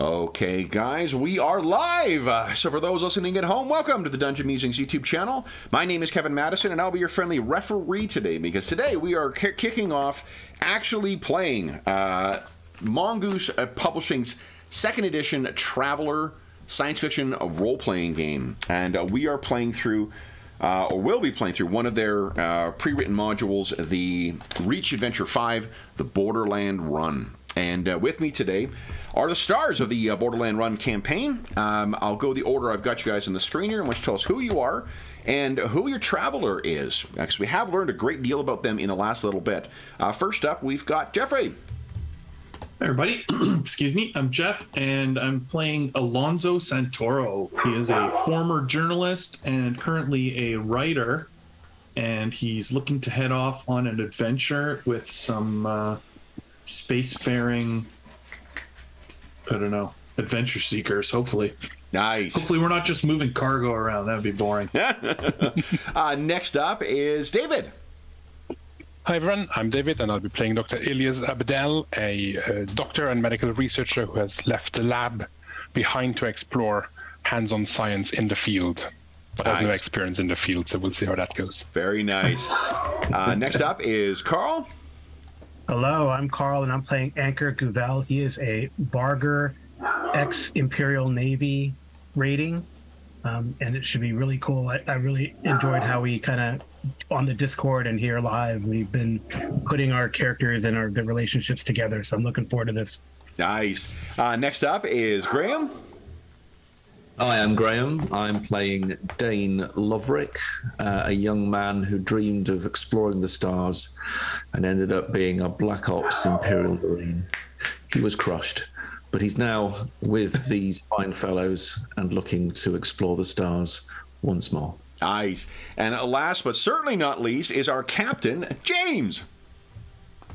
Okay, guys, we are live. Uh, so, for those listening at home, welcome to the Dungeon Musings YouTube channel. My name is Kevin Madison, and I'll be your friendly referee today because today we are kicking off actually playing uh, Mongoose uh, Publishing's second edition Traveller science fiction role playing game. And uh, we are playing through. Uh, or will be playing through one of their uh, pre-written modules, the Reach Adventure 5, the Borderland Run. And uh, with me today are the stars of the uh, Borderland Run campaign. Um, I'll go the order I've got you guys on the screen here, in which tell us who you are and who your traveler is. Because we have learned a great deal about them in the last little bit. Uh, first up, we've got Jeffrey. Hey everybody, excuse me. I'm Jeff, and I'm playing Alonzo Santoro. He is a former journalist and currently a writer, and he's looking to head off on an adventure with some uh, spacefaring. I don't know, adventure seekers. Hopefully, Nice. hopefully we're not just moving cargo around. That'd be boring. uh, next up is David. Hi everyone, I'm David and I'll be playing Dr. Ilyas Abdel, a, uh doctor and medical researcher who has left the lab behind to explore hands-on science in the field, but has no experience in the field, so we'll see how that goes. Very nice. Uh, next up is Carl. Hello, I'm Carl, and I'm playing Anchor Guvel. He is a Barger ex Imperial Navy rating, um, and it should be really cool. I, I really enjoyed how we kind of on the Discord and here live. We've been putting our characters and our the relationships together, so I'm looking forward to this. Nice. Uh, next up is Graham. Hi, I'm Graham. I'm playing Dane Loverick, uh, a young man who dreamed of exploring the stars and ended up being a Black Ops Imperial Marine. He was crushed, but he's now with these fine fellows and looking to explore the stars once more. Nice. And last but certainly not least is our captain, James.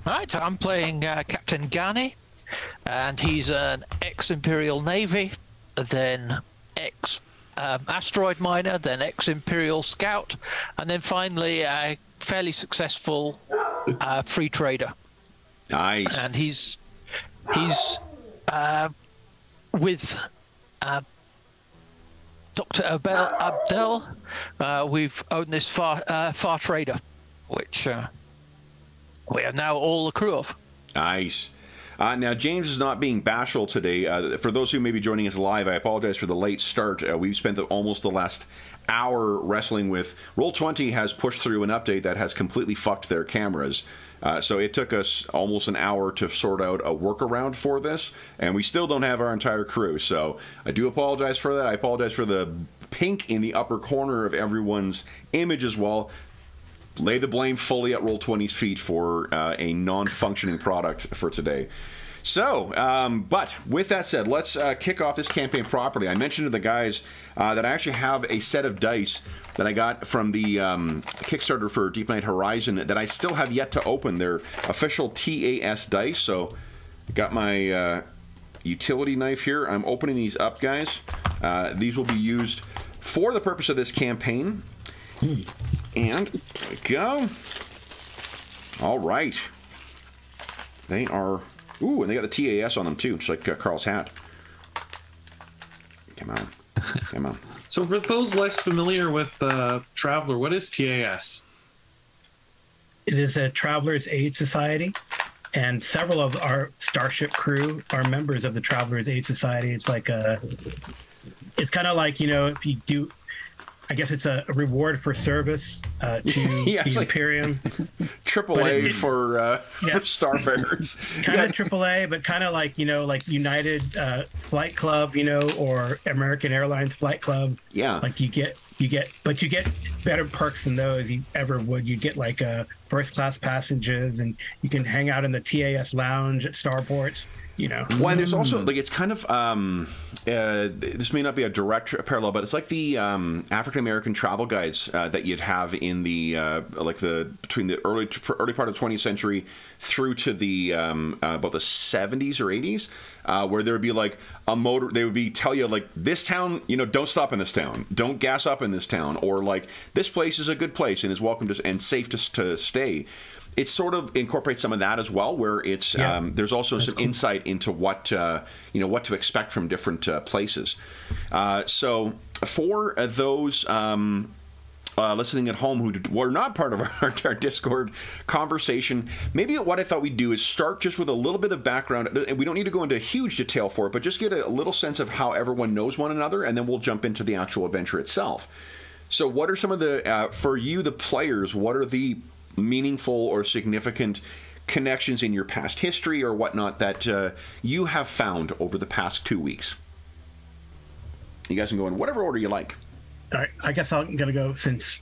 Right, I'm playing uh, Captain Gani, and he's an ex-Imperial Navy, then ex um, asteroid miner, then ex-Imperial scout, and then finally a fairly successful uh, free trader. Nice. And he's he's uh, with uh, Dr. Abel Abdel. Uh, we've owned this far uh, far trader, which uh, we are now all the crew of. Nice. Uh, now, James is not being bashful today. Uh, for those who may be joining us live, I apologize for the late start. Uh, we've spent the, almost the last hour wrestling with. Roll20 has pushed through an update that has completely fucked their cameras. Uh, so it took us almost an hour to sort out a workaround for this, and we still don't have our entire crew. So I do apologize for that. I apologize for the pink in the upper corner of everyone's image as well lay the blame fully at Roll20's feet for uh, a non-functioning product for today. So, um, but with that said, let's uh, kick off this campaign properly. I mentioned to the guys uh, that I actually have a set of dice that I got from the um, Kickstarter for Deep Night Horizon that I still have yet to open. They're official TAS dice. So, got my uh, utility knife here. I'm opening these up, guys. Uh, these will be used for the purpose of this campaign. And there we go. All right. They are. Ooh, and they got the TAS on them too, just like uh, Carl's hat. Come on. Come on. So, for those less familiar with uh, Traveler, what is TAS? It is a Travelers Aid Society, and several of our Starship crew are members of the Travelers Aid Society. It's like a, it's kind of like you know if you do, I guess it's a, a reward for service uh, to Yeah, the like- Imperium. Triple A for uh, Yeah. for Starfarers. kind Yeah. of AAA, but kind of like you know, like United uh, Flight Club, you know, or American Airlines Flight Club. Yeah. Like you get, you get, but you get better perks than those you ever would. You get like uh, first class passengers, and you can hang out in the TAS lounge at Starports. You know, Well, and there's also like it's kind of um, uh, this may not be a direct parallel, but it's like the um, African American travel guides uh, that you'd have in the uh, like the between the early early part of the 20th century through to the um, uh, about the 70s or 80s, uh, where there would be like a motor. They would be tell you like this town, you know, don't stop in this town, don't gas up in this town, or like this place is a good place and is welcome to and safe to, to stay. It sort of incorporates some of that as well, where it's Yeah. um, there's also some cool. insight into what uh, you know what to expect from different uh, places. Uh, so for uh, those. Um, uh, listening at home who were not part of our, our Discord conversation, maybe what I thought we'd do is start just with a little bit of background. And we don't need to go into huge detail for it, but just get a, little sense of how everyone knows one another, and then we'll jump into the actual adventure itself. So, what are some of the, uh, for you, the players, what are the meaningful or significant connections in your past history or whatnot that uh, you have found over the past two weeks? You guys can go in whatever order you like. All right, I guess I'm gonna go since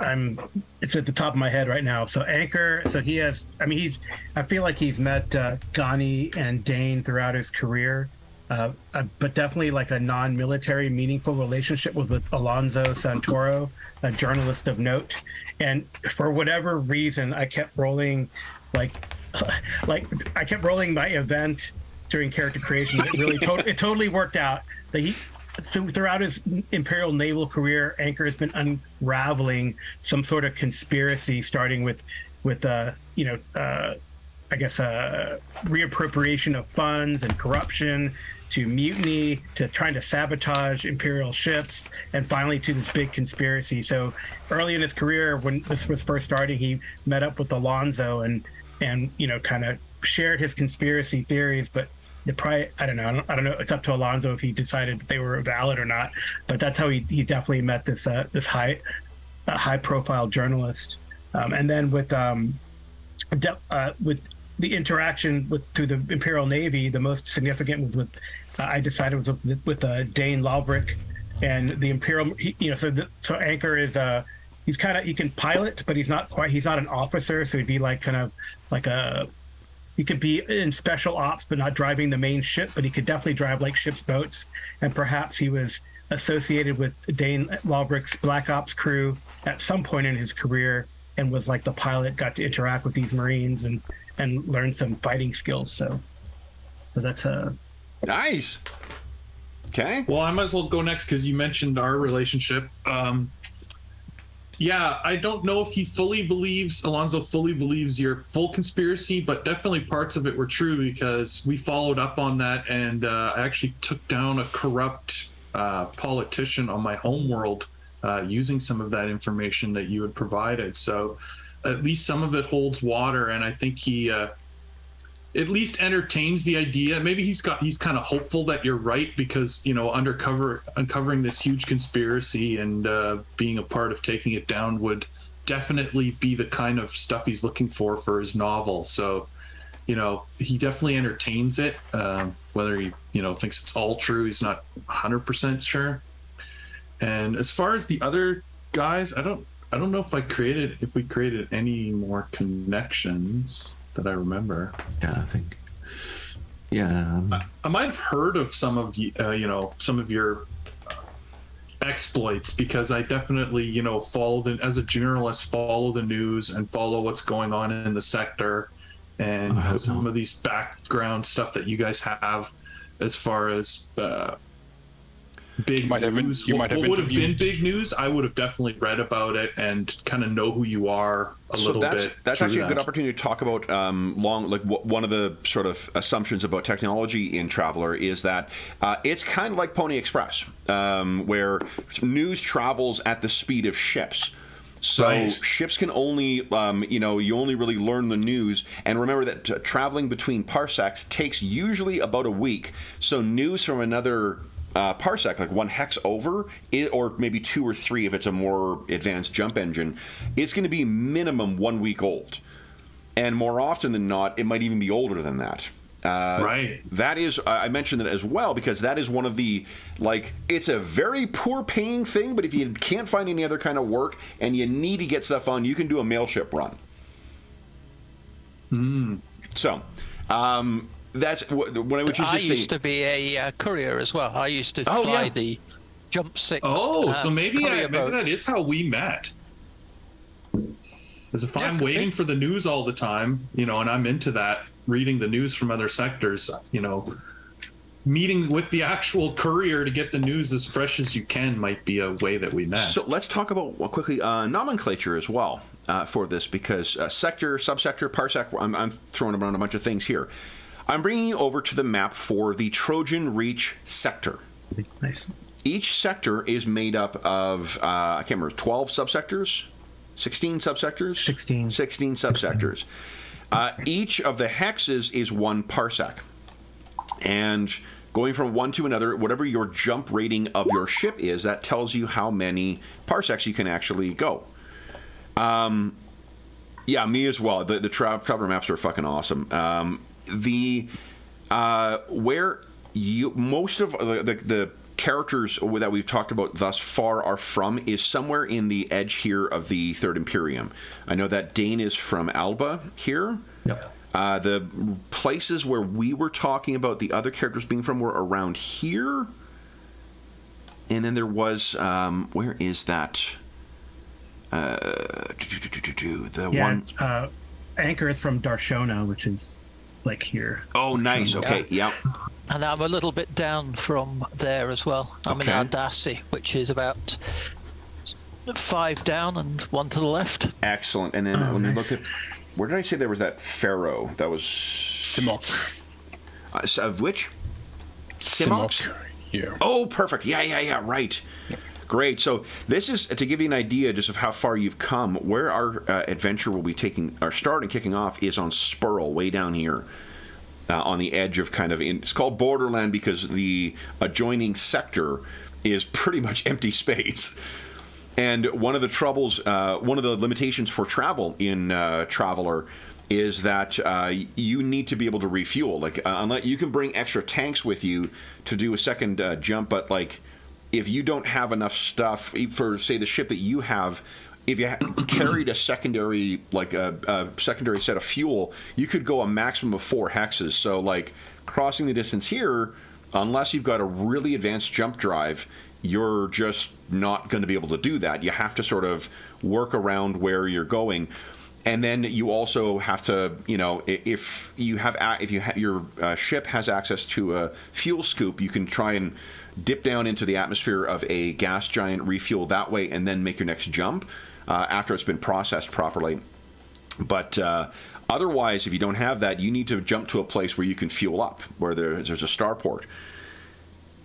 I'm. It's at the top of my head right now. So Anchor. So he has. I mean, he's. I feel like he's met uh, Ghani and Dane throughout his career, uh, uh, but definitely like a non-military, meaningful relationship with, with Alonso Santoro, a journalist of note. And for whatever reason, I kept rolling, like, like I kept rolling my event during character creation. It really, to- it totally worked out. That he throughout his imperial naval career, Anchor has been unraveling some sort of conspiracy, starting with with uh, you know uh, I guess uh, reappropriation of funds and corruption, to mutiny, to trying to sabotage imperial ships, and finally to this big conspiracy. So early in his career, when this was first starting, he met up with Alonzo and and you know kind of shared his conspiracy theories, but the probably I don't know I don't, I don't know it's up to Alonzo if he decided that they were valid or not, but that's how he, he definitely met this uh, this high uh, high profile journalist, um, and then with um, uh, with the interaction with through the Imperial Navy, the most significant was with uh, I decided was with, with uh, Dane Lavrick and the Imperial. He, you know, so the, so Anchor is uh he's kind of he can pilot, but he's not quite he's not an officer, so he'd be like kind of like a he could be in special ops, but not driving the main ship. But he could definitely drive like ship's boats, and perhaps he was associated with Dane Lavrick's Black Ops crew at some point in his career, and was like the pilot, got to interact with these Marines and and learn some fighting skills. So, so that's a Nice. Okay. Well, I might as well go next because you mentioned our relationship. Um, yeah, I don't know if he fully believes, Alonzo fully believes your full conspiracy, but definitely parts of it were true because we followed up on that and uh, I actually took down a corrupt uh, politician on my home world uh, using some of that information that you had provided. So at least some of it holds water, and I think he. Uh, at least entertains the idea. Maybe he's got he's kind of hopeful that you're right because you know undercover uncovering this huge conspiracy and uh, being a part of taking it down would definitely be the kind of stuff he's looking for for his novel. So, you know, he definitely entertains it. Um, whether he you know thinks it's all true, he's not 100 percent sure. And as far as the other guys, I don't I don't know if I created if we created any more connections that I remember. Yeah, I think. Yeah. um, I might have heard of some of you, uh, you know, some of your exploits because I definitely, you know, follow the as a journalist, follow the news and follow what's going on in the sector, and some not. of these background stuff that you guys have, as far as uh, big might have been- news. you what might have what would have been big news? I would have definitely read about it and kind of know who you are a so little that's bit. that's through actually a good opportunity to talk about um, long like w- one of the sort of assumptions about technology in traveler is that uh, it's kind of like pony express um, where news travels at the speed of ships so Right. ships can only um, you know you only really learn the news and remember that uh, traveling between parsecs takes usually about a week so news from another uh, parsec, like one hex over, i or maybe two or three if it's a more advanced jump engine, it's going to be minimum one week old. And more often than not, it might even be older than that. Uh, Right. That is, I mentioned that as well because that is one of the, like, it's a very poor paying thing, but if you can't find any other kind of work and you need to get stuff on, you can do a mailship run. So, um, that's wh- when I would just I say. used to be a uh, courier as well. I used to Oh, fly yeah. the Jump Six. Oh, uh, so maybe, I, courier maybe boat. that is how we met. As if Yeah, I'm waiting be. for the news all the time, you know, and I'm into that, reading the news from other sectors, you know, meeting with the actual courier to get the news as fresh as you can might be a way that we met. So let's talk about well, quickly uh, nomenclature as well. uh, for this because uh, sector, subsector, parsec. I'm, I'm throwing around a bunch of things here. I'm bringing you over to the map for the Trojan Reach sector. Nice. Each sector is made up of uh, I can't remember 12 subsectors, 16 subsectors, 16. 16 subsectors. Uh, each of the hexes is one parsec, and going from one to another, whatever your jump rating of your ship is, that tells you how many parsecs you can actually go. Um, yeah, me as well. The the tra- traveler maps are fucking awesome. Um, the uh, where you most of the, the the characters that we've talked about thus far are from is somewhere in the edge here of the Third Imperium. I know that Dane is from Alba here. Yep. Uh, the places where we were talking about the other characters being from were around here. And then there was, um, where is that? Uh, the Yeah, one uh, Anchor is from Darshona, which is like here. oh nice. Okay. Yeah. And I'm a little bit down from there as well. I'm Okay. in Ardassi, which is about five down and one to the left. Excellent. And then Oh, let me nice. look at. Where did I say there was that pharaoh? That was Simok. uh, s- of which? Simox? Simok. Yeah. Oh, perfect. Yeah, yeah, yeah. Right. Great. So this is to give you an idea just of how far you've come. Where our uh, adventure will be taking, our start and kicking off is on Spurl, way down here. Uh, on the edge of kind of in, it's called borderland because the adjoining sector is pretty much empty space and one of the troubles uh, one of the limitations for travel in uh, traveler is that uh, you need to be able to refuel like uh, unless you can bring extra tanks with you to do a second uh, jump but like if you don't have enough stuff for say the ship that you have if you carried a secondary like a, a secondary set of fuel you could go a maximum of four hexes. So like crossing the distance here unless you've got a really advanced jump drive you're just not going to be able to do that. You have to sort of work around where you're going. And then you also have to you know if you have if you ha- your uh, ship has access to a fuel scoop you can try and dip down into the atmosphere of a gas giant refuel that way and then make your next jump uh, after it's been processed properly. But uh, otherwise if you don't have that you need to jump to a place where you can fuel up where there's, there's a starport.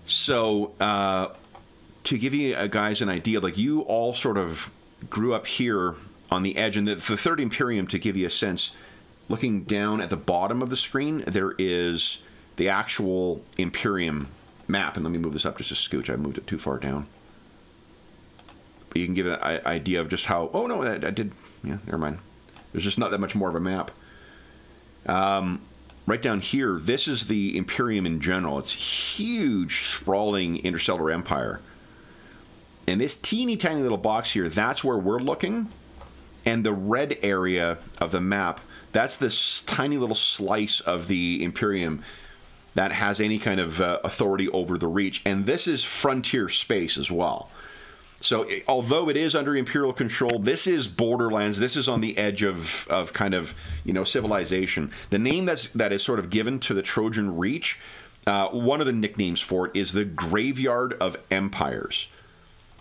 So uh, to give you uh, guys an idea, like you all sort of grew up here on the edge, and the, the Third Imperium, to give you a sense, looking down at the bottom of the screen, there is the actual Imperium map. And let me move this up just a scooch. I moved it too far down. But you can give an idea of just how. Oh no, I, I did. Yeah, never mind. There's just not that much more of a map. Um, right down here, this is the Imperium in general. It's huge, sprawling interstellar empire. And this teeny tiny little box here, that's where we're looking. And the red area of the map, that's this tiny little slice of the Imperium that has any kind of uh, authority over the reach. And this is frontier space as well. So, i- although it is under imperial control, this is borderlands. This is on the edge of, of kind of you know civilization. The name that's that is sort of given to the Trojan Reach. Uh, one of the nicknames for it is the Graveyard of Empires.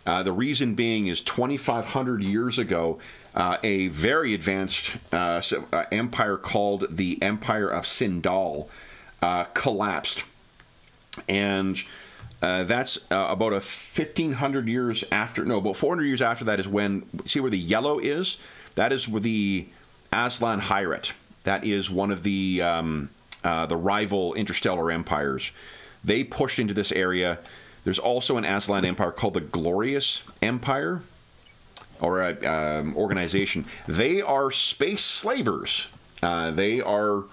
Uh, the reason being is 2,500 years ago, uh, a very advanced uh, uh, empire called the Empire of Sindal uh, collapsed. And uh, that's uh, about a 1500 years after no about 400 years after that is when see where the yellow is? That is where the aslan Hierate. that is one of the um, uh, the rival interstellar empires. They pushed into this area. There's also an aslan empire called the glorious empire or a um, organization. They are space slavers. Uh, they are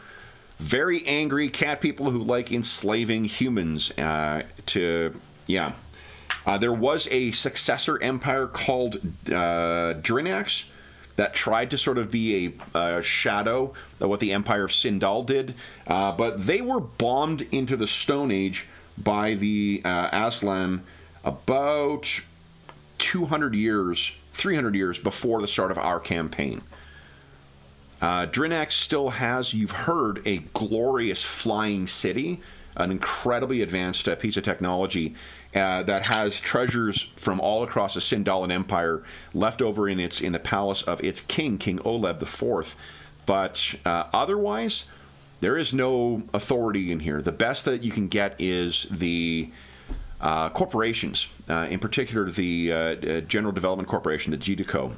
very angry cat people who like enslaving humans uh, to yeah uh, there was a successor empire called uh, Drinax that tried to sort of be a, uh shadow of what the Empire of Sindal did, uh, but they were bombed into the Stone Age by the uh, Aslan about 200 years, 300 years before the start of our campaign. Uh, Drinax still has, you've heard, a glorious flying city, an incredibly advanced uh, piece of technology uh, that has treasures from all across the Sindalian Empire left over in its in the palace of its king, King Oleb IV. But uh, otherwise, there is no authority in here. The best that you can get is the uh, corporations, uh, in particular the General Development Corporation, the GDCO,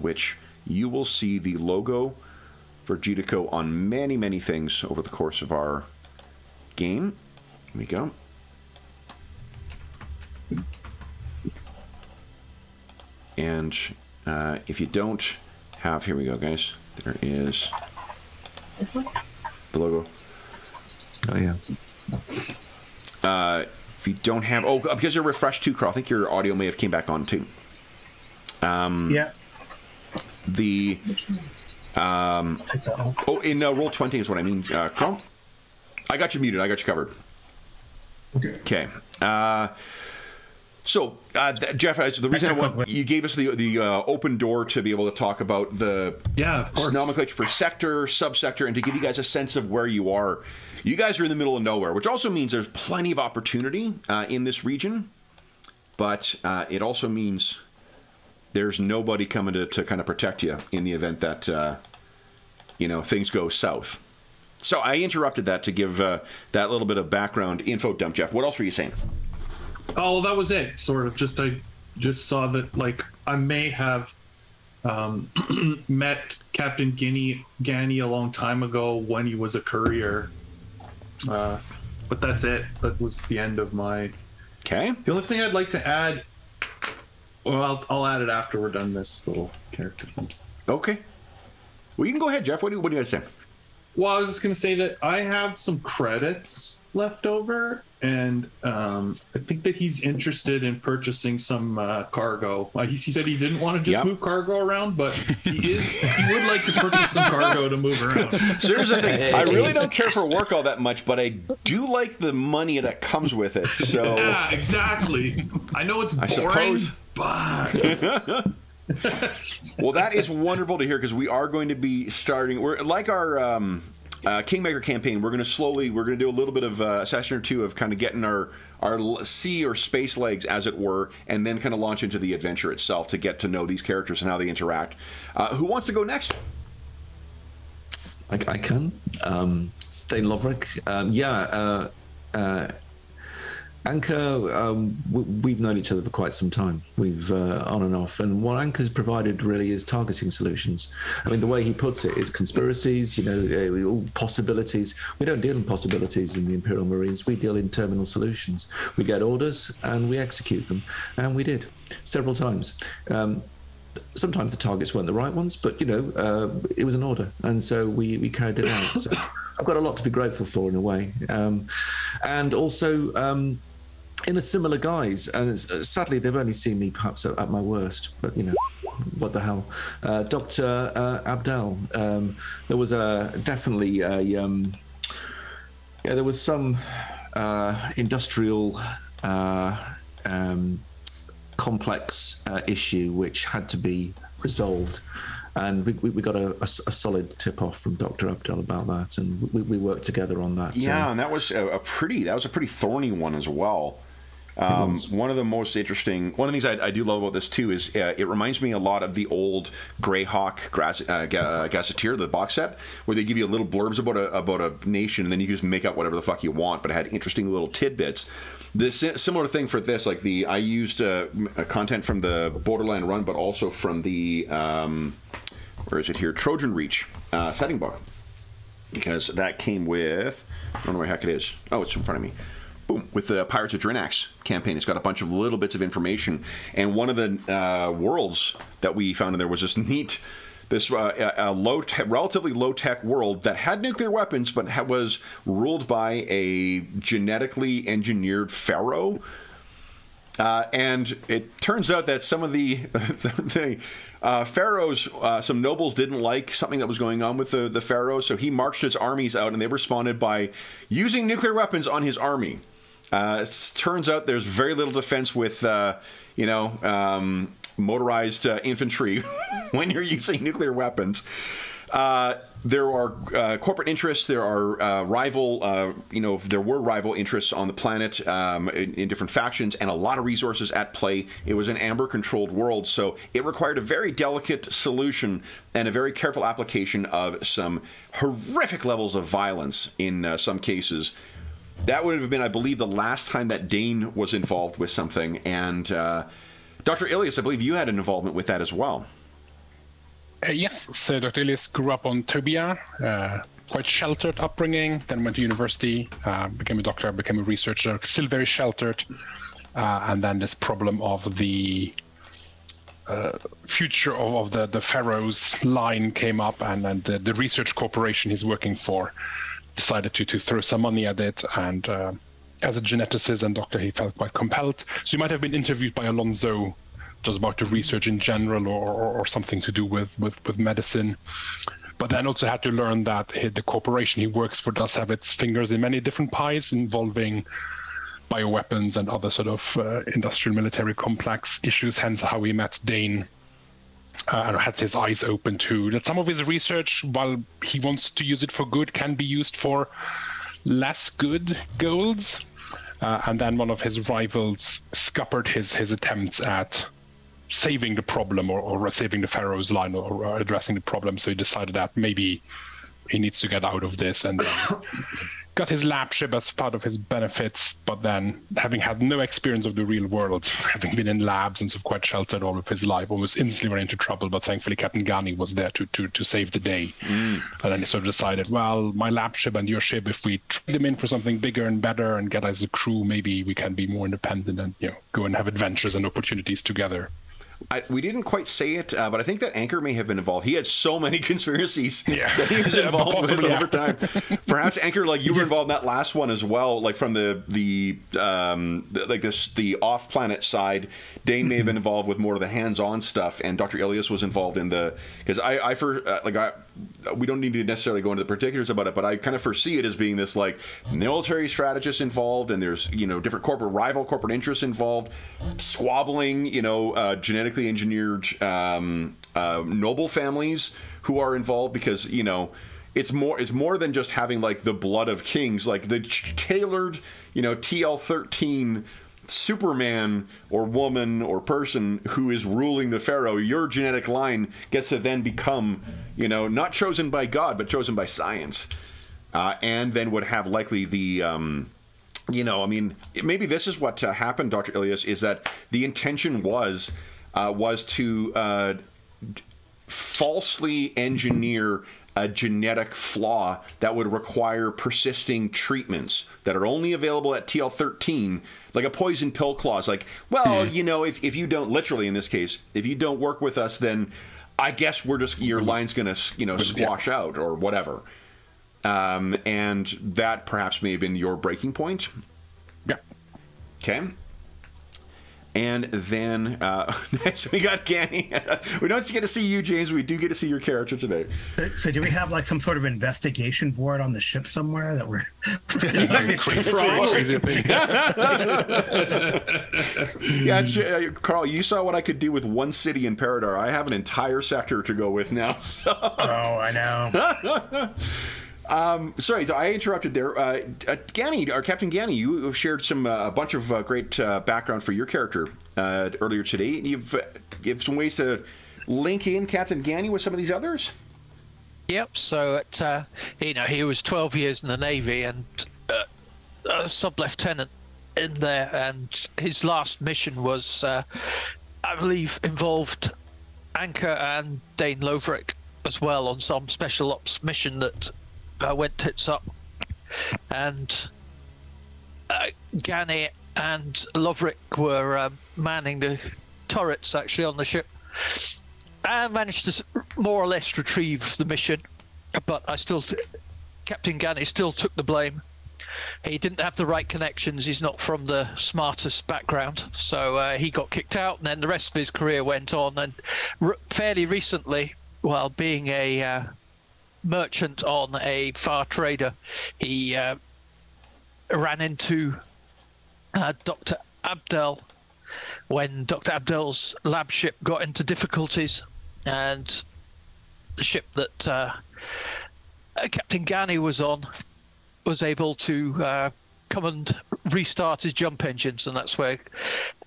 which you will see the logo for GDCO on many, many things over the course of our game. Here we go. And uh, if you don't have, here we go, guys. There is the logo. Oh yeah. Uh, if you don't have, oh, because you're refreshed too, Carl. I think your audio may have came back on too. Um, Yeah. The um, Take that one. oh, in uh, roll twenty is what I mean, uh, Carl. I got you muted. I got you covered. Okay. Okay. Uh, so, uh, Jeff, the reason I want you gave us the the uh, open door to be able to talk about the Yeah, of course. nomenclature for sector, subsector, and to give you guys a sense of where you are. You guys are in the middle of nowhere, which also means there's plenty of opportunity uh, in this region, but uh, it also means there's nobody coming to, to kind of protect you in the event that uh, you know things go south. So I interrupted that to give uh, that little bit of background info dump, Jeff. What else were you saying? Oh, that was it. Sort of. Just I just saw that like I may have um, met Captain Guinea Ganny a long time ago when he was a courier. Uh, but that's it. That was the end of my. Okay. The only thing I'd like to add. Well, I'll, I'll add it after we're done this little character thing. Okay. Well, you can go ahead, Jeff. What do, what do you got to say? Well, I was just going to say that I have some credits left over, and um, I think that he's interested in purchasing some uh, cargo. Uh, he, he said he didn't want to just Yep. move cargo around, but he is he would like to purchase some cargo to move around. So here's the thing. I really don't care for work all that much, but I do like the money that comes with it. So Yeah, exactly. I know it's I boring, suppose. But well, that is wonderful to hear because we are going to be starting. We're like our um, uh, Kingmaker campaign. We're going to slowly. We're going to do a little bit of uh, a session or two of kind of getting our our sea or space legs, as it were, and then kind of launch into the adventure itself to get to know these characters and how they interact. Uh, who wants to go next? I, I can. Um, Dane Loverick. Um, yeah. Uh, uh, Anchor, um, w- we've known each other for quite some time. We've uh, on and off, and what Anchor's provided really is targeting solutions. I mean, the way he puts it is conspiracies. You know, uh, all possibilities. We don't deal in possibilities in the Imperial Marines. We deal in terminal solutions. We get orders and we execute them, and we did several times. Um, sometimes the targets weren't the right ones, but you know, uh, it was an order, and so we we carried it out. So I've got a lot to be grateful for in a way, um, and also. In a similar guise, and it's, uh, sadly they've only seen me perhaps at, at my worst. But you know, what the hell, uh, Doctor uh, Abdel. Um, there was a definitely a um, yeah, there was some uh, industrial uh, um, complex uh, issue which had to be resolved. And we, we, we got a solid tip off from Dr. Abdel about that, and we, we worked together on that. So- Yeah, and that was a, a pretty that was a pretty thorny one as well. Um, one of the most interesting, one of the things I, I do love about this too is uh, it reminds me a lot of the old Greyhawk Grass, uh, Ga- uh, Gazetteer, the box set, where they give you little blurbs about a about a nation, and then you can just make up whatever the fuck you want. But it had interesting little tidbits. The si- similar thing for this, like the I used uh, uh, content from the Borderland Run, but also from the um, where is it here Trojan Reach uh, setting book because that came with I don't know where the heck it is. Oh, it's in front of me. Boom! With the Pirates of Drinax campaign, it's got a bunch of little bits of information, and one of the uh, worlds that we found in there was this neat, this uh, a, low, te- relatively low tech world that had nuclear weapons, but ha- was ruled by a genetically engineered pharaoh uh, and it turns out that some of the, the uh, pharaohs, uh, some nobles didn't like something that was going on with the, the pharaoh, so he marched his armies out, and they responded by using nuclear weapons on his army. Uh, it turns out there's very little defense with, uh, you know, um, motorized uh, infantry when you're using nuclear weapons. Uh, there are uh, corporate interests. There are uh, rival, uh, you know, there were rival interests on the planet um, in, in, different factions, and a lot of resources at play. It was an amber-controlled world, so it required a very delicate solution and a very careful application of some horrific levels of violence in uh, some cases. That would have been, I believe, the last time that Dane was involved with something, and uh, Dr. Ilias, I believe you had an involvement with that as well. Uh, yes, so Dr. Ilias grew up on Tobia, uh, quite sheltered upbringing, then went to university, uh, became a doctor, became a researcher, still very sheltered. Uh, and then this problem of the uh, future of, of, the, the Pharaoh's line came up, and, and the, the, research corporation he's working for decided to, to throw some money at it. And uh, as a geneticist and doctor, he felt quite compelled. So you might have been interviewed by Alonso just about the research in general or, or, or something to do with, with, with medicine. But then also had to learn that the corporation he works for does have its fingers in many different pies involving bioweapons and other sort of uh, industrial military complex issues. Hence, how he met Dane uh, and had his eyes open to that some of his research, while he wants to use it for good, can be used for less good goals. Uh, and then one of his rivals scuppered his his attempts at saving the problem or, or saving the Pharaoh's line or, or, addressing the problem. So he decided that maybe he needs to get out of this and got his lab ship as part of his benefits. But then, having had no experience of the real world, having been in labs and so quite sheltered all of his life, almost instantly ran into trouble. But thankfully, Captain Ghani was there to, to, to save the day. Mm. And then he sort of decided, well, my lab ship and your ship, if we trade them in for something bigger and better and get as a crew, maybe we can be more independent and you know go and have adventures and opportunities together. I, we didn't quite say it, uh, but I think that Anchor may have been involved. He had so many conspiracies yeah. that he was involved with yeah. over time. Perhaps Anchor, like you were involved in that last one as well, like from the the, um, the like this the off planet side. Dane may have been mm-hmm. involved with more of the hands on stuff, and Dr. Elias was involved in the because I I for uh, like I we don't need to necessarily go into the particulars about it, but I kind of foresee it as being this like military strategist involved, and there's you know different corporate rival corporate interests involved, squabbling, you know, uh, genetically engineered um, uh, noble families who are involved because you know it's more it's more than just having like the blood of kings, like the tailored you know TL thirteen Superman or woman or person who is ruling the Pharaoh, your genetic line gets to then become, you know, not chosen by God, but chosen by science. Uh, and then would have likely the, um, you know, I mean, maybe this is what uh, happened, Dr. Ilias, is that the intention was uh, was to uh, falsely engineer a genetic flaw that would require persisting treatments that are only available at TL13, like a poison pill clause. Like, well, hmm. you know, if, if you don't, literally in this case, if you don't work with us, then I guess we're just, your mm-hmm. line's going to, you know, squash yeah. out or whatever. Um, and that perhaps may have been your breaking point. Yeah. Okay. And then uh, so we got Ganny. we don't get to see you, James. We do get to see your character today. So, do we have like some sort of investigation board on the ship somewhere that we're yeah, uh, Carl, you saw what I could do with one city in Paradar. I have an entire sector to go with now. So. Oh, I know. Um, sorry, so I interrupted there. Uh, uh, Ganny, or Captain Ganny, you have shared some uh, a bunch of uh, great uh, background for your character earlier today. You've you have some ways to link in Captain Ganny with some of these others. Yep. So at you know he was 12 years in the Navy and a sub lieutenant in there, and his last mission was, I believe, involved Anchor and Dane Lovric as well on some special ops mission that uh, went tits up, and uh, and Lovric were um, manning the turrets actually on the ship. I managed to more or less retrieve the mission, but I still, Captain Ganny still took the blame. He didn't have the right connections. He's not from the smartest background, so uh, he got kicked out. And then the rest of his career went on. And fairly recently, while being a uh, merchant on a far trader. He uh, ran into uh, Dr. Abdel when Dr. Abdel's lab ship got into difficulties, and the ship that uh, uh, Captain Gani was on was able to uh, come and restart his jump engines, and that's where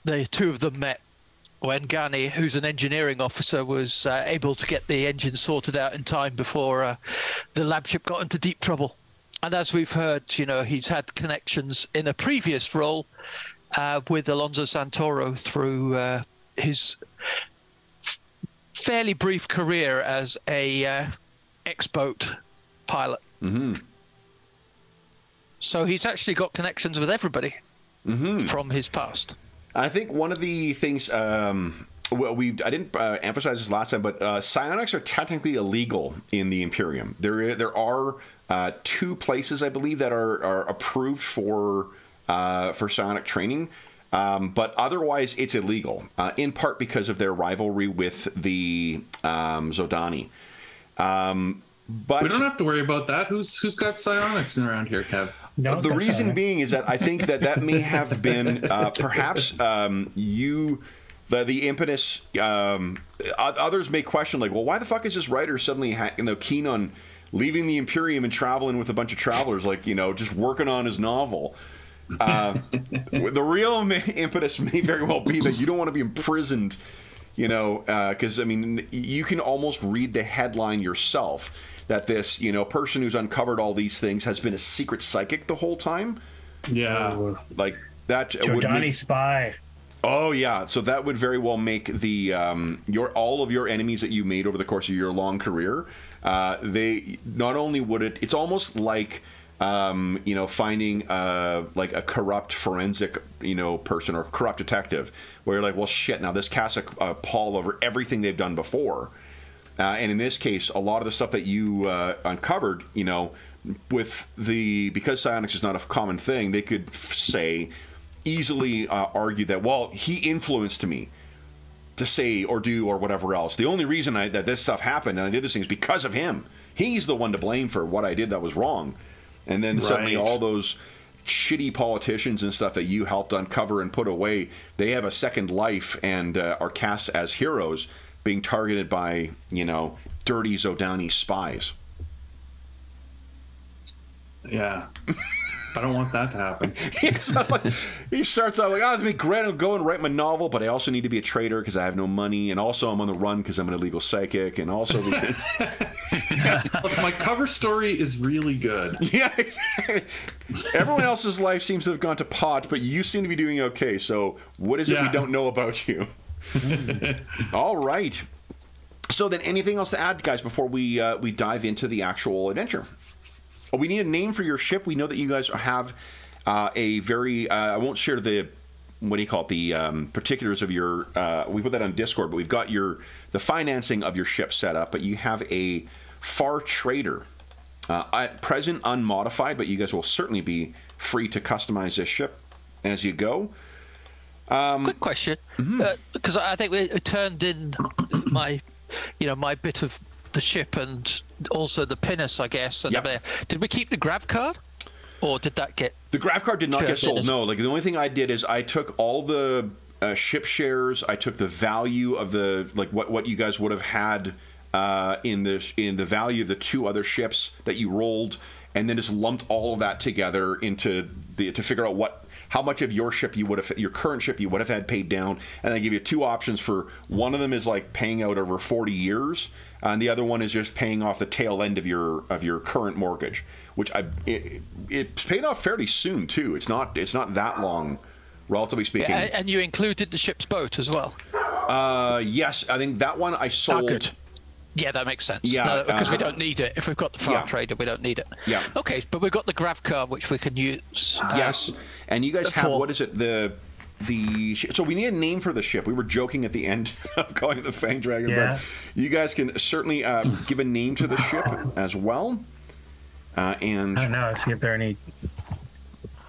the two of them met. When Gani, who's an engineering officer, was uh, able to get the engine sorted out in time before uh, the lab ship got into deep trouble. And as we've heard, you know, he's had connections in a previous role uh, with Alonso Santoro through uh, his f- fairly brief career as a uh, X-boat pilot. Mm-hmm. So he's actually got connections with everybody Mm-hmm. from his past. I think one of the things um, well, we I didn't uh, emphasize this last time, but uh, psionics are technically illegal in the Imperium. There there are uh, two places I believe that are, are approved for uh, for psionic training. Um, but otherwise, it's illegal, uh, in part because of their rivalry with the um, Zhodani. Um, but We don't have to worry about that. Who's who's got psionics around here, Kev? No, the reason right. being is that I think that that may have been uh, perhaps um, you. The, the impetus. Um, others may question, like, well, why the fuck is this writer suddenly, you know, keen on leaving the Imperium and traveling with a bunch of travelers, like, you know, just working on his novel? Uh, the real impetus may very well be that you don't want to be imprisoned, you know, because I mean, you can almost read the headline yourself that this, you know, person who's uncovered all these things has been a secret psychic the whole time. Yeah. Like that would Zhodani make, spy. Oh yeah, so that would very well make the um, your all of your enemies that you made over the course of your long career. Uh, they not only would it, it's almost like um, you know finding uh, like a corrupt forensic you know person or corrupt detective, where you're like, well shit, now this casts a, a pall over everything they've done before. Uh, and in this case, a lot of the stuff that you uh, uncovered, you know, with the because psionics is not a common thing, they could f- say easily uh, argue that well, he influenced me to say or do or whatever else. The only reason I, that this stuff happened and I did this thing is because of him. He's the one to blame for what I did that was wrong. And then suddenly all those shitty politicians and stuff that you helped uncover and put away, they have a second life and uh, are cast as heroes being targeted by, you know, dirty Zhodani spies. Yeah. I don't want that to happen. Like- he starts out like, ah, "Oh, it's me great. I'm going to write my novel, but I also need to be a trader because I have no money, and also I'm on the run because I'm an illegal psychic, and also because my cover story is really good. yeah, exactly. Everyone else's life seems to have gone to pot, but you seem to be doing okay. So what is it we don't know about you? All right. So then, anything else to add, guys, before we uh, we dive into the actual adventure? Oh, we need a name for your ship. We know that you guys have uh, a very. Uh, I won't share the what do you call it? The um, particulars of your. Uh, we put that on Discord, but we've got your the financing of your ship set up. But you have a Far Trader uh, at present unmodified, but you guys will certainly be free to customize this ship as you go. Quick question, because I think we turned in my, you know, my bit of the ship and also the pinnace, I guess. And Yep. did we keep the grav car, or did that get? The grav car did not get sold. No, like the only thing I did is I took all the uh, ship shares. I took the value of the like what what you guys would have had uh, in the in the value of the two other ships that you rolled, and then just lumped all of that together into the to figure out what how much of your ship you would have your current ship you would have had paid down, and they give you two options for one of them is like paying out over forty years, and the other one is just paying off the tail end of your of your current mortgage, which I it, it's paid off fairly soon too. It's not it's not that long, relatively speaking. And, and you included the ship's boat as well. Uh, yes, I think that one I sold. Good. Yeah, that makes sense. Yeah, No, because uh, we don't need it. If we've got the far Yeah. trader, we don't need it. Yeah. Okay, but we've got the grav car which we can use. uh, Yes, and you guys have for- what is it the the sh- so we need a name for the ship. We were joking at the end of calling it the Fang Dragon, Yeah. but you guys can certainly uh, give a name to the ship as well. Uh, and I don't know. See if there are any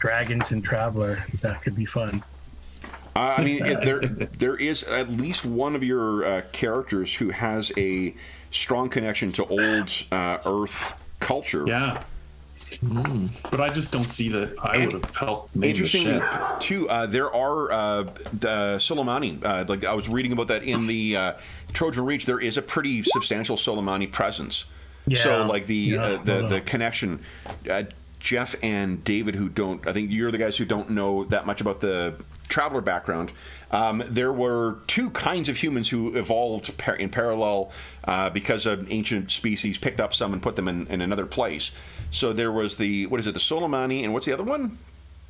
dragons and traveler. That could be fun. Uh, I mean, it, there there is at least one of your uh, characters who has a strong connection to old uh, Earth culture. Yeah. But I just don't see that I would have helped name the ship. too, uh, there are uh, the Solomani. Uh, like I was reading about that in the uh, Trojan Reach. There is a pretty substantial Solomani presence. Yeah. So, like the Yeah, uh, the the on. connection. Jeff and David, who don't, I think you're the guys who don't know that much about the traveler background. Um, there were two kinds of humans who evolved par- in parallel uh, because an ancient species picked up some and put them in, in another place. So there was the what is it, the Solomani, and what's the other one?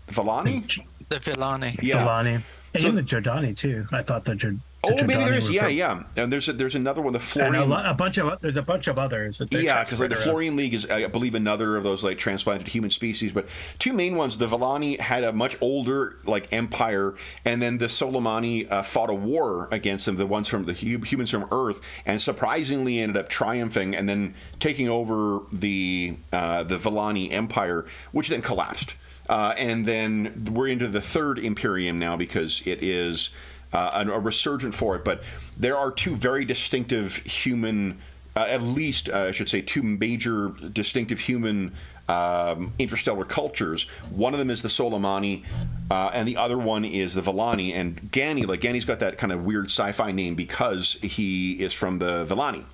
The Vilani. The Vilani. Yeah. Delani. And So- the Zhodani too. I thought the, Gior- the Oh, maybe there Zhodani is. were Yeah, yeah. And there's a, there's another one, the And Florian. a, lo- a bunch of there's a bunch of others. that Yeah, because like the spread around. Florian League is, I believe, another of those like transplanted human species. But two main ones, the Vilani had a much older like empire, and then the Solomani uh, fought a war against them. The ones from the hu- humans from Earth, and surprisingly ended up triumphing and then taking over the uh, the Vilani Empire, which then collapsed. Uh, and then we're into the third Imperium now because it is uh, a, resurgent for it. But there are two very distinctive human, uh, at least uh, I should say, two major distinctive human um, interstellar cultures. One of them is the Solomani, uh, and the other one is the Vilani. And Gani, like Gani's got that kind of weird sci-fi name because he is from the Vilani.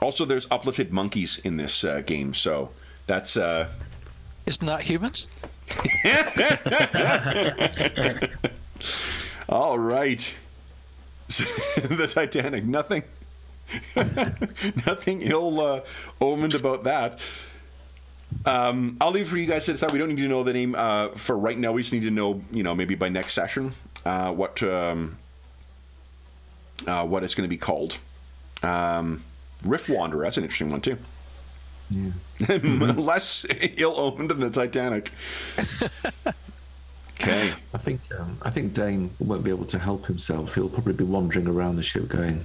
Also, there's uplifted monkeys in this uh, game, so that's uh, Isn't humans? All right. the Titanic. Nothing. nothing ill uh, omened about that. Um, I'll leave for you guys to decide. We don't need to know the name uh, for right now. We just need to know, you know, maybe by next session, uh, what um, uh, what it's going to be called. Um, Rift Wanderer. That's an interesting one too. Less ill omened than the Titanic. Okay. I think um, I think Dane won't be able to help himself. He'll probably be wandering around the ship, going,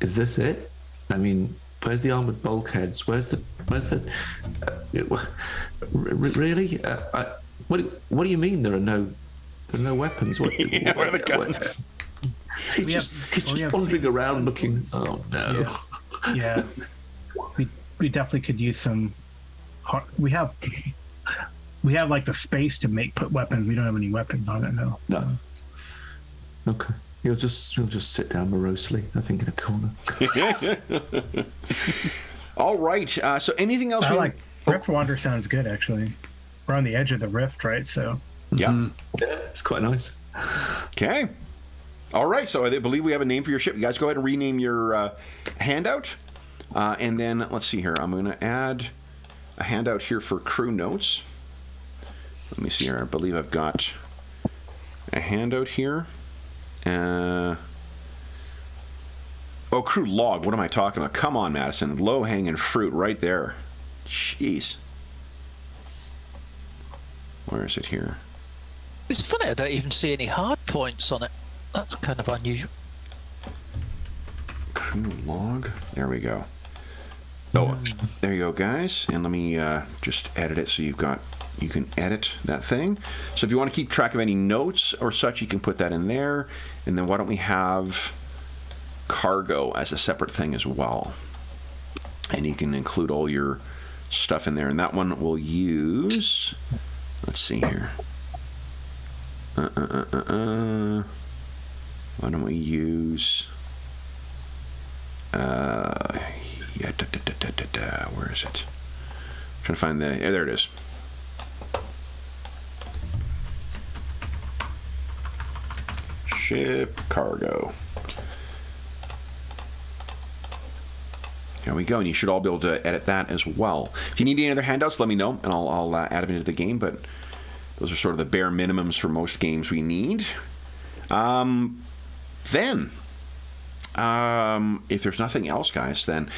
"Is this it? I mean, where's the armored bulkheads? Where's the where's the? Uh, r- r- really? Uh, I, what do- What do you mean there are no there are no weapons? What, Yeah, where are the what- guns? He's We have- just he's we just have- wandering around looking. Oh no! Yeah. yeah, we we definitely could use some. Har- we have we have like the space to make put weapons. We don't have any weapons on it now. No. Okay. He'll just he'll just sit down morosely, I think, in a corner. All right. Uh, so anything else? I we- like Rift Wander sounds good actually. We're on the edge of the rift, right? So Yeah. Yeah, it's quite nice. Okay. All right. So I believe we have a name for your ship. You guys go ahead and rename your uh, handout. Uh, and then let's see here. I'm going to add a handout here for crew notes. Let me see here. I believe I've got a handout here. Uh, oh, crew log. What am I talking about? Come on, Madison. Low hanging fruit right there. Jeez. Where is it here? It's funny, I don't even see any hard points on it. That's kind of unusual. Crew log. There we go. Oh, there you go, guys. And let me uh, just edit it so you've got you can edit that thing. So if you want to keep track of any notes or such, you can put that in there. And then why don't we have cargo as a separate thing as well? And you can include all your stuff in there. And that one will use. Let's see here. Uh, uh, uh, uh, uh. Why don't we use? Uh, yeah, da, da, da, where is it? I'm trying to find the. Yeah, there it is. Ship cargo. There we go, and you should all be able to edit that as well. If you need any other handouts, let me know, and I'll, I'll uh, add them into the game. But those are sort of the bare minimums for most games we need. Um, then, um, if there's nothing else, guys, then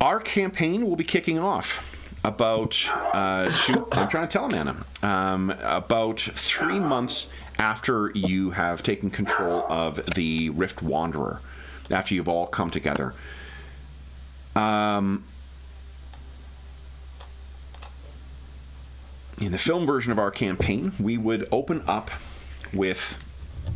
our campaign will be kicking off about uh, I'm trying to tell him, Anna, um, about three months after you have taken control of the Rift Wanderer, after you've all come together. Um, in the film version of our campaign, we would open up with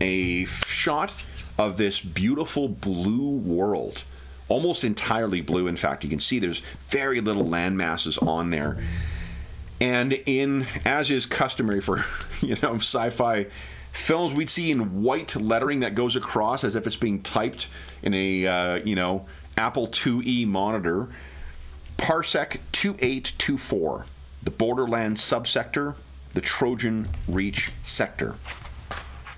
a shot of this beautiful blue world almost entirely blue. In fact, you can see there's very little land masses on there. And in, as is customary for, you know, sci-fi films, we'd see in white lettering that goes across as if it's being typed in a, uh, you know, Apple IIe monitor. Parsec 2824, the Borderland subsector, the Trojan Reach sector.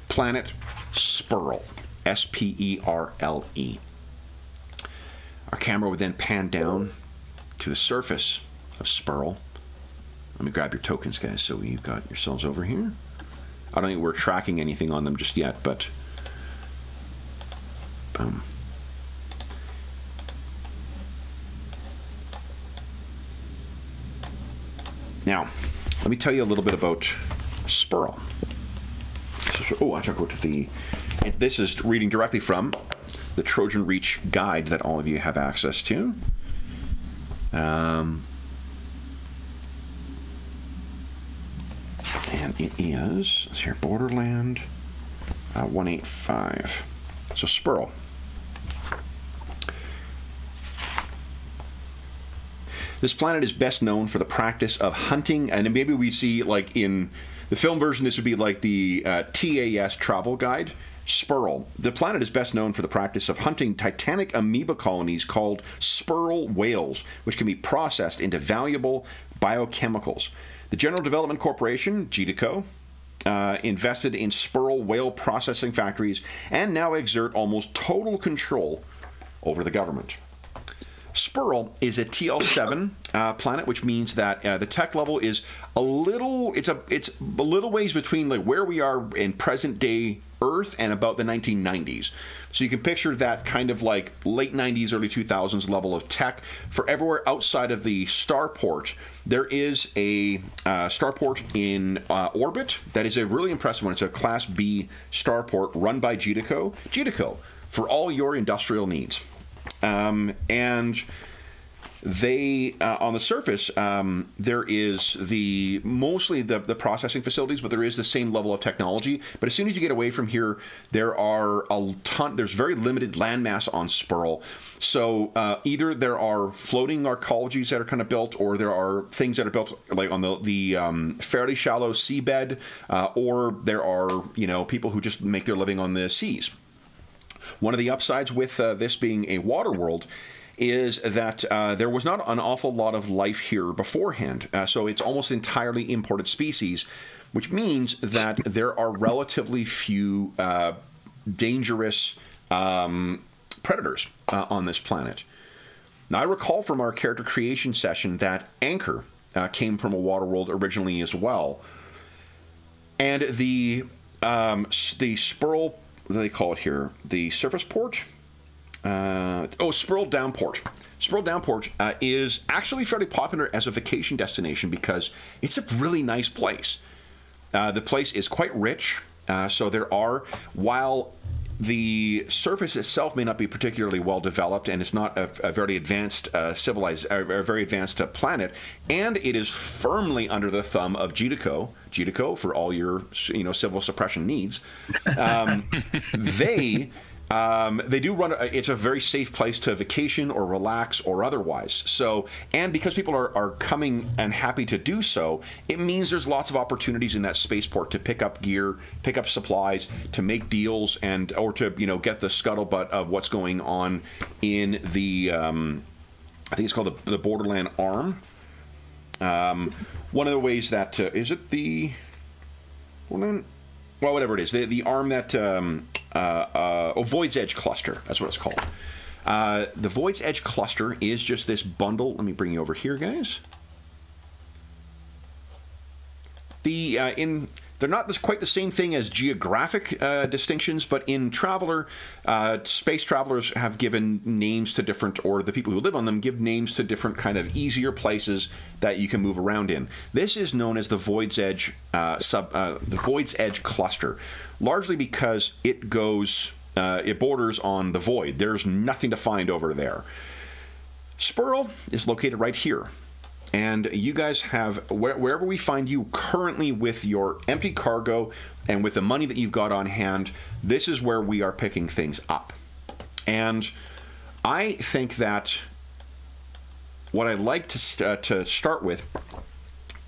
Planet Sperle, S P E R L E. Our camera would then pan down to the surface of Sperle. Let me grab your tokens, guys, so you've got yourselves over here. I don't think we're tracking anything on them just yet, but... Boom. Now, let me tell you a little bit about Sperle. So, oh, I should go to the... This is reading directly from the Trojan Reach guide that all of you have access to. Um, and it is, here, Borderland uh, 185. So Sperle. This planet is best known for the practice of hunting, and maybe we see, like in the film version, this would be like the uh, TAS travel guide. Sperle. The planet is best known for the practice of hunting titanic amoeba colonies called sperle whales, which can be processed into valuable biochemicals. The General Development Corporation, GDCO, uh, invested in sperle whale processing factories and now exert almost total control over the government. Sperle is a TL7 uh, planet, which means that uh, the tech level is a little it's a it's a little ways between like where we are in present day Earth and about the 1990s. So you can picture that kind of like late 90s, early 2000s level of tech. For everywhere outside of the starport, there is a uh, starport in uh, orbit that is a really impressive one. It's a Class B starport run by GDCO. GDCO for all your industrial needs. Um, and they uh, on the surface um, there is the mostly the, the processing facilities but there is the same level of technology. But as soon as you get away from here there are a ton there's very limited landmass on Sperle so uh, either there are floating arcologies that are kind of built or there are things that are built like on the, the um, fairly shallow seabed uh, or there are you know people who just make their living on the seas. One of the upsides with uh, this being a water world is that uh, there was not an awful lot of life here beforehand. Uh, so it's almost entirely imported species, which means that there are relatively few uh, dangerous um, predators uh, on this planet. Now, I recall from our character creation session that Anchor uh, came from a water world originally as well. And the um, the do they call it here? The surface port? Uh, oh, Sperle Downport. Sperle Downport uh, is actually fairly popular as a vacation destination because it's a really nice place. Uh, the place is quite rich, uh, so there are, while the surface itself may not be particularly well developed and it's not a, a very advanced uh, civilized a, very advanced uh, planet and it is firmly under the thumb of GDCO GDCO for all your you know civil suppression needs um, they um, they do run. A, it's a very safe place to vacation or relax or otherwise. So, and because people are, are coming and happy to do so, it means there's lots of opportunities in that spaceport to pick up gear, pick up supplies, to make deals, and or to you know get the scuttlebutt of what's going on in the. Um, I think it's called the, the Borderland Arm. Um, one of the ways that uh, is it the Borderland well, whatever it is, the, the arm that um, uh, uh, oh, Void's Edge cluster. That's what it's called. Uh, the Void's Edge cluster is just this bundle. Let me bring you over here, guys. The uh, in they're not this, quite the same thing as geographic uh, distinctions, but in Traveller, uh, space travelers have given names to different, or the people who live on them give names to different kind of easier places that you can move around in. This is known as the Void's Edge uh, sub, uh, the Void's Edge cluster, largely because it goes, uh, it borders on the Void. There's nothing to find over there. Sperle is located right here and you guys have wherever we find you currently with your empty cargo and with the money that you've got on hand this is where we are picking things up and I think that what I'd like to st- uh, to start with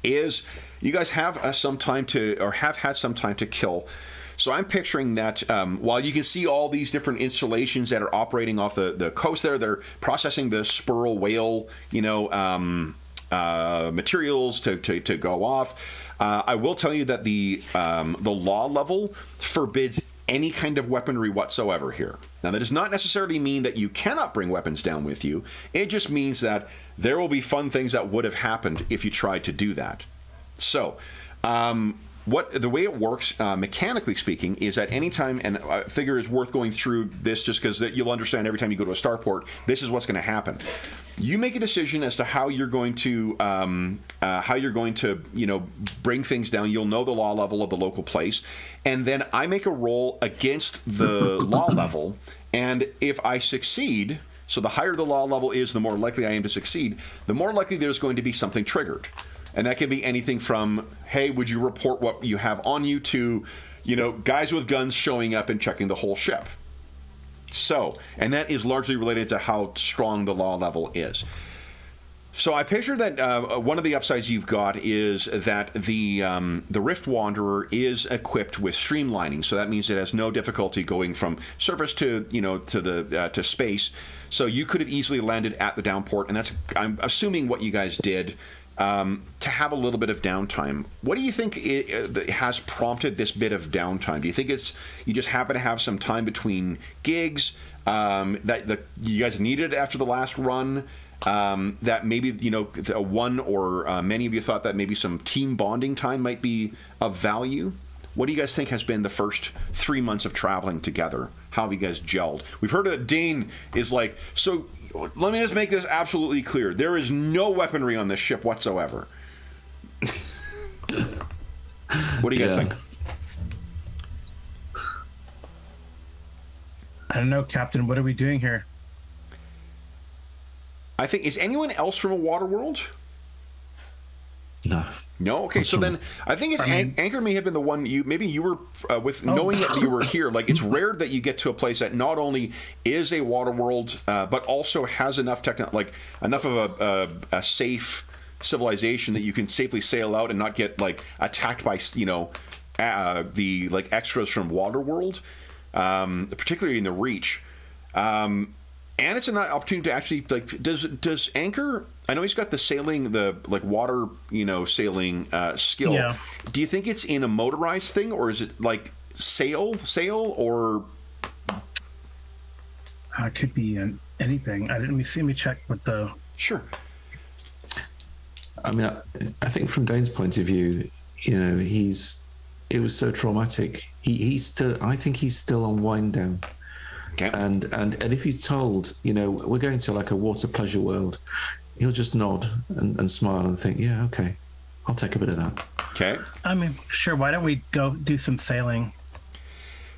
is you guys have uh, some time to or have had some time to kill. So I'm picturing that um, while you can see all these different installations that are operating off the, the coast there, they're processing the sperle whale, you know, um, uh, materials to, to, to go off. Uh, I will tell you that the um, the law level forbids any kind of weaponry whatsoever here. Now, that does not necessarily mean that you cannot bring weapons down with you. It just means that there will be fun things that would have happened if you tried to do that. So, um, what the way it works, uh, mechanically speaking, is at any time, and I figure it's worth going through this just because you'll understand every time you go to a starport, this is what's going to happen. You make a decision as to how you're going to um, uh, how you're going to you know bring things down. You'll know the law level of the local place, and then I make a roll against the law level, and if I succeed. So the higher the law level is, the more likely I am to succeed. The more likely there's going to be something triggered. And that can be anything from, hey, would you report what you have on you to, you know, guys with guns showing up and checking the whole ship. So, and that is largely related to how strong the law level is. So I picture that uh, one of the upsides you've got is that the um, the Rift Wanderer is equipped with streamlining. So that means it has no difficulty going from surface to you know to the uh, to space. So you could have easily landed at the downport, and that's I'm assuming what you guys did um, to have a little bit of downtime. What do you think it, has prompted this bit of downtime? Do you think it's you just happen to have some time between gigs um, that the, you guys needed after the last run? Um, that maybe you know one or uh, many of you thought that maybe some team bonding time might be of value. What do you guys think has been the first three months of traveling together? How have you guys gelled? We've heard that Dane is like, so let me just make this absolutely clear. There is no weaponry on this ship whatsoever. what do you guys Yeah. think? I don't know, Captain. What are we doing here? I think is anyone else from a water world? No. No. Okay, so then I think it's I mean- Anchor may have been the one you maybe you were uh, with knowing that you were here. Like it's rare that you get to a place that not only is a water world, uh, but also has enough techno like enough of a, a, a safe civilization that you can safely sail out and not get like attacked by you know uh, the like extras from water world, um, particularly in the Reach. Um, and it's an opportunity to actually like does does anchor i know he's got the sailing the like water you know sailing uh, skill Yeah. do you think it's in a motorized thing or is it like sail sail or Uh, it could be an, anything. I didn't. Let me see. Let me check what the. sure I mean, I, I think from Dane's point of view, you know, he's it was so traumatic. He he's still. I think he's still on wind down. Okay And and and if he's told, you know, we're going to like a water pleasure world, he'll just nod and, and smile and think, yeah, okay, I'll take a bit of that. okay I mean, sure. Why don't we go do some sailing?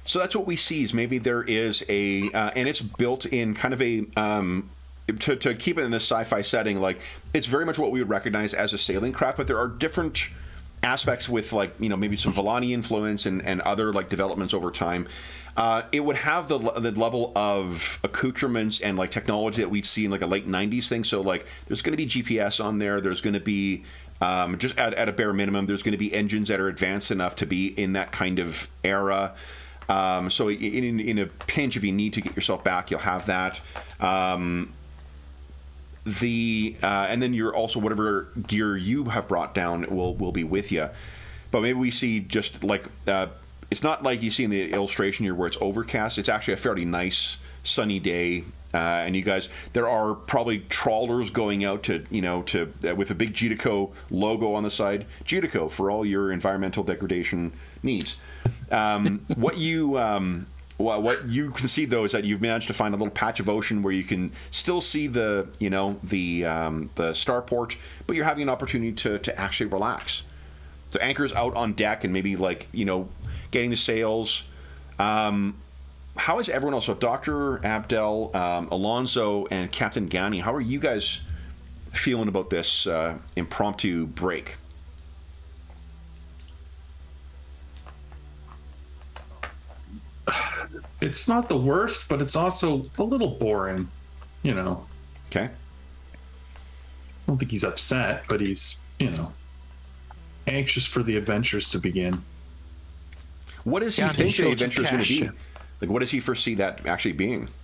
So that's what we see is maybe there is a, uh, and it's built in kind of a, um, to, to keep it in this sci-fi setting, like it's very much what we would recognize as a sailing craft, but there are different aspects with like, you know, maybe some Vilani influence and, and other like developments over time. Uh, it would have the, the level of accoutrements and like technology that we'd see in like a late 90s thing. So like there's going to be GPS on there. There's going to be um, just at, at a bare minimum, there's going to be engines that are advanced enough to be in that kind of era. Um, so in, in, in a pinch, if you need to get yourself back, you'll have that. Um, the uh, and then you're also whatever gear you have brought down will will be with you. But maybe we see just like uh, it's not like you see in the illustration here where it's overcast. It's actually a fairly nice sunny day. Uh, and you guys, there are probably trawlers going out to, you know, to uh, with a big Gedico logo on the side. Gedico for all your environmental degradation needs. Um, what you um, what, what you can see though is that you've managed to find a little patch of ocean where you can still see the you know the um, the starport, but you're having an opportunity to to actually relax. So anchors out on deck and maybe like you know getting the sails. Um, how is everyone else? So Doctor Abdel, um, Alonso, and Captain Gani. How are you guys feeling about this uh, impromptu break? It's not the worst, but it's also a little boring. you know, Okay. I don't think he's upset, but he's, you know, anxious for the adventures to begin. What does he Yeah, think the short adventure is going to be? Like, what does he foresee that actually being?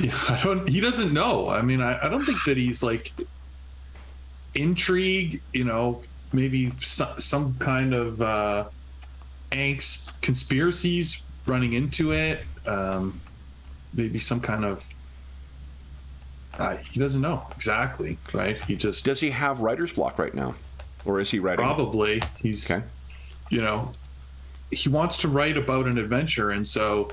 Yeah, I don't. He doesn't know. I mean, I, I don't think that he's like intrigue. You know, maybe some, some kind of uh, angst, conspiracies running into it. Um, maybe some kind of. Uh, he doesn't know exactly, right? He just Does he have writer's block right now, or is he writing? probably he's Okay. you know he wants to write about an adventure and so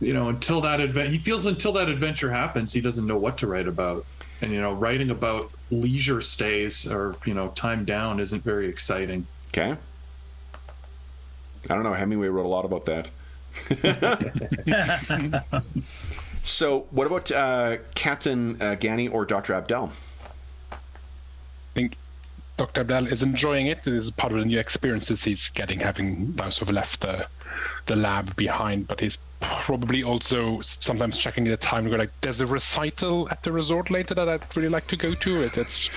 you know until that event, he feels until that adventure happens he doesn't know what to write about and you know writing about leisure stays or you know time down isn't very exciting Okay. I don't know. Hemingway wrote a lot about that. so, what about uh, Captain uh, Gani or Dr. Abdel? I think Dr. Abdel is enjoying it. It is part of the new experiences he's getting, having now sort of left the the lab behind. But he's probably also sometimes checking the time and go like, "There's a recital at the resort later that I'd really like to go to." It, it's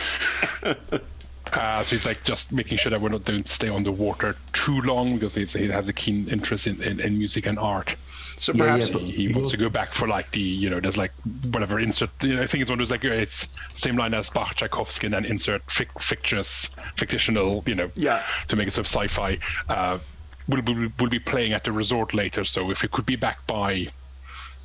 uh, so he's like just making sure that we not don't stay on the water too long because he's, he has a keen interest in, in, in music and art. So perhaps yeah, He, he wants to go back for like the you know there's like whatever insert you know, I think it's one of those like uh, it's same line as Bach Tchaikovsky and then insert fic- fictitious fictional you know Yeah. to make it sort of sci-fi uh will be will be playing at the resort later so if it could be back by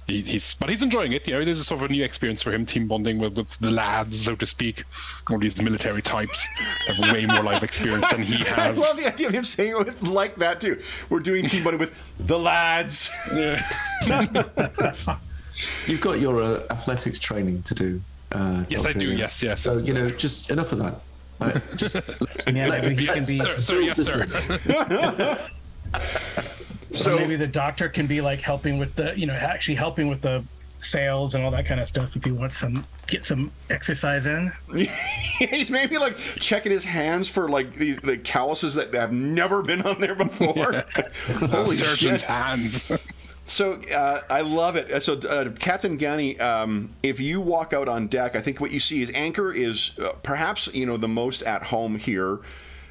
he, he's but he's enjoying it you know this is sort of a new experience for him team bonding with, with the lads so to speak all these military types have way more life experience than he has. I love the idea of him saying it with, like that too. We're doing team bonding with the lads. Yeah. You've got your uh, athletics training to do. Uh, Yes, I do. Yes, yes. So you know, just enough of that. Right? Just Yeah, let's- maybe he can let's- be- sir, sir, yes, sir. So maybe the doctor can be like helping with the, you know, actually helping with the sales and all that kind of stuff if you want some get some exercise in. He's maybe like checking his hands for like the, the calluses that have never been on there before. Holy surgeon's shit! hands. So uh, I love it. Uh, So uh, Captain Gani, um, if you walk out on deck, I think what you see is Anchor is uh, perhaps you know the most at home here.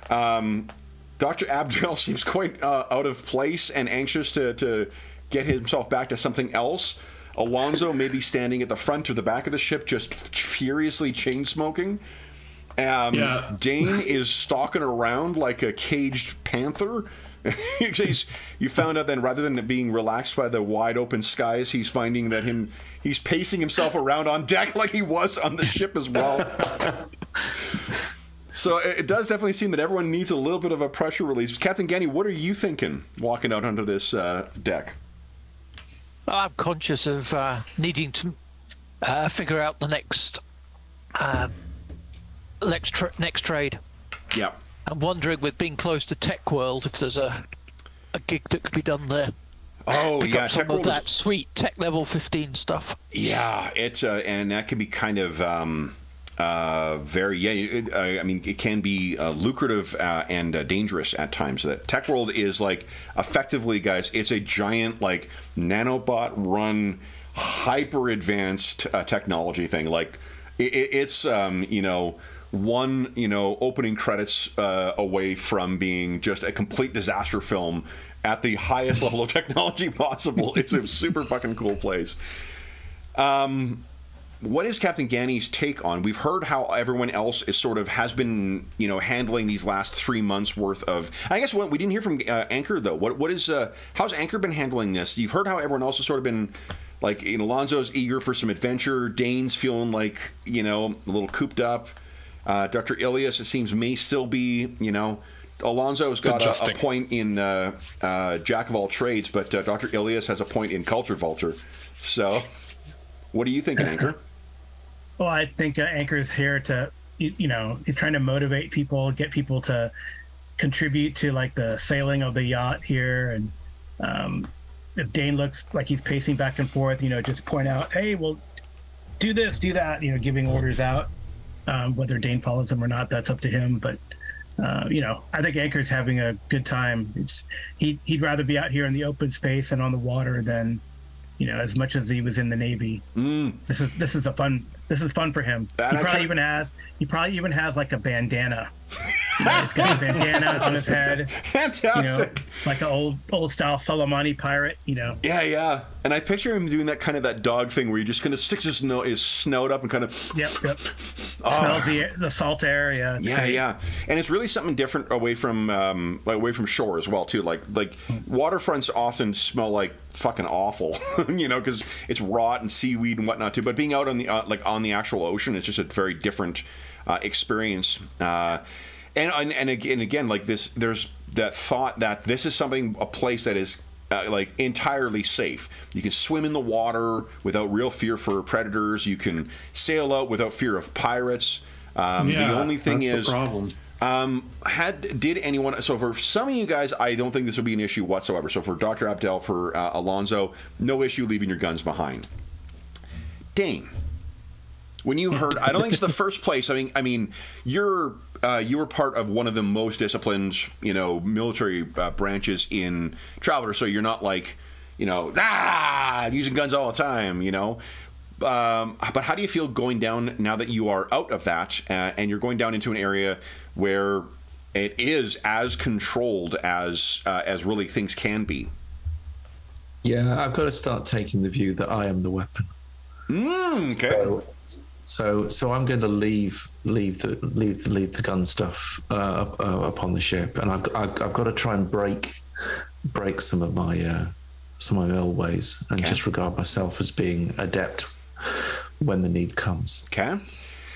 Um, Dr. Abdel seems quite uh, out of place and anxious to, to get himself back to something else. Alonzo may be standing at the front or the back of the ship, just furiously chain smoking. Um, Yeah. Dane is stalking around like a caged panther. he's, you found out then, rather than being relaxed by the wide open skies, he's finding that him he's pacing himself around on deck like he was on the ship as well. So it, it does definitely seem that everyone needs a little bit of a pressure release. Captain Gani, what are you thinking walking out onto this uh, deck? I'm conscious of uh, needing to uh, figure out the next uh, next tra- next trade. Yeah. I'm wondering, with being close to Tech World, if there's a a gig that could be done there. Oh Pick yeah, up some Tech of is- that sweet Tech Level 15 stuff. Yeah, it's uh, and that can be kind of um, uh, very yeah. It, uh, I mean, it can be uh, lucrative uh, and uh, dangerous at times. That Tech World is like effectively, guys. It's a giant like nanobot run, hyper advanced uh, technology thing. Like it, it- it's um, you know one you know opening credits away from being just a complete disaster film at the highest level of technology possible. It's a super fucking cool place. What is Captain Gani's take on? We've heard how everyone else is sort of has been, you know, handling these last three months worth of. I guess what we didn't hear from uh, Anchor though. What what is uh, how's Anchor been handling this? You've heard how everyone else has sort of been, like, you know, Alonzo's eager for some adventure. Dane's feeling like you know a little cooped up. Uh, Dr. Ilias, it seems, may still be, you know. Alonzo's got a, a point in uh, uh, Jack of all trades, but uh, Dr. Ilias has a point in Culture Vulture. So, what are you thinking, Anchor? Well, I think uh, Anchor's here to, you, you know, he's trying to motivate people, get people to contribute to like the sailing of the yacht here. And um, if Dane looks like he's pacing back and forth, you know, just point out, hey, well, do this, do that, you know, giving orders out. Um, whether Dane follows him or not, that's up to him. But uh, you know, I think Anchor's having a good time. It's he he'd rather be out here in the open space and on the water than You know, as much as he was in the Navy, this is this is a fun this is fun for him. And he probably even has he probably even has like a bandana. He's got a bandana on his head. You know, Fantastic. like an old old style Solomani pirate. You know, Yeah, yeah. And I picture him doing that kind of that dog thing where he just kind of sticks his, no- his snout up and kind of yep, yep. Smells the the salt air. Yeah, Oh. Yeah, great. yeah, and it's really something different away from um, like away from shore as well too. Like like waterfronts often smell like fucking awful, you know, because it's rot and seaweed and whatnot too. But being out on the uh, like on the actual ocean, it's just a very different uh, experience. Uh, and, and and again, again, like this, there's that thought that this is something a place that is uh, like entirely safe. You can swim in the water without real fear for predators. You can sail out without fear of pirates. Um, yeah, the only thing that's is, the problem. um, had did anyone? So for some of you guys, I don't think this would be an issue whatsoever. So for Doctor Abdel, for uh, Alonzo, no issue leaving your guns behind. Dane, when you heard, I don't think it's the first place. I mean, I mean, you're uh, you were part of one of the most disciplined, you know, military uh, branches in Traveller. So you're not like, you know, ah, using guns all the time, you know. Um, but how do you feel going down now that you are out of that uh, and you're going down into an area where it is as controlled as uh, as really things can be? Yeah, I've got to start taking the view that I am the weapon. Mm, okay. So, so, so I'm going to leave, leave the, leave the, leave the gun stuff uh, up- uh, upon the ship, and I've, I've, I've got to try and break, break some of my, uh, some of my old ways, and Okay. just regard myself as being adept when the need comes. Okay.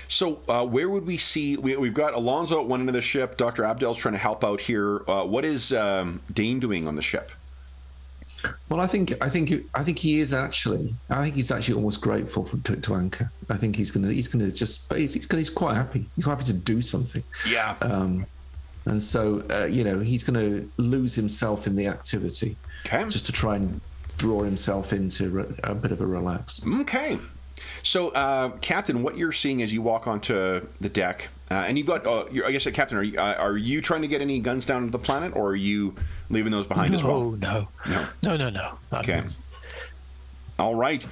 So, uh, where would we see? We, we've got Alonzo at one end of the ship. Dr. Abdel's trying to help out here. Uh, what is um, Dane doing on the ship? Well, I think I think I think he is actually. I think he's actually almost grateful for, to, to Anchor. I think he's gonna he's gonna just he's, he's, he's quite happy. He's quite happy to do something. Yeah. Um, and so uh, you know he's going to lose himself in the activity Okay. just to try and draw himself into a bit of a relax. Okay. So, uh, Captain, what you're seeing as you walk onto the deck, uh, and you've got, uh, you're, I guess, uh, Captain, are you, uh, are you trying to get any guns down to the planet, or are you leaving those behind as well? no, No. no, no, no. Okay. All right.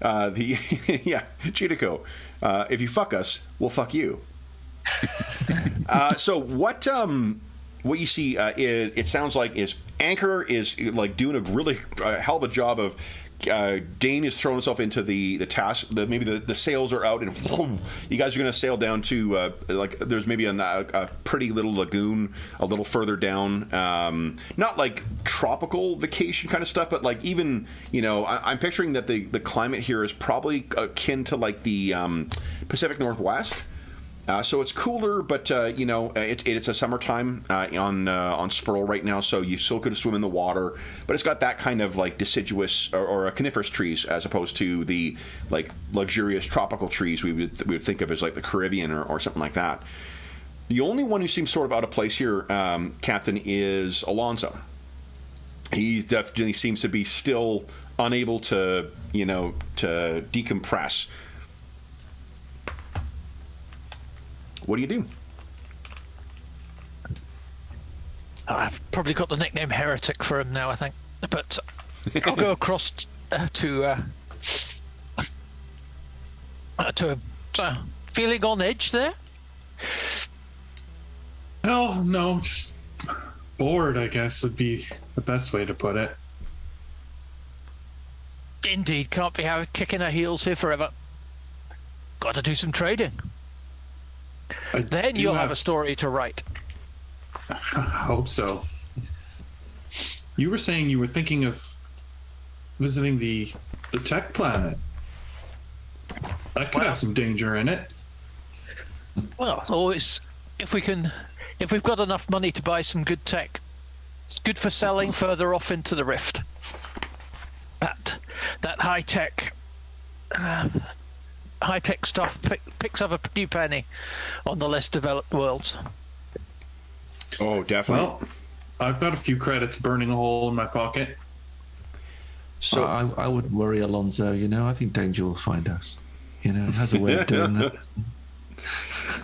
Uh, the yeah, Chitico. Uh, if you fuck us, we'll fuck you. uh, so what um what you see uh, is it sounds like is Anchor is like doing a really uh, hell of a job of. Uh, Dane is throwing himself into the the task. The, maybe the, the sails are out, and whoom, you guys are going to sail down to uh, like there's maybe a, a pretty little lagoon a little further down. Um, not like tropical vacation kind of stuff, but like even you know I, I'm picturing that the the climate here is probably akin to like the um, Pacific Northwest. Uh, so it's cooler, but uh, you know uh, it, it's a summertime uh, on uh, on Sperle right now, so you still could swim in the water. But it's got that kind of like deciduous or, or coniferous trees as opposed to the like luxurious tropical trees we would we would think of as like the Caribbean or, or something like that. The only one who seems sort of out of place here, um, Captain, is Alonso. He definitely seems to be still unable to you know to decompress. What do you do? I've probably got the nickname heretic for him now, I think. But I'll go across uh, to uh, uh, to uh, feeling on edge there. Hell, no, just bored. I guess would be the best way to put it. Indeed, can't be having kicking our heels here forever. Got to do some trading. I Then you'll have a story to write. I hope so. You were saying you were thinking of visiting the the tech planet. That could have some danger in it. Well, always if we can, if we've got enough money to buy some good tech, it's good for selling further off into the rift. That that high tech, uh, high tech stuff pick, picks up a pretty penny on the less developed worlds. Oh, definitely. Well, I've got a few credits burning a hole in my pocket. so I, I wouldn't worry, Alonso. You know, I think danger will find us. You know, it has a way of doing that.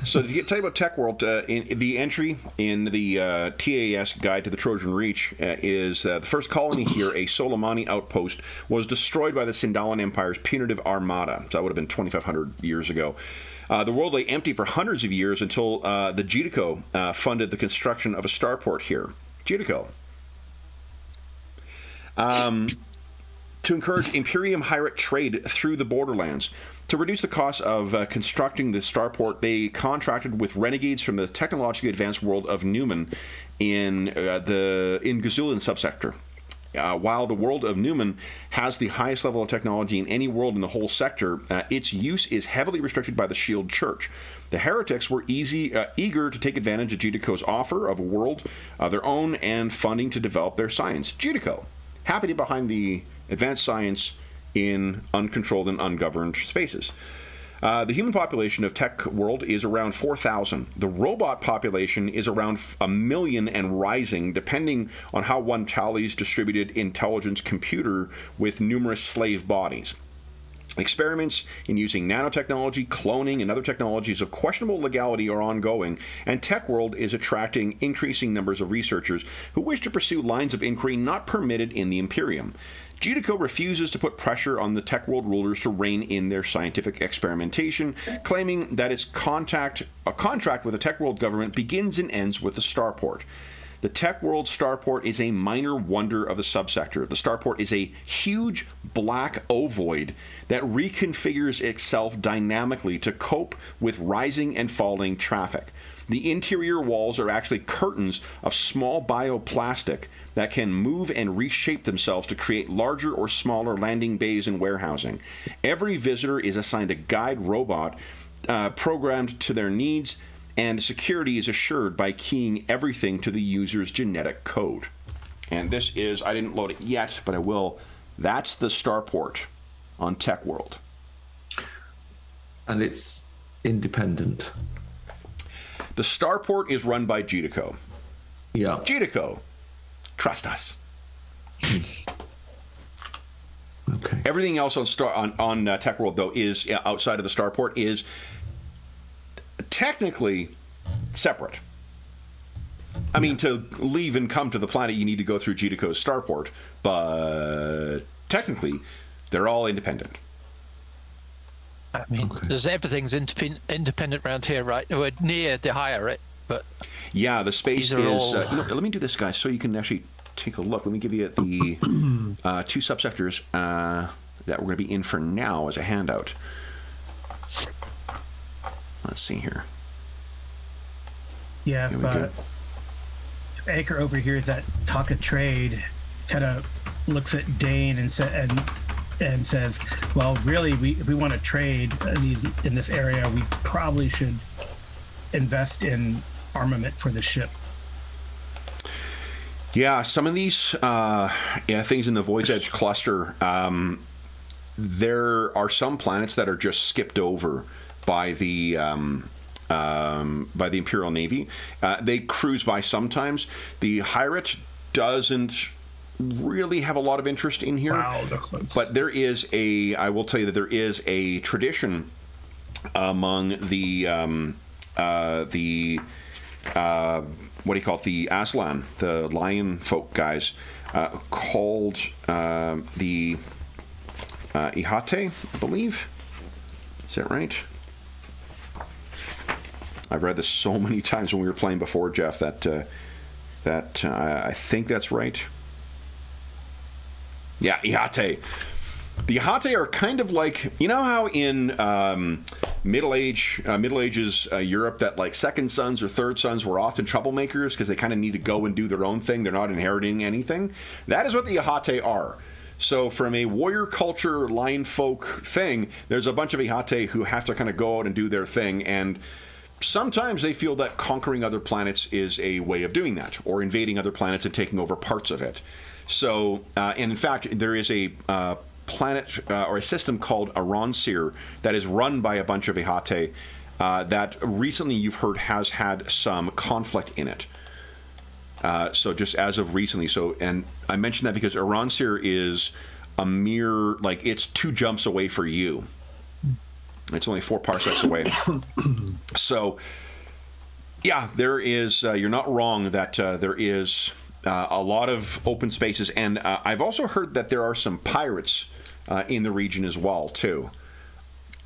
so to tell you about Tech World, uh, in, the entry in the uh, TAS Guide to the Trojan Reach uh, is uh, the first colony here, a Solomani outpost, was destroyed by the Sindalian Empire's punitive armada. So that would have been 2,500 years ago. Uh, the world lay empty for hundreds of years until uh, the Judico funded the construction of a starport here. Judico. Um, to encourage Imperium Hierate trade through the borderlands. To reduce the cost of uh, constructing the starport, they contracted with renegades from the technologically advanced world of Newman in uh, the in Gazulin subsector. Uh, while the world of Newman has the highest level of technology in any world in the whole sector, uh, its use is heavily restricted by the Shield Church. The heretics were easy, uh, eager to take advantage of Judico's offer of a world of their own and funding to develop their science. Judico, happy to behind the advanced science in uncontrolled and ungoverned spaces. Uh, the human population of tech world is around 4,000. The robot population is around a million and rising, depending on how one tallies distributed intelligence computer with numerous slave bodies. Experiments in using nanotechnology, cloning, and other technologies of questionable legality are ongoing, and Tech World is attracting increasing numbers of researchers who wish to pursue lines of inquiry not permitted in the Imperium. Judico refuses to put pressure on the tech world rulers to rein in their scientific experimentation, claiming that its contact, a contract with the tech world government begins and ends with the starport. The Tech World Starport is a minor wonder of the subsector. The Starport is a huge black ovoid that reconfigures itself dynamically to cope with rising and falling traffic. The interior walls are actually curtains of small bioplastic that can move and reshape themselves to create larger or smaller landing bays and warehousing. Every visitor is assigned a guide robot uh, programmed to their needs, and security is assured by keying everything to the user's genetic code. And this is, I didn't load it yet, but I will. That's the starport on Tech World. And it's independent. The starport is run by Judico. Yeah. Judico, trust us. okay. Everything else on Star on on uh, Tech World though is uh, outside of the starport is technically separate. I mean, to leave and come to the planet, you need to go through Judico's starport, but technically, they're all independent. I mean, okay. there's everything's independent around here, right? We're near the Hierate, but yeah, the space is. All... Uh, you know, let me do this, guys, so you can actually take a look. Let me give you the uh, two subsectors uh, that we're going to be in for now as a handout. Let's see here. Yeah, if, uh, if Anchor over here is that talk of trade, kind of looks at Dane and and and says, "Well, really, we if we want to trade in these in this area, we probably should invest in armament for the ship." Yeah, some of these uh, yeah things in the Void's Edge cluster. Um, there are some planets that are just skipped over by the um, um, by the Imperial Navy. Uh, they cruise by sometimes. The Hierate doesn't really have a lot of interest in here. Wow, but there is a, I will tell you that there is a tradition among the um, uh, the uh, what do you call it? The Aslan, the lion folk guys, uh, called uh, the uh, Ihate, I believe. Is that right? I've read this so many times when we were playing before, Jeff. That uh, that I think that's right. Yeah, Ihate. The Ihate are kind of like you know how in um, Middle Age, uh, Middle Ages uh, Europe, that like second sons or third sons were often troublemakers because they kind of need to go and do their own thing. They're not inheriting anything. That is what the Ihate are. So, from a warrior culture, line folk thing, there's a bunch of Ihate who have to kind of go out and do their thing, and sometimes they feel that conquering other planets is a way of doing that, or invading other planets and taking over parts of it. So, uh, and in fact, there is a uh, planet uh, or a system called Aronsir that is run by a bunch of Ihate uh, that recently you've heard has had some conflict in it. Uh, so just as of recently, so and I mentioned that because Aronsir is a mere like it's two jumps away for you. It's only four parsecs away. so, yeah, there is. Uh, you're not wrong that uh, there is uh, a lot of open spaces, and uh, I've also heard that there are some pirates uh, in the region as well, too.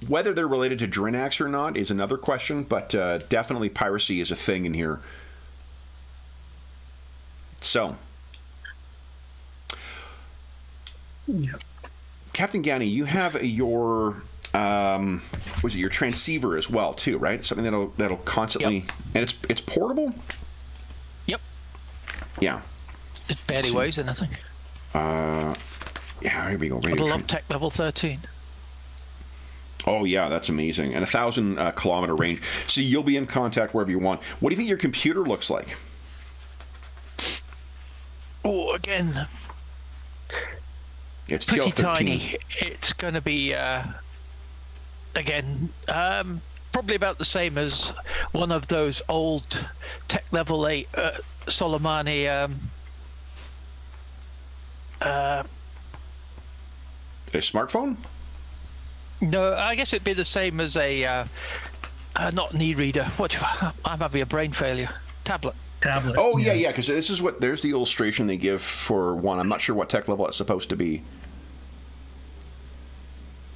Whether they're related to Drinax or not is another question, but uh, definitely piracy is a thing in here. So, Yep. Captain Gani, you have your um, was it your transceiver as well too, right? Something that'll that'll constantly Yep. and it's it's portable. Yep. Yeah, It barely weighs anything. yeah. Here we go. Radio tran- up tech level 13. oh yeah, that's amazing, and a thousand uh, kilometer range. So you'll be in contact wherever you want. What do you think your computer looks like? Oh, again, It's pretty TL13. tiny. It's going to be, uh, again, um, probably about the same as one of those old tech level 8 uh, Solomani. Um, uh, A smartphone? no, I guess it'd be the same as a, uh, uh, not an e-reader. What? I- I'm having a brain failure. Tablet. Tablet. Oh yeah, yeah. Because this is what there's the illustration they give for one. I'm not sure what tech level it's supposed to be.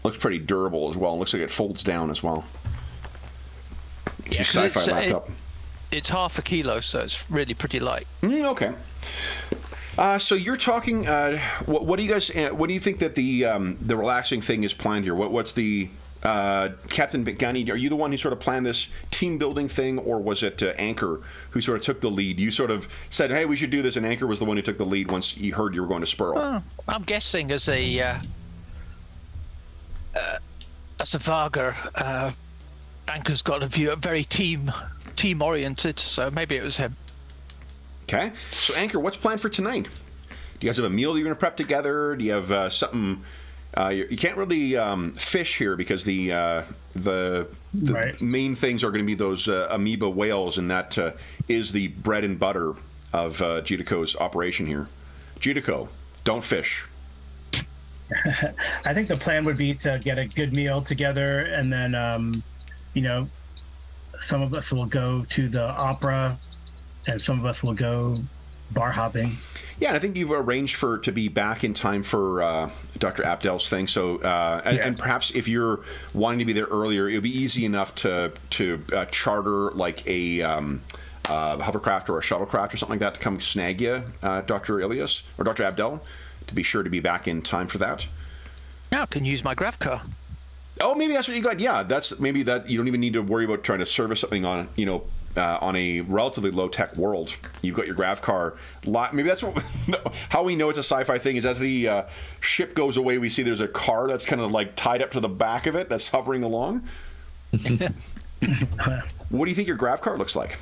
Looks pretty durable as well. Looks like it folds down as well. It's 'cause sci-fi laptop. It's half a kilo, so it's really pretty light. Mm, okay. Uh, so you're talking. Uh, what, what do you guys? Uh, what do you think that the um, the relaxing thing is planned here? What, what's the uh, Captain Gani? Are you the one who sort of planned this team building thing, or was it uh, Anchor who sort of took the lead? You sort of said, "Hey, we should do this," and Anchor was the one who took the lead once he heard you were going to Sperle. Oh, I'm guessing as a uh, uh, as a Vargr, uh, Anchor's got a view very team team oriented, so maybe it was him. Okay. So, Anchor, what's planned for tonight? Do you guys have a meal you're going to prep together? Do you have uh, something? Uh, you, you can't really um, fish here because the uh, the, the Right. main things are going to be those uh, amoeba whales, and that uh, is the bread and butter of uh, Judico's operation here. Judico, don't fish. I think the plan would be to get a good meal together, and then, um, you know, some of us will go to the opera, and some of us will go bar hopping. Yeah, I think you've arranged for to be back in time for uh, Dr. Abdel's thing. So, uh, and, Yeah. and perhaps if you're wanting to be there earlier, it would be easy enough to to uh, charter like a um, uh, hovercraft or a shuttlecraft or something like that to come snag you, uh, Dr. Ilias or Dr. Abdel, to be sure to be back in time for that. Now I can use my grav car. Oh, maybe that's what you got. Yeah, that's maybe that you don't even need to worry about trying to service something on you know uh, on a relatively low tech world. You've got your grav car. Lot. Maybe that's what how we know it's a sci-fi thing is as the uh, ship goes away, we see there's a car that's kind of like tied up to the back of it that's hovering along. what do you think your grav car looks like?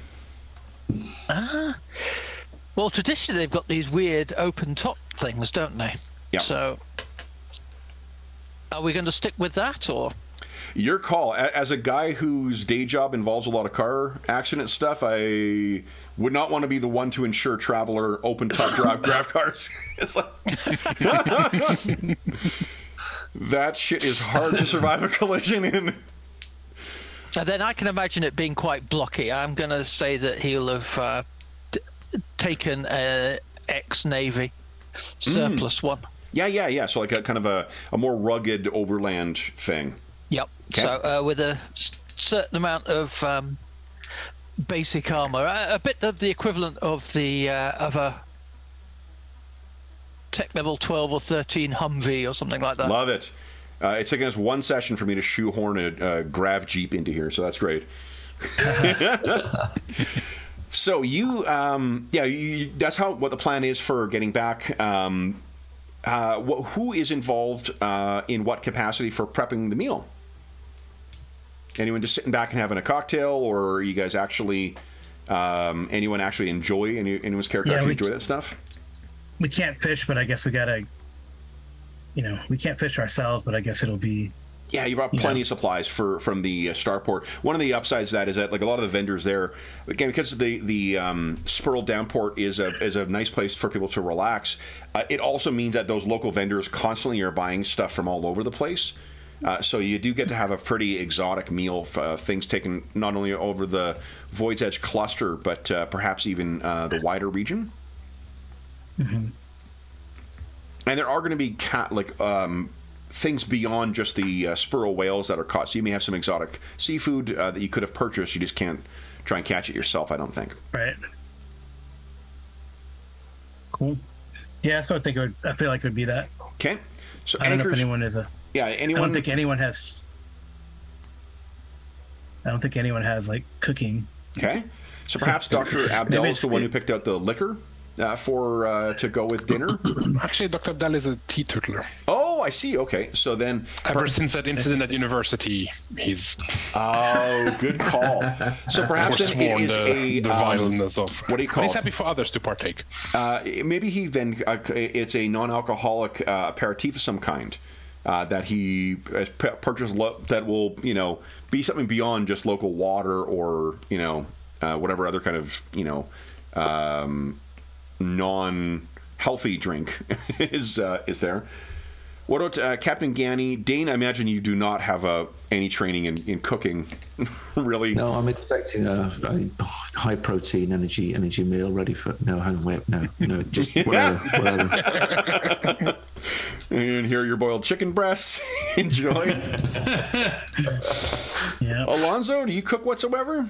Well, traditionally they've got these weird open top things, don't they? Yeah. So, are we going to stick with that, or Your call. As a guy whose day job involves a lot of car accident stuff, I would not want to be the one to ensure Traveller open top drive draft cars. It's like that shit is hard to survive a collision in. And then I can imagine it being quite blocky. I'm going to say that he'll have uh, taken a ex-navy surplus one. Yeah, yeah, yeah. So like a kind of a, a more rugged overland thing. Yep. Okay. So uh, with a certain amount of um, basic armor, a, a bit of the equivalent of the uh, of a tech level 12 or 13 Humvee or something like that. Love it. Uh, it's taken us one session for me to shoehorn a, a grav jeep into here, so that's great. so you, um, yeah, you, that's how what the plan is for getting back. Um, uh, wh- who is involved uh, in what capacity for prepping the meal? Anyone just sitting back and having a cocktail, or are you guys actually? Um, anyone actually enjoy? Any, anyone's character Yeah, actually enjoy that stuff? We can't fish, but I guess we gotta, you know, we can't fish ourselves, but I guess it'll be. Yeah, you brought plenty of supplies for from the uh, starport. One of the upsides of that is that like a lot of the vendors there, again because the the um, Sperle Downport is a is a nice place for people to relax. Uh, it also means that those local vendors constantly are buying stuff from all over the place. Uh, so you do get to have a pretty exotic meal. Uh, things taken not only over the Void's Edge cluster, but uh, perhaps even uh, the wider region. Mm-hmm. And there are going to be like um, things beyond just the uh, sperle whales that are caught. So you may have some exotic seafood uh, that you could have purchased. You just can't try and catch it yourself. I don't think. Right. Cool. Yeah, so I think it would, I feel like it would be that. Okay. So I don't know if anyone is a. yeah. anyone. I don't think anyone has. I don't think anyone has like cooking. Okay. So perhaps Dr. Abdel is the one who picked out the liquor uh, for uh, to go with dinner. Actually, Dr. Abdel is a teetotaler. oh, I see. Okay. So then. Ever since that incident at university, he's Oh, good call. So perhaps then it is the, a. the um, vileness of. what do you call he's happy for others to partake. Uh, maybe he then uh, it's a non-alcoholic uh, aperitif of some kind uh, that he has purchased lo- that will you know be something beyond just local water or you know uh, whatever other kind of you know um, non-healthy drink is uh, is there. What about uh, Captain Ganny? Dane, I imagine you do not have uh, any training in, in cooking, really. No, I'm expecting a, a high protein energy energy meal ready for. No, hang on, wait, no, no, just whatever, whatever. And here are your boiled chicken breasts. Enjoy. Yeah. Alonzo, do you cook whatsoever?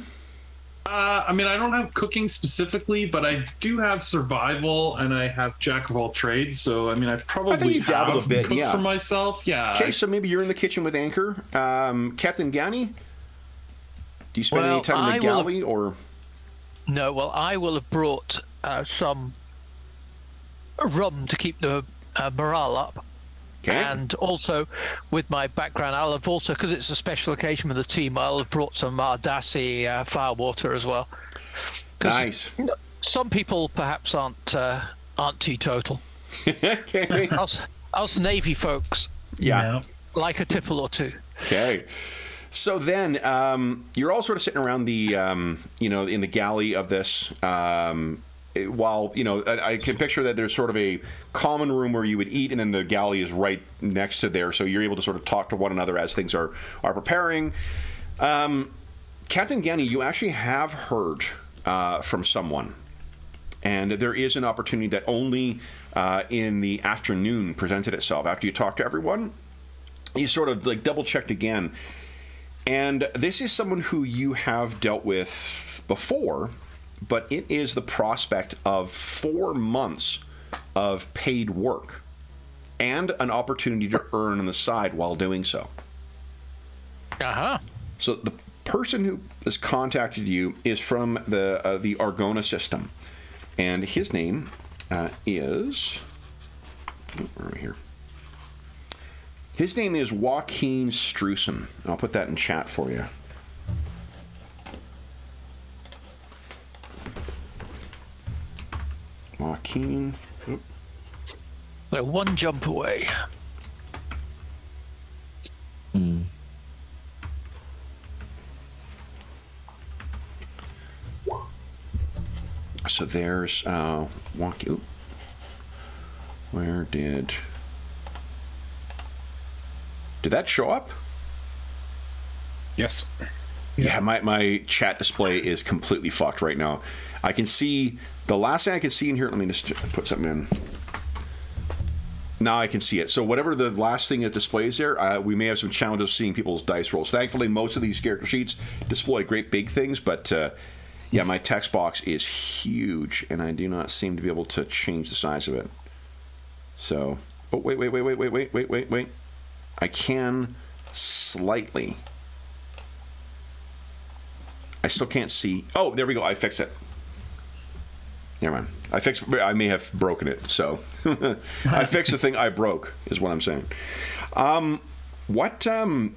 Uh, I mean, I don't have cooking specifically, but I do have survival, and I have jack of all trades. So, I mean, I probably I think you dabbled have a bit, cooked yeah. for myself. Yeah. Okay, so maybe you're in the kitchen with Anchor. Um, Captain Gani, do you spend any time in the I will- galley or? No, well, I will have brought uh, some rum to keep the uh, morale up. Okay. And also, with my background, I'll have also, because it's a special occasion with the team, I'll have brought some Ardassi uh, firewater as well. 'Cause, Nice. you know, some people perhaps aren't uh, aren't teetotal. okay. Us, us Navy folks Yeah. like a tipple or two. Okay. So then, um, you're all sort of sitting around the, um, you know, in the galley of this. Um, it- while you know, I, can picture that there's sort of a common room where you would eat, and then the galley is right next to there, so you're able to sort of talk to one another as things are are preparing. Um, Captain Ganny, you actually have heard uh, from someone. And there is an opportunity that only uh, in the afternoon presented itself. After you talk to everyone you sort of like double checked again. And this is someone who you have dealt with before but it is the prospect of four months of paid work and an opportunity to earn on the side while doing so Uh huh. so the person who has contacted you is from the uh, the Argona system, and his name uh, is. oh, we here? His name is Joaquin Strusen. I'll put that in chat for you. Joaquin. oop, They're one jump away. So there's uh, Joaquin. oop. Where did did that show up? Yes. Yeah, my, my chat display is completely fucked right now. I can see the last thing I can see in here. Let me just put something in. Now I can see it. So whatever the last thing that displays there, uh, we may have some challenges seeing people's dice rolls. Thankfully, most of these character sheets display great big things, but uh, yeah, my text box is huge, and I do not seem to be able to change the size of it. So, oh wait, wait, wait, wait, wait, wait, wait, wait, wait. I can slightly. I still can't see. Oh, there we go. I fixed it. Never mind. I fixed. I may have broken it. So I fixed the thing I broke. Is what I'm saying. Um, what? Um,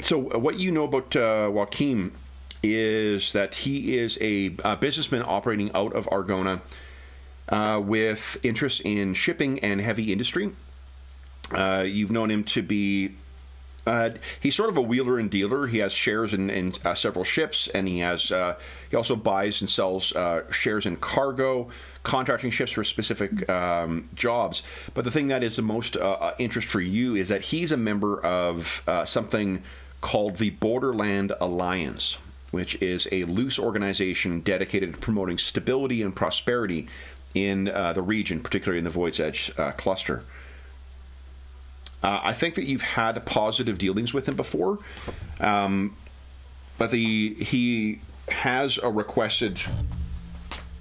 so what you know about uh, Joaquin is that he is a, uh businessman operating out of Argona uh, with interest in shipping and heavy industry. Uh, you've known him to be Uh, he's sort of a wheeler and dealer. He has shares in, in uh, several ships, and he has uh, he also buys and sells uh, shares in cargo, contracting ships for specific um, jobs. But the thing that is the most uh, uh, interest for you is that he's a member of something called the Borderland Alliance, which is a loose organization dedicated to promoting stability and prosperity in the region, particularly in the Void's Edge cluster. Uh, I think that you've had positive dealings with him before, um, but the he has a requested,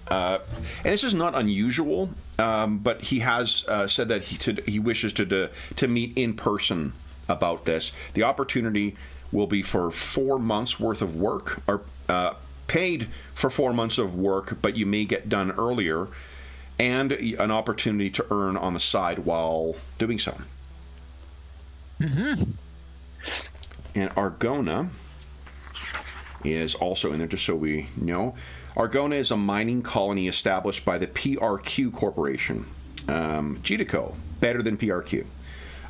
uh, and this is not unusual, um, but he has uh, said that he to, he wishes to, to to meet in person about this. The opportunity will be for four months worth of work, or uh, paid for four months of work, but you may get done earlier, and an opportunity to earn on the side while doing so. Mm-hmm. And Argona is also in there, just so we know. Argona is a mining colony established by the PRQ Corporation. Um, better than PRQ.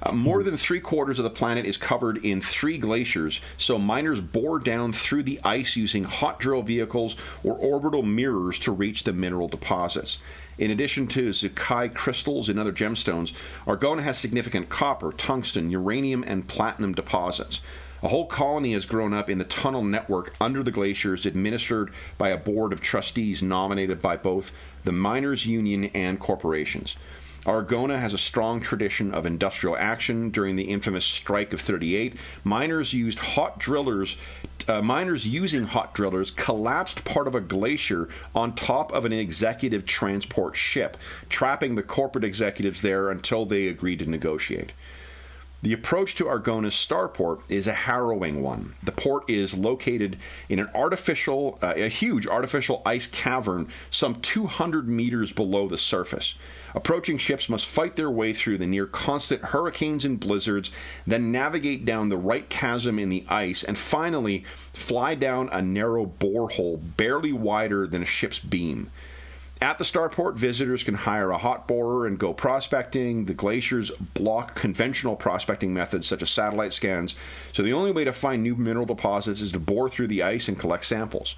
Uh, more than three quarters of the planet is covered in three glaciers, so miners bore down through the ice using hot drill vehicles or orbital mirrors to reach the mineral deposits. In addition to Zuchai crystals and other gemstones, Argona has significant copper, tungsten, uranium, and platinum deposits. A whole colony has grown up in the tunnel network under the glaciers, administered by a board of trustees nominated by both the Miners' Union and corporations. Argona has a strong tradition of industrial action. During the infamous strike of 38, miners used hot drillers. Uh, miners using hot drillers collapsed part of a glacier on top of an executive transport ship, trapping the corporate executives there until they agreed to negotiate. The approach to Argona's starport is a harrowing one. The port is located in an artificial, uh, a huge artificial ice cavern some 200 meters below the surface. Approaching ships must fight their way through the near constant hurricanes and blizzards, then navigate down the right chasm in the ice, and finally fly down a narrow borehole barely wider than a ship's beam. At the starport, visitors can hire a hot borer and go prospecting. The glaciers block conventional prospecting methods such as satellite scans, so the only way to find new mineral deposits is to bore through the ice and collect samples.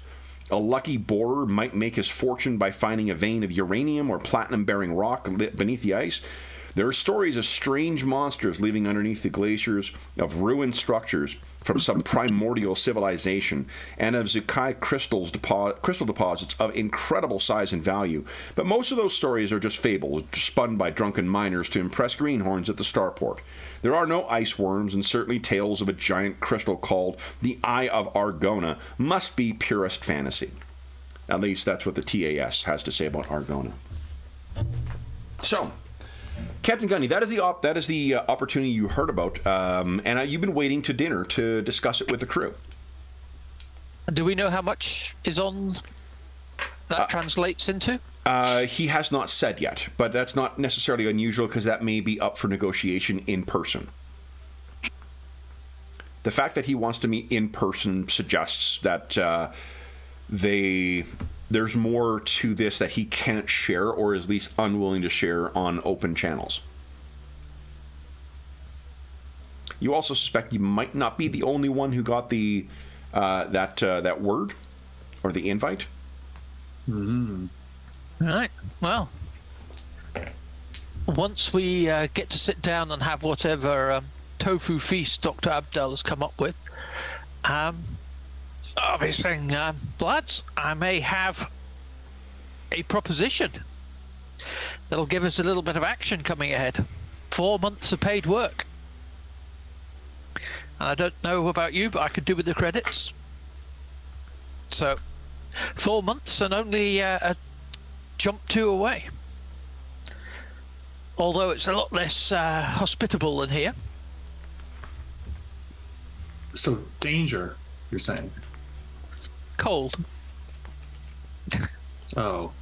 A lucky borer might make his fortune by finding a vein of uranium or platinum bearing rock beneath the ice, there are stories of strange monsters living underneath the glaciers, of ruined structures from some primordial civilization, and of Zuchai crystals depo- crystal deposits of incredible size and value. But most of those stories are just fables spun by drunken miners to impress greenhorns at the starport. There are no ice worms, and certainly tales of a giant crystal called the Eye of Argona must be purest fantasy. At least that's what the TAS has to say about Argona. So, Captain Gunny, that is the op- that is the uh, opportunity you heard about, um, and uh, you've been waiting to dinner to discuss it with the crew. Do we know how much is on that uh, translates into? Uh, he has not said yet, but that's not necessarily unusual because that may be up for negotiation in person. The fact that he wants to meet in person suggests that uh, they there's more to this that he can't share or is at least unwilling to share on open channels. You also suspect you might not be the only one who got the uh, that uh, that word or the invite. Mm. All right. Well, once we uh, get to sit down and have whatever um, tofu feast Dr. Abdel has come up with, um, I'll saying, um, lads, I may have a proposition that'll give us a little bit of action coming ahead. Four months of paid work. And I don't know about you, but I could do with the credits. So, four months and only uh, a jump two away. Although it's a lot less uh, hospitable than here. So, danger, you're saying? Cold. oh.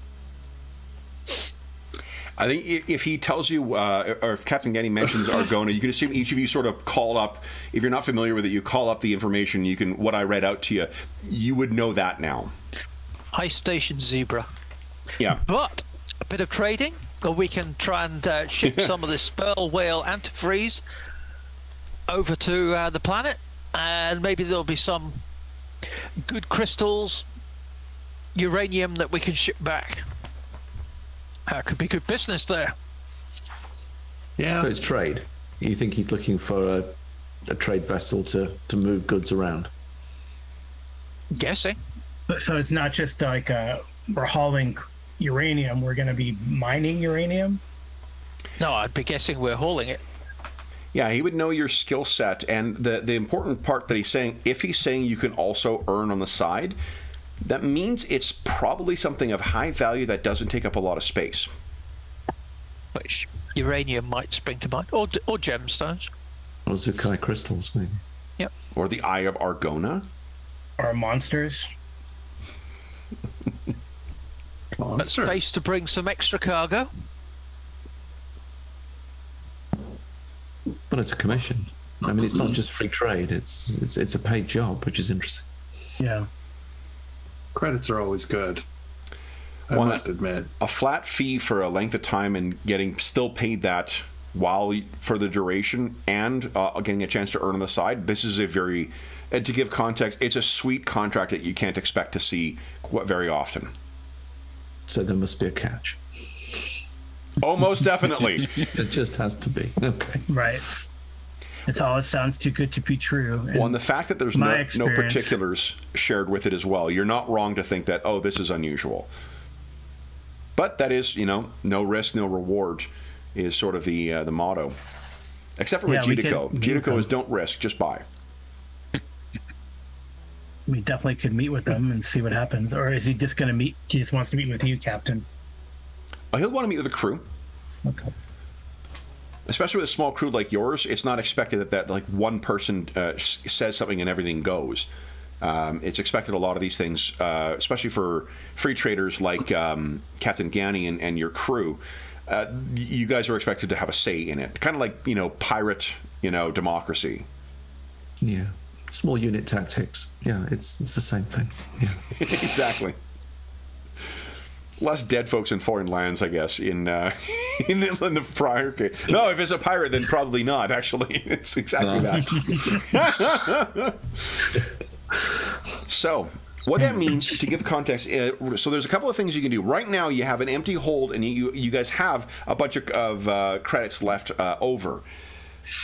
I think if he tells you, uh, or if Captain Getty mentions Argona, you can assume each of you sort of call up. If you're not familiar with it, you call up the information. You can what I read out to you. You would know that now. High Station Zebra. Yeah. But a bit of trading, or we can try and uh, ship some of this pearl whale antifreeze over to uh, the planet, and maybe there'll be some good crystals, uranium that we can ship back. Uh, could be good business there. Yeah. So it's trade. You think he's looking for a, a trade vessel to, to move goods around? Guessing. But- So it's not just like uh, we're hauling uranium. We're going to be mining uranium. No, I'd be guessing we're hauling it. Yeah, he would know your skill set, and the the important part that he's saying, if he's saying you can also earn on the side, that means it's probably something of high value that doesn't take up a lot of space. Which uranium might spring to mind, or or gemstones. Or Zuchai crystals, maybe? Yep. Or the Eye of Argona. Or monsters. But Monster. space to bring some extra cargo. But it's a commission. I mean, it's not just free trade. It's it's it's a paid job, which is interesting. Yeah. Credits are always good. I One- must admit. A flat fee for a length of time and getting still paid that while for the duration and uh, getting a chance to earn on the side. This is a very, and to give context, it's a sweet contract that you can't expect to see qu- very often. So there must be a catch. Oh, most definitely. It just has to be. Okay. Right. It's all. It sounds too good to be true. And Well, and the fact that there's no, no particulars shared with it as well, you're not wrong to think that, oh, this is unusual. But that is, you know, no risk, no reward is sort of the uh, the motto. Except for with Yeah, we could GDCO. meet GDCO them. is don't risk, just buy. we definitely could meet with them and see what happens. Or is he just going to meet? He just wants to meet with you, Captain. He'll want to meet with the crew. Okay. Especially with a small crew like yours, it's not expected that, that like one person uh, says something and everything goes. Um, it's expected a lot of these things, uh, especially for free traders like um, Captain Gani and, and your crew. Uh, you guys are expected to have a say in it, kind of like you know pirate, you know democracy. Yeah. Small unit tactics. Yeah, it's it's the same thing. Yeah. exactly. Less dead folks in foreign lands, I guess. In uh, in, the, in the prior case, no. If it's a pirate, then probably not. Actually, it's exactly that. so, what that means to give context, uh, so there's a couple of things you can do. Right now, you have an empty hold, and you you guys have a bunch of, of uh, credits left uh, over.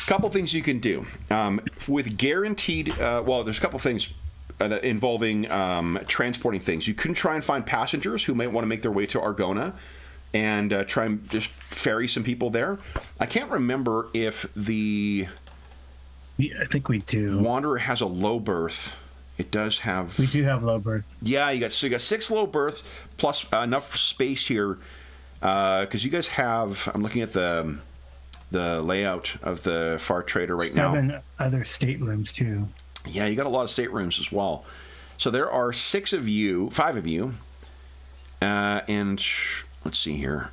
Couple things you can do um, with guaranteed. Uh, well, there's a couple things involving um, transporting things. You can try and find passengers who might want to make their way to Argona and uh, try and just ferry some people there. I can't remember if the We, I think we do. Wanderer has a low berth. It does have. We do have low berth. Yeah, you got so you got six low berths plus uh, enough space here because you guys have. I'm looking at the the layout of the Far Trader right now. Seven other staterooms too. Yeah, you got a lot of staterooms as well. So there are six of you, five of you, uh, and let's see here.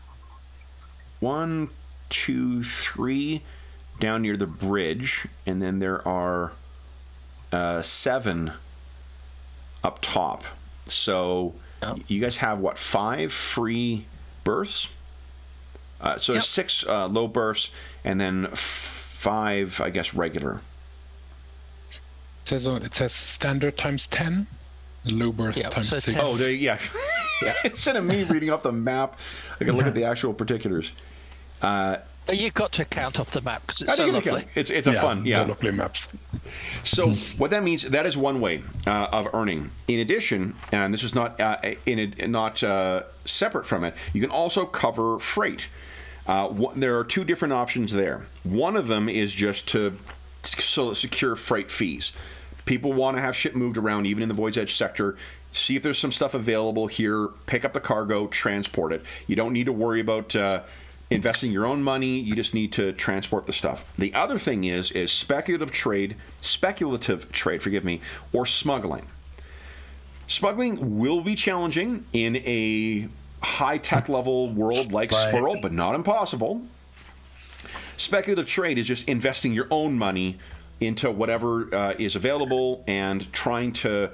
One, two, three down near the bridge, and then there are uh, seven up top. So Oh. you guys have what five free berths? Uh, so Yep. six uh, low berths, and then five, I guess, regular. It says it says standard times ten, low berth Yeah, times so six. Oh, there, yeah. Instead of me reading off the map, I can look at the actual particulars. Uh, You've got to count off the map because I it's so lovely. okay. it's it's a fun, the yeah. lovely maps. So what that means that is one way uh, of earning. In addition, and this is not uh, in it, not uh, separate from it, you can also cover freight. Uh, one, there are two different options there. One of them is just to so secure freight fees. People want to have shit moved around, even in the Void's Edge sector. See if there's some stuff available here. Pick up the cargo, transport it. You don't need to worry about uh, investing your own money. You just need to transport the stuff. The other thing is is speculative trade, speculative trade, forgive me, or smuggling. Smuggling will be challenging in a high tech level world like Right. But not impossible. Speculative trade is just investing your own money into whatever uh, is available and trying to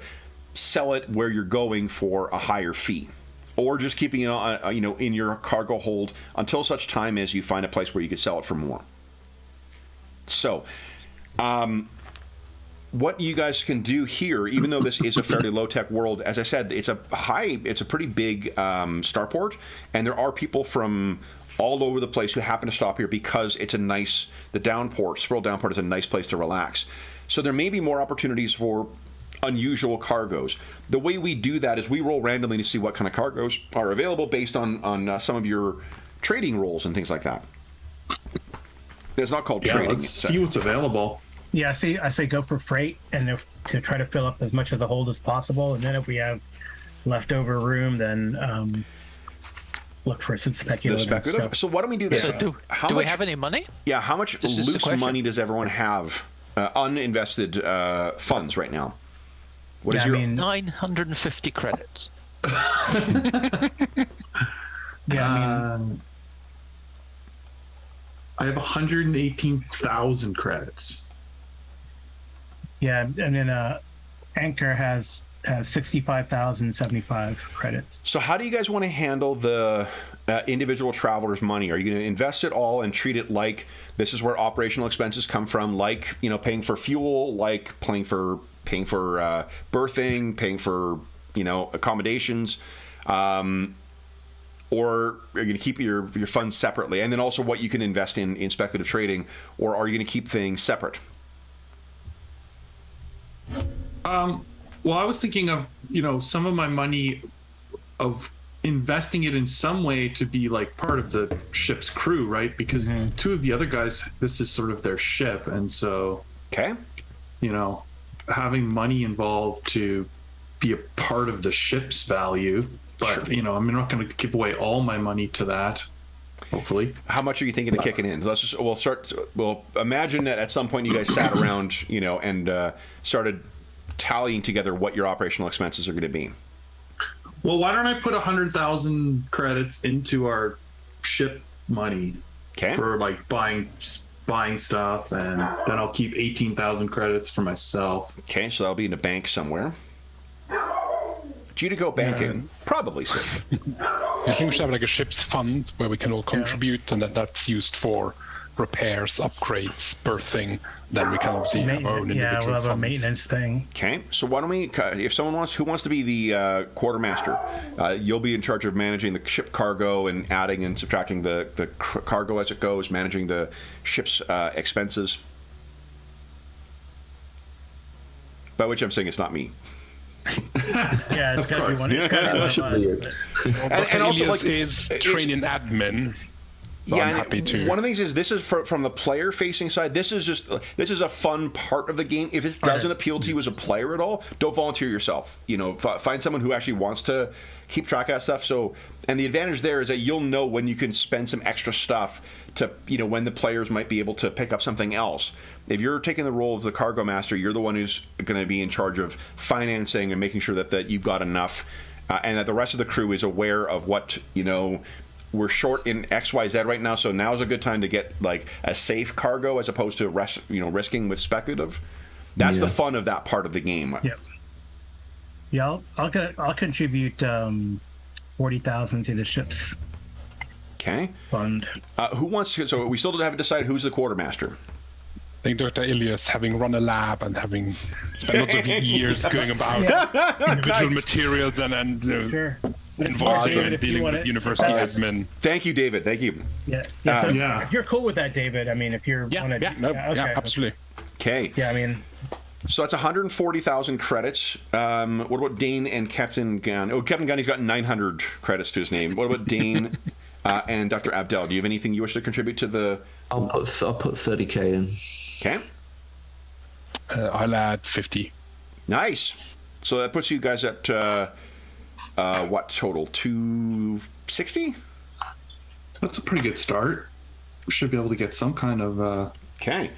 sell it where you're going for a higher fee, or just keeping it on, uh, you know, in your cargo hold until such time as you find a place where you can sell it for more. So, what you guys can do here, even though this is a fairly low tech world, as I said, it's a high, it's a pretty big um, starport, and there are people from all over the place who happen to stop here because it's a nice, the downport, Sperle downport is a nice place to relax. So there may be more opportunities for unusual cargoes. The way we do that is we roll randomly to see what kind of cargoes are available based on on uh, some of your trading rolls and things like that. It's not called Yeah, trading. let's it's, see what's available. Yeah, I say I say go for freight and if to try to fill up as much of the hold as possible, and then if we have leftover room, then um, look for some the speculative, speculative. stuff. So why don't we do this? So do, How do much, we have any money? Yeah, how much This loose money does everyone have? Uh, uninvested uh, funds right now. What is Yeah, I your? mean, 950 credits. yeah, I mean, Um, I have 118,000 credits. yeah, and then uh, Anchor has has sixty five thousand seventy five credits. so how do you guys want to handle the uh, individual traveler's money? Are you going to invest it all and treat it like this is where operational expenses come from, like you know paying for fuel, like paying for paying for uh, berthing, paying for you know accommodations? Um, or are you going to keep your, your funds separately and then also what you can invest in in speculative trading or are you going to keep things separate Um, well, I was thinking of, you know, some of my money of investing it in some way to be like part of the ship's crew, right? Because two of the other guys, this is sort of their ship. And so, okay you know, having money involved to be a part of the ship's value. But, you know, I'm not going to give away all my money to that, hopefully. how much are you thinking of kicking in let's just we'll start we'll imagine that at some point you guys sat around you know and uh, started tallying together what your operational expenses are going to be? Well, why don't I put 100,000 credits into our ship money okay. for like buying buying stuff and then I'll keep 18,000 credits for myself. okay so that'll be in a bank somewhere. Judico banking probably safe. I think we should have like a ship's fund where we can all contribute, and then that's used for repairs, upgrades, berthing. Then we can obviously have our own Maintenance, yeah, individual we'll have a funds. maintenance thing. Okay, so why don't we? If someone wants, who wants to be the uh, quartermaster, uh, you'll be in charge of managing the ship cargo and adding and subtracting the the c- cargo as it goes, managing the ship's uh, expenses. By which I'm saying it's not me. Yeah, it's gotta be course. one. It's gotta be one of should be us. And, and also, Elias like, is it's- training admin. So I'm happy to. One of the things is this is for, from the player facing side. This is just this is a fun part of the game. If it doesn't appeal to you as a player at all, don't volunteer yourself. You know, f- find someone who actually wants to keep track of that stuff. So, and the advantage there is that you'll know when you can spend some extra stuff to, you know, when the players might be able to pick up something else. If you're taking the role of the cargo master, you're the one who's going to be in charge of financing and making sure that that you've got enough, uh, and that the rest of the crew is aware of what you know we're short in XYZ right now, so now's a good time to get like a safe cargo as opposed to res- you know risking with speculative. That's the fun of that part of the game. Yep. Yeah, I'll I'll, co- I'll contribute um, forty thousand to the ship's Okay. fund. Uh, who wants to? So we still don't have to decide who's the quartermaster. I think Dr. Ilias, having run a lab and having spent lots of years going about individual Nice. materials and, and uh, Sure. Invoicing David, and if you dealing wanna- with university if that's- admin. Thank you, David. Thank you. Yeah. Yeah. So Um, Yeah. If you're cool with that, David. I mean, if you're Yeah, wanna- yeah, no, yeah, okay. absolutely. Okay. Yeah, I mean, So that's 140,000 credits. Um, what about Dane and Captain Gunn? Oh, Captain Gunn, he's got 900 credits to his name. What about Dane uh, and Dr. Abdel? Do you have anything you wish to contribute to the? I'll put I'll put 30k in. Okay. Uh, I'll add 50. Nice. So that puts you guys at uh, uh, what total? 260? That's a pretty good start. We should be able to get some kind of uh Okay.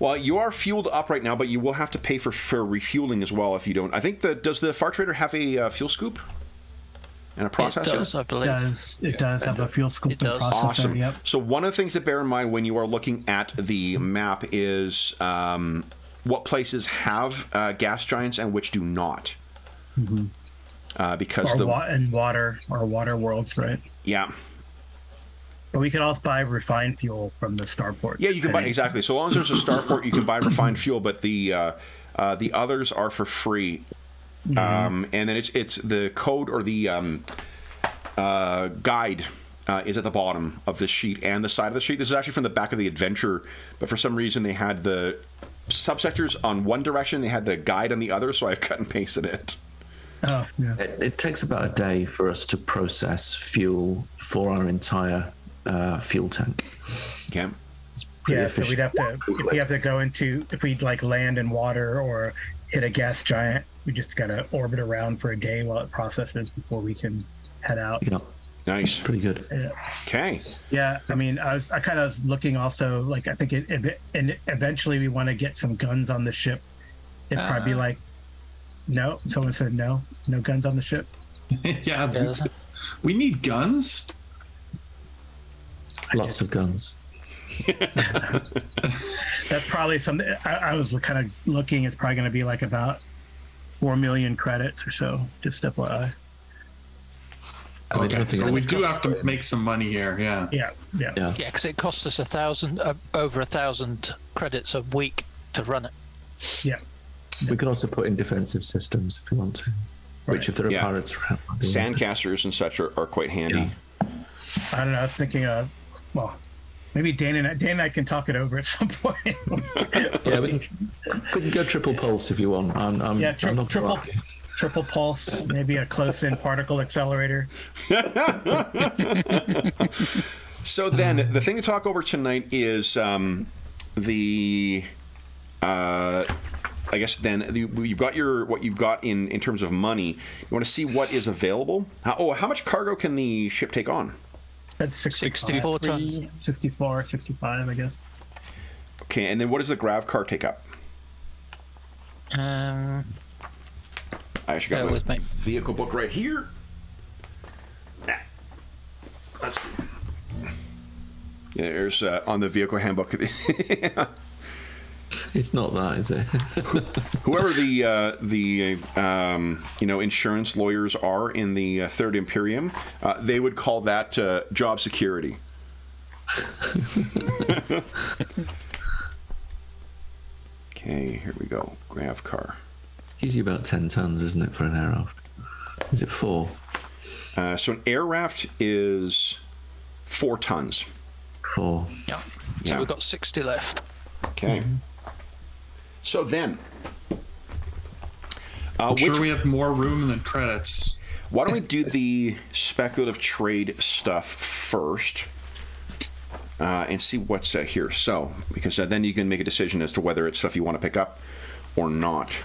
Well, you are fueled up right now, but you will have to pay for, for refueling as well if you don't. I think the does the Far Trader have a uh, fuel scoop and a It processor? does, I believe. does it does have a fuel scoop It and does. processor? Awesome. Yep. So one of the things to bear in mind when you are looking at the map is um, what places have uh, gas giants and which do not. Uh, because Or the wa- and water or water worlds, right? yeah. But we could also buy refined fuel from the starport. Yeah, you can buy exactly. So long as there's a starport, you can buy refined fuel, but the uh, uh, the others are for free. Um, and then it's it's the code or the um, uh, guide uh, is at the bottom of the sheet and the side of the sheet. This is actually from the back of the adventure, but for some reason they had the subsectors on one direction, they had the guide on the other, so I've cut and pasted it. Oh, yeah. It, it takes about a day for us to process fuel for our entire uh, fuel tank. Okay. It's pretty Yeah, so we'd have to if we have to go into if we'd like land in water or hit a gas giant, we just gotta orbit around for a day while it processes before we can head out. Yeah, Nice. pretty good. Yeah. Okay. Yeah, I mean, I was I kind of was looking also like I think it, it and eventually we want to get some guns on the ship. It'd probably be Uh. like, no. Someone said no, no guns on the ship. yeah, Yeah, there's- we need guns. Lots of guns. That's probably something. I, I was kind of looking. It's probably going to be like about four million credits or so. Just FYI. I mean, Okay, nothing so we do have to make some money here. Yeah. Yeah, yeah. Yeah. yeah, because it costs us a thousand, uh, over a thousand credits a week to run it. yeah. We can also put in defensive systems if we want to. Which, if there are Yeah. pirates around, might be worth it. Sandcasters and such are, are quite handy. I don't know. I was thinking of well, maybe Dan and I, Dan and I can talk it over at some point. Yeah, we can, we can go triple pulse if you want. I'm, I'm, yeah, I'm not triple gonna- triple pulse, maybe a close-in particle accelerator. So then, the thing to talk over tonight is um, the. Uh, I guess then you- you've got your what you've got in in terms of money. You want to see what is available. How, oh, how much cargo can the ship take on? That's 64 tons. 64, 65, I guess. Okay, and then what does the grav car take up? Um, I actually got Bear my vehicle book right here. That's. Yeah, there's uh, on the vehicle handbook. It's not that, is it? whoever the uh, the um, you know insurance lawyers are in the uh, Third Imperium, uh, they would call that uh, job security. okay, here we go. Grav car. Usually about 10 tons, isn't it, for an air raft? Is it four? Uh, so an air raft is four tons. Four. yeah. So Yeah. we've got 60 left. Okay. So then, uh, I'm which, sure we have more room than credits. why don't we do the speculative trade stuff first? uh, and see what's uh, here. So, because uh, then you can make a decision as to whether it's stuff you want to pick up or not.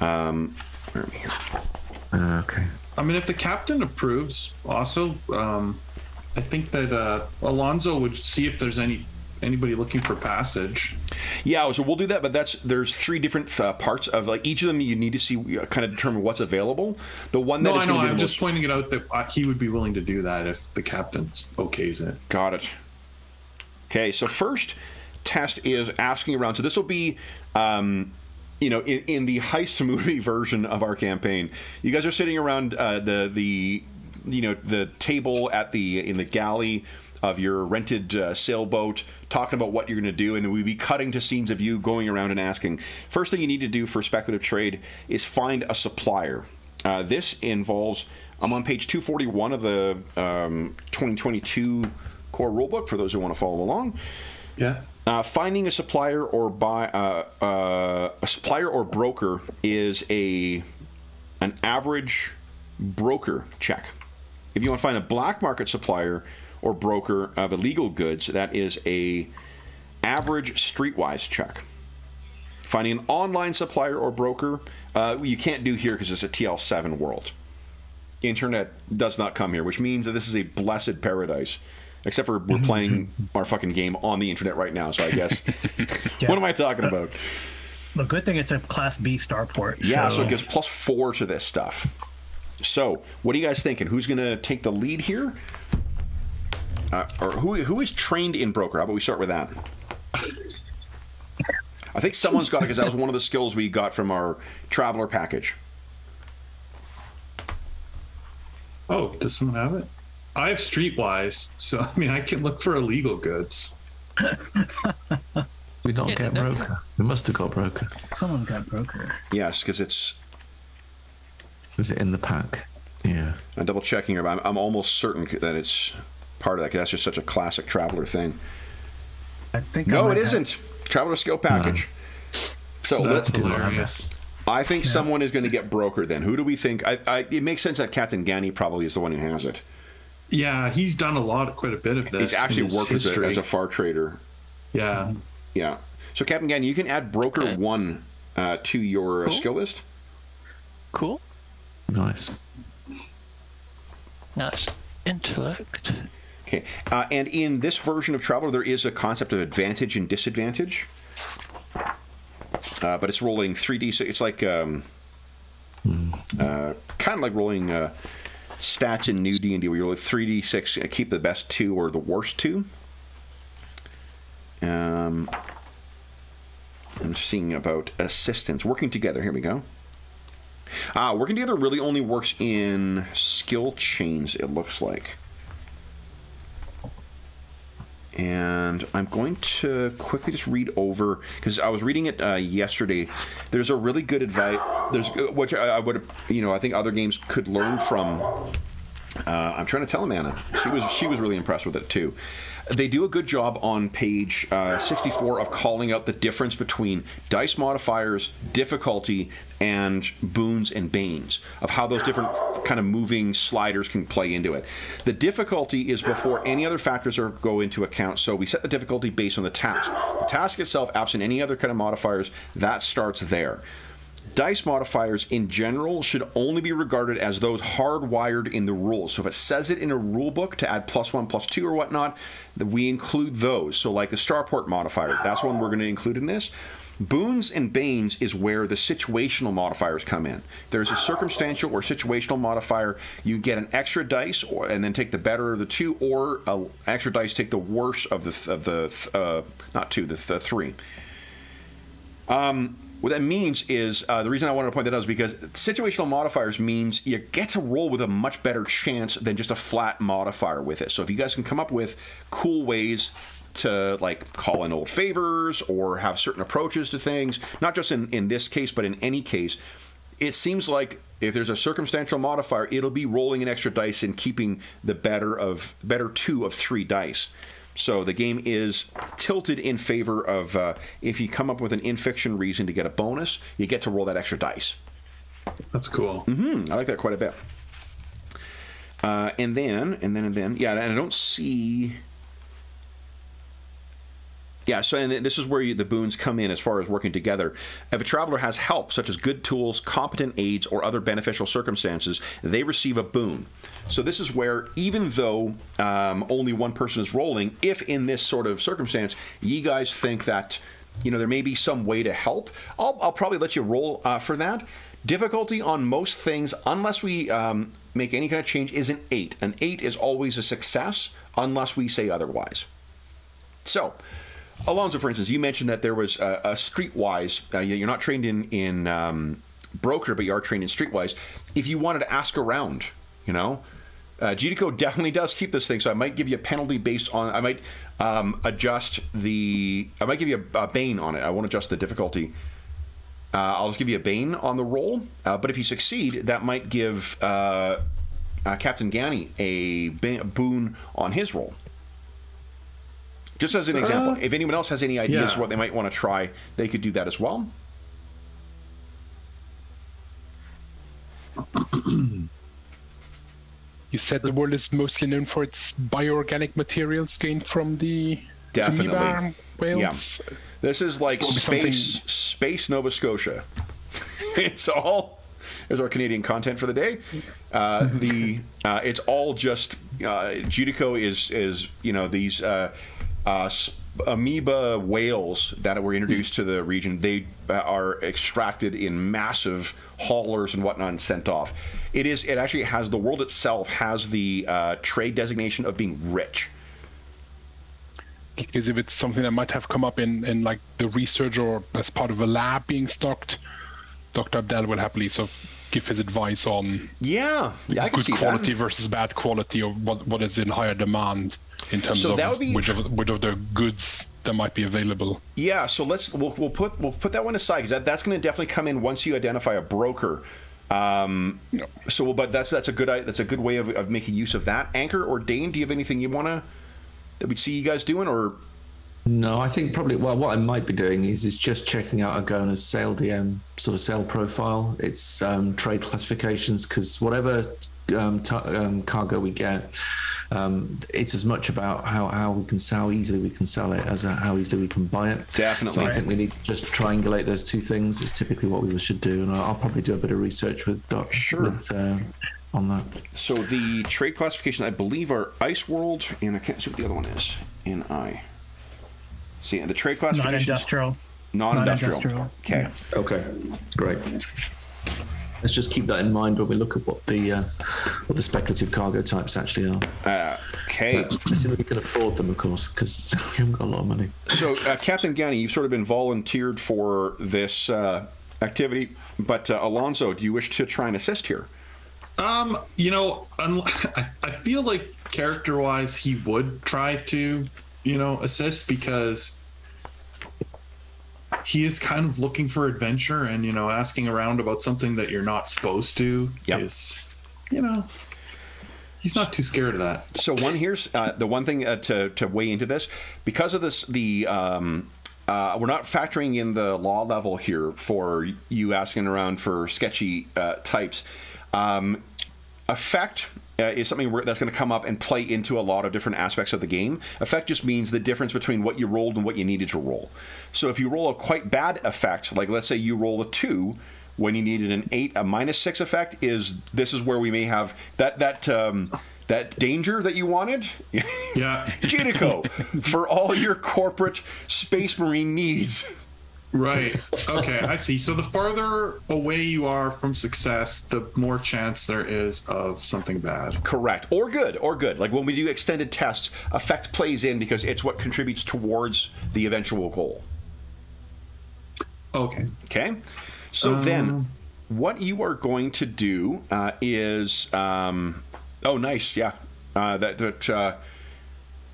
Um, where am I here? Uh, okay. I mean, if the captain approves, also, um, I think that uh, Alonzo would see if there's any anybody looking for passage. Yeah, so we'll do that, but that's there's three different uh, parts of like each of them. You need to see uh, kind of determine what's available. The one that No, is I know. going to be I'm just most pointing it out that uh, he would be willing to do that if the captain okays it. Got it. Okay, so first test is asking around. So this will be, um, you know, in, in the heist movie version of our campaign. You guys are sitting around uh, the the you know the table at the in the galley of your rented uh, sailboat, talking about what you're going to do, and we'd be cutting to scenes of you going around and asking. First thing you need to do for speculative trade is find a supplier. Uh, this involves. I'm on page 241 of the um, 2022 core rulebook for those who want to follow along. Yeah. Uh, finding a supplier or buy uh, uh, a supplier or broker is a an average broker check. If you want to find a black market supplier or broker of illegal goods, that is a average streetwise check. Finding an online supplier or broker, uh, you can't do here because it's a TL7 world. Internet does not come here, which means that this is a blessed paradise. Except for we're playing our fucking game on the internet right now, so I guess. What am I talking about? The good thing it's a Class B starport. Yeah, so it gives plus four to this stuff. So, what are you guys thinking? Who's going to take the lead here? Uh, or who who is trained in broker? How about we start with that? I think someone's got it because that was one of the skills we got from our Traveller package. Oh, does someone have it? I have Streetwise, so I mean, I can look for illegal goods. We don't Yeah, get no. broker. We must have got broker. Someone got broker. Yes, because it's. Is it in the pack? Yeah. I'm double checking here, but I'm, I'm almost certain that it's part of that because that's just such a classic Traveller thing. I think. I No, might it have- isn't. Traveller skill package. So That's let's. hilarious. I think someone is going to get broker. Then who do we think? I, I, it makes sense that Captain Gani probably is the one who has it. Yeah, he's done a lot, quite a bit of this. He's actually in his worked as a, as a far trader. Yeah. Yeah. So Captain Gani, you can add broker Okay. one uh, to your uh, Cool. skill list. Cool. Nice. Nice. Intellect. Okay. Uh, and in this version of Traveller, there is a concept of advantage and disadvantage. Uh, but it's rolling 3d6. It's like um, uh, kind of like rolling uh, stats in new D&D where you roll 3d6, uh, keep the best two or the worst two. Um, I'm seeing about assistance. Working together. Here we go. Ah, working together really only works in skill chains, it looks like. And I'm going to quickly just read over because I was reading it uh, yesterday. There's a really good advice. There's which I, I would, you know, I think other games could learn from. Uh, I'm trying to tell Amanda. She was she was really impressed with it too. They do a good job on page uh, 64 of calling out the difference between dice modifiers, difficulty, and boons and banes of how those different kind of moving sliders can play into it. The difficulty is before any other factors are go into account. So we set the difficulty based on the task. The task itself, absent any other kind of modifiers, that starts there. Dice modifiers in general should only be regarded as those hardwired in the rules. So if it says it in a rule book to add plus one, plus two, or whatnot, we include those. So like the starport modifier, that's one we're going to include in this. Boons and banes is where the situational modifiers come in. There's a circumstantial or situational modifier. You get an extra dice, or, and then take the better of the two, or a extra dice take the worst of the th- of the th- uh, not two, the, th- three. What that means is uh, the reason I wanted to point that out is because situational modifiers means you get to roll with a much better chance than just a flat modifier with it. So if you guys can come up with cool ways to like call in old favors or have certain approaches to things, not just in, in this case, but in any case, it seems like if there's a circumstantial modifier, it'll be rolling an extra dice and keeping the better of better two of three dice. So the game is tilted in favor of uh, if you come up with an in fiction reason to get a bonus, you get to roll that extra dice. That's cool. Hmm, I like that quite a bit. Uh, and then, and then, and then, yeah, and I don't see. Yeah, so and this is where you, the boons come in as far as working together. If a traveler has help, such as good tools, competent aids, or other beneficial circumstances, they receive a boon. So this is where, even though um, only one person is rolling, if in this sort of circumstance, ye guys think that you know there may be some way to help, I'll, I'll probably let you roll uh, for that. Difficulty on most things, unless we um, make any kind of change, is an eight. An eight is always a success, unless we say otherwise. So, Alonzo, for instance, you mentioned that there was a, a streetwise. Uh, you- you're not trained in in um, broker, but you are trained in streetwise. If you wanted to ask around, you know, uh, GDCO definitely does keep this thing. So I might give you a penalty based on. I might um, adjust the. I might give you a, a bane on it. I won't adjust the difficulty. Uh, I'll just give you a bane on the roll. Uh, but if you succeed, that might give uh, uh, Captain Gani a, a boon on his roll. Just as an example, if anyone else has any ideas yeah. what they might want to try, they could do that as well. You said the world is mostly known for its bioorganic materials gained from the Definitely. amoeba whales. This is like Will be space space Nova Scotia. it's all there's our Canadian content for the day. Uh, the uh, it's all just uh, Judico is is you know these uh, amoeba whales that were introduced to the region. They uh, are extracted in massive haulers and whatnot and sent off. It is it actually has the world itself has the uh, trade designation of being rich. Because if it's something that might have come up in, in like the research or as part of a lab being stocked, Dr. Abdel will happily so give his advice on Yeah, yeah good quality that. versus bad quality, or what what is in higher demand in terms So of that would be- which of which of the goods that might be available. Yeah, so let's we'll, we'll put we'll put that one aside because that, that's going to definitely come in once you identify a broker. Um, No. So, but that's that's a good that's a good way of, of making use of that. Anchor or Dane, do you have anything you want to that we'd see you guys doing, or No, I think probably well, what I might be doing is is just checking out Argona's sale DM sort of sale profile, its um, trade classifications, because whatever um, t- um, cargo we get, um, it's as much about how, how we can sell, how easily we can sell it, as a, how easily we can buy it. Definitely. So I think we need to just triangulate those two things. It's typically what we should do, and I'll, I'll probably do a bit of research with Doc Sure. with, uh, on that. so the trade classification I believe are Ice World and I can't see what the other one is. In I. See, the trade classification Non-industrial. non-industrial. Non-industrial. Okay. Okay, great. Let's just keep that in mind when we look at what the uh, what the speculative cargo types actually are. Uh, okay. Assuming we can afford them, of course, because we haven't got a lot of money. So, uh, Captain Gani, you've sort of been volunteered for this uh, activity, but uh, Alonso, do you wish to try and assist here? Um, you know, unl- I, I feel like character wise, he would try to, you know, assist because he is kind of looking for adventure and, you know, asking around about something that you're not supposed to Yep. is, you know, he's not too scared of that. So, one here's uh, the one thing uh, to to weigh into this because of this the. Um, uh, we're not factoring in the law level here for you asking around for sketchy uh, types. Um, effect uh, is something where, that's going to come up and play into a lot of different aspects of the game. Effect just means the difference between what you rolled and what you needed to roll. So if you roll a quite bad effect, like let's say you roll a two when you needed an eight, a minus six effect is this is where we may have that that um, that danger that you wanted. Yeah. Jedico for all your corporate space marine needs. Right. Okay, I see. So the farther away you are from success, the more chance there is of something bad. Correct. Or good. Or good. Like when we do extended tests, effect plays in because it's what contributes towards the eventual goal. Okay. Okay. So then, what you are going to do uh, is, um, oh, nice, yeah. Uh, that that uh,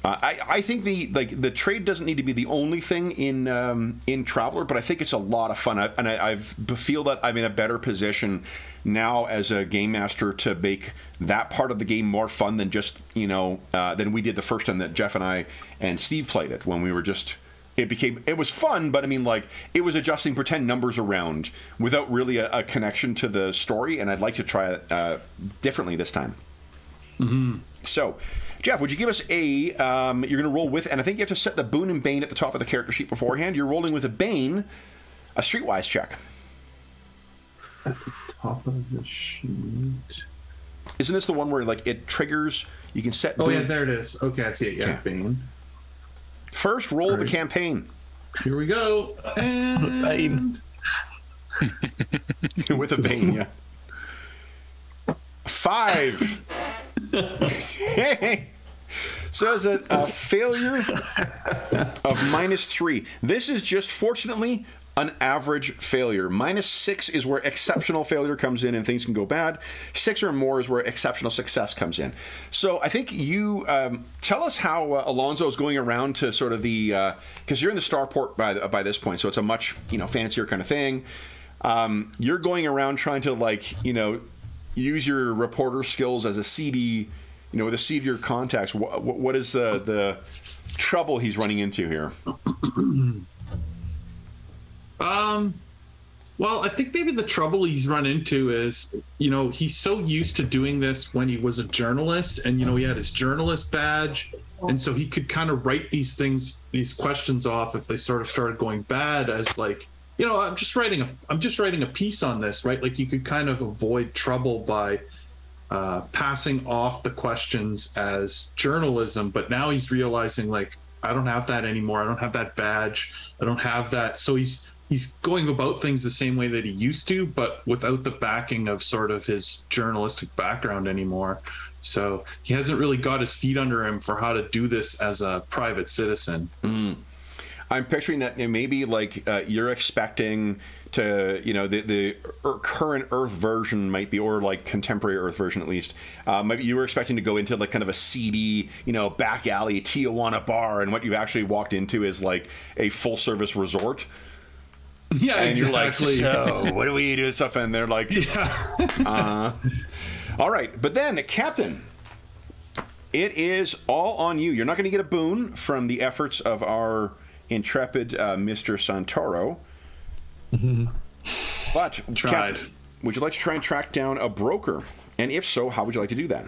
uh, I I think the like the trade doesn't need to be the only thing in um, in Traveller, but I think it's a lot of fun, I, and I I've, feel that I'm in a better position now as a game master to make that part of the game more fun than just you know uh, than we did the first time that Jeff and I and Steve played it when we were just it became it was fun but i mean like it was adjusting pretend numbers around without really a, a connection to the story and i'd like to try it uh, differently this time mm-hmm. so jeff would you give us a um, you're going to roll with and i think you have to set the boon and bane at the top of the character sheet beforehand you're rolling with a bane a streetwise check At the Top of the sheet. isn't this the one where like it triggers you can set Oh boon- yeah, there it is. Okay, I see it. Yeah, Okay. Bane. first roll of the campaign Here we go. And Bane. with a bane, yeah. Five. so it's a, a failure of minus three. This is just fortunately an average failure. Minus six is where exceptional failure comes in and things can go bad. Six or more is where exceptional success comes in. So I think you um, tell us how uh, Alonso is going around to sort of the because you're in the starport by by this point, so it's a much you know fancier kind of thing. Um, you're going around trying to like you know use your reporter skills as a CD, you know, with a of your contacts. What, what is uh, the trouble he's running into here? Um, well, I think maybe the trouble he's run into is, you know, he's so used to doing this when he was a journalist, and you know, he had his journalist badge, and so he could kind of write these things, these questions off if they sort of started going bad as like, you know, I'm just writing a, I'm just writing a piece on this, right? Like you could kind of avoid trouble by uh, passing off the questions as journalism, but now he's realizing like I don't have that anymore. I don't have that badge. I don't have that. So he's he's going about things the same way that he used to, but without the backing of sort of his journalistic background anymore. So he hasn't really got his feet under him for how to do this as a private citizen. I'm picturing that maybe like uh, you're expecting to, you know, the the er, current Earth version might be, or like contemporary Earth version at least, uh, maybe you were expecting to go into like kind of a seedy, you know, back alley Tijuana bar, and what you actually walked into is like a full service resort. Yeah, And exactly. you're like, so what do we do and stuff? And they're like, yeah. uh, all right. But then, Captain, it is all on you. You're not going to get a boon from the efforts of our intrepid uh, Mr. Santoro. but, Tried. Cap- would you like to try and track down a broker? And if so, how would you like to do that?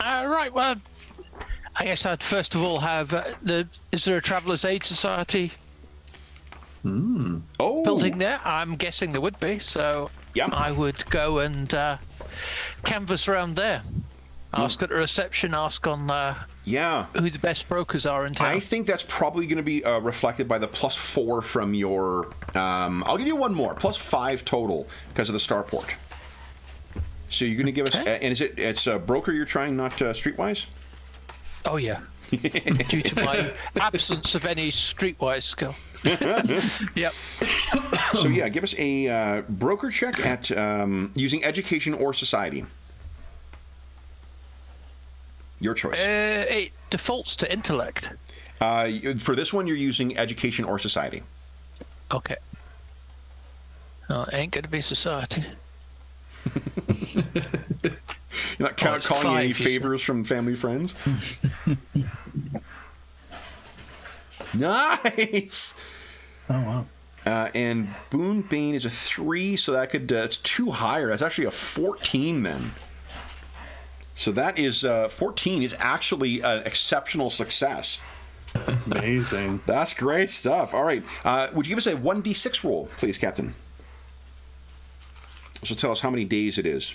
Uh, right, well, I guess I'd first of all have uh, the. Is there a Travellers' Aid Society Oh, building there? I'm guessing there would be, so Yeah. I would go and uh, canvass around there. Ask at the reception, ask on uh, yeah. who the best brokers are in town. I think that's probably going to be uh, reflected by the plus four from your. Um, I'll give you one more, plus five total because of the starport. So you're going to give us, Okay. and is it it's a broker you're trying, not uh, streetwise? Oh yeah. Due to my absence of any streetwise skill. yep. So yeah, give us a uh, broker check at um, using education or society. Your choice. Uh, it defaults to intellect. Uh, for this one, you're using education or society. Okay. Oh, it ain't gonna be society. You're not ca- Oh, it's calling any five, you said. favors from family friends. nice. Oh wow. Uh, and Boon Bane is a three, so that could uh, it's two higher. That's actually a fourteen then. So that is uh, fourteen is actually an exceptional success. Amazing. That's great stuff. All right, uh, would you give us a one d six roll, please, Captain? So tell us how many days it is.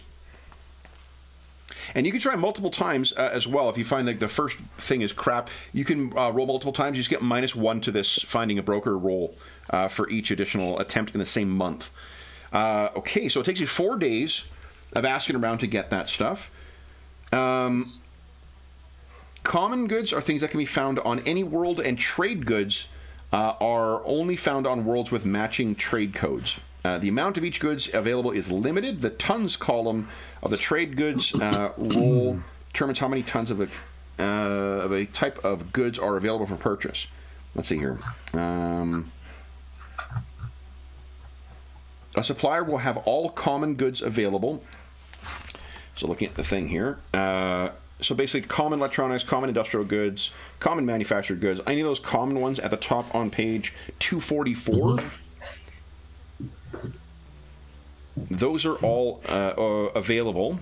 And you can try multiple times uh, as well. If you find like the first thing is crap, you can uh, roll multiple times. You just get minus one to this finding a broker roll uh, for each additional attempt in the same month. Uh, okay, so it takes you four days of asking around to get that stuff. Um, common goods are things that can be found on any world, and trade goods uh, are only found on worlds with matching trade codes. Uh, the amount of each goods available is limited. The tons column of the trade goods uh, roll determines how many tons of a uh, of a type of goods are available for purchase. Let's see here. Um, a supplier will have all common goods available. So looking at the thing here. Uh, so basically, common electronics, common industrial goods, common manufactured goods, any of those common ones at the top on page 244. Those are all uh, uh, available.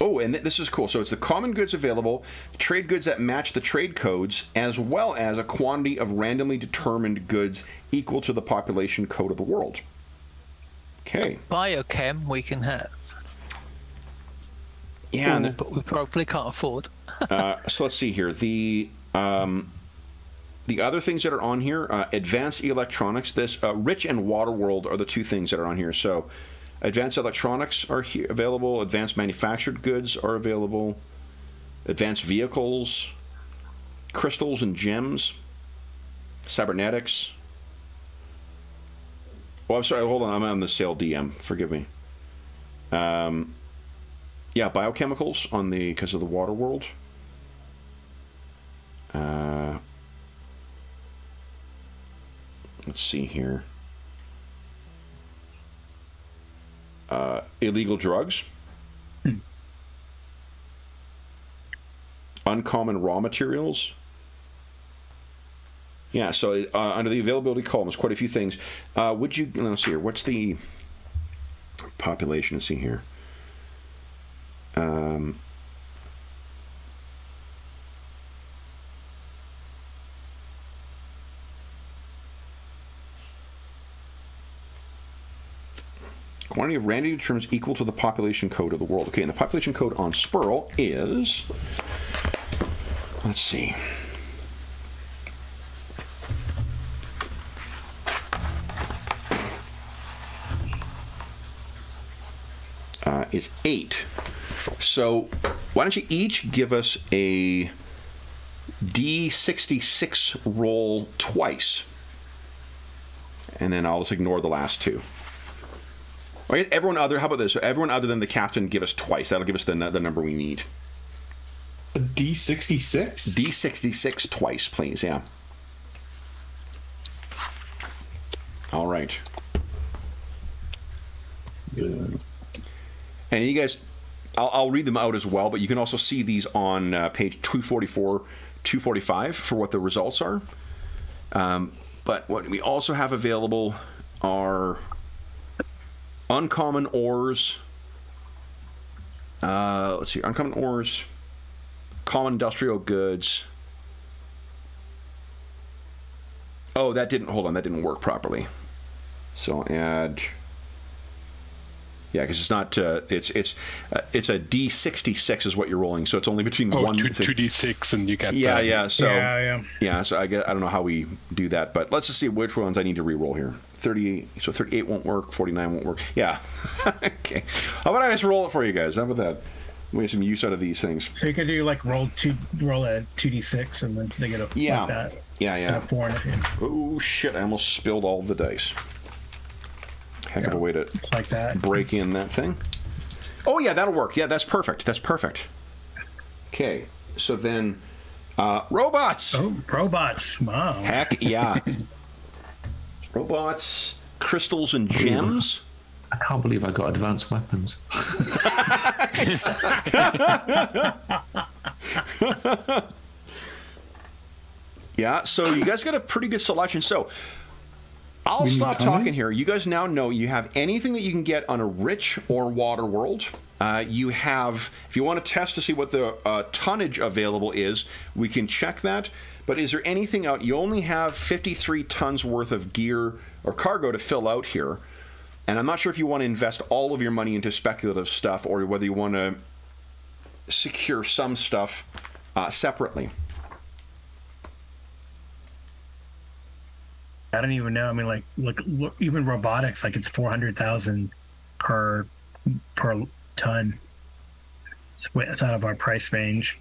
Oh, and th- this is cool. So it's the common goods available, trade goods that match the trade codes, as well as a quantity of randomly determined goods equal to the population code of the world. Okay. Biochem we can have. Yeah. Ooh, but we probably can't afford. uh, so let's see here. The um, the other things that are on here, uh, advanced electronics. This uh, rich and water world are the two things that are on here. So, advanced electronics are here available. Advanced manufactured goods are available. Advanced vehicles, crystals and gems, cybernetics. Oh, I'm sorry. Hold on. I'm on the sale DM. Forgive me. Um, yeah, biochemicals on the because of the water world. Uh, let's see here. Uh, illegal drugs. Uncommon raw materials. Yeah, so uh, under the availability column, there's quite a few things. Uh, would you, let's see here, what's the population? Let's see here. Um, quantity of randomly determines equal to the population code of the world. Okay, and the population code on Sperle is. Let's see. uh, is eight. So why don't you each give us a D66 roll twice? And then I'll just ignore the last two. Right, everyone other, how about this? So Everyone other than the captain, give us twice. That'll give us the, the number we need. A D66? D66 twice, please. Yeah. All right. Good. And you guys, I'll, I'll read them out as well, but you can also see these on uh, page 244, 245 for what the results are. Um, but what we also have available are uncommon ores. Uh, let's see, uncommon ores, common industrial goods. Oh, that didn't, hold on, that didn't work properly. So I'll add. Yeah, because it's not. Uh, it's it's uh, it's a D sixty six is what you're rolling, so it's only between Oh, one. two, 2d6 and you get yeah, the- yeah. So Yeah, yeah. yeah, so I get. I don't know how we do that, but let's just see which ones I need to re-roll here. Thirty-eight. So thirty-eight won't work. Forty-nine won't work. Yeah. okay. How about I just roll it for you guys? How about that? We get some use out of these things. So you could do like roll two, roll a two d six, and then they get a Yeah. like that, Yeah, yeah. a four and a hand. Oh shit! I almost spilled all the dice. Heck of a way to It's like that. break in that thing. Oh yeah, that'll work. Yeah, that's perfect. That's perfect. Okay, so then uh, robots. Oh, robots! Wow. Heck yeah. robots, crystals, and gems. I can't believe I got advanced weapons. Yeah, so you guys got a pretty good selection. So I'll stop talking here. You guys now know you have anything that you can get on a rich or water world. Uh, you have, if you want to test to see what the uh, tonnage available is, we can check that. But is there anything out? You only have 53 tons worth of gear or cargo to fill out here. And I'm not sure if you want to invest all of your money into speculative stuff or whether you want to secure some stuff uh, separately. I don't even know. I mean, like, look, look even robotics, like it's four hundred thousand per per ton. It's out of our price range.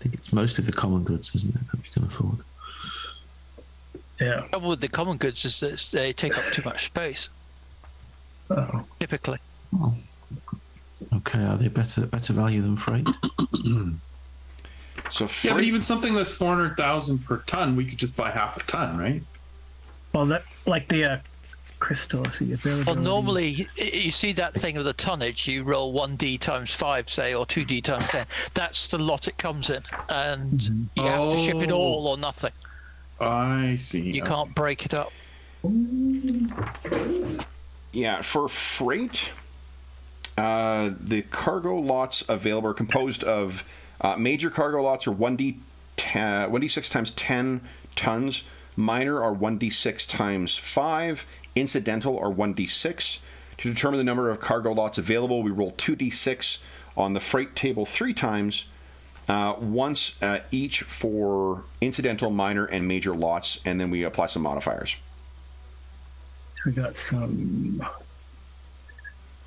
I think it's mostly the common goods, isn't it, that we can afford? Yeah. trouble with the common goods is that they take up too much space, Oh. typically. Oh, okay. Are they better better value than freight? So Yeah, but even something that's 400,000 per ton, we could just buy half a ton, right? Well, that like the uh, crystal. See Well, normally you see that thing of the tonnage. You roll one d times five, say, or two d times ten. That's the lot it comes in, and you have to ship it Oh. all or nothing. I see. You Okay. can't break it up. Yeah, for freight, uh, the cargo lots available are composed of uh, major cargo lots are 1D, 10, 1D6 times 10 tons, minor are 1D6 times 5, incidental are 1D6. To determine the number of cargo lots available, we roll 2D6 on the freight table three times, uh, once uh, each for incidental, minor, and major lots, and then we apply some modifiers. we got some.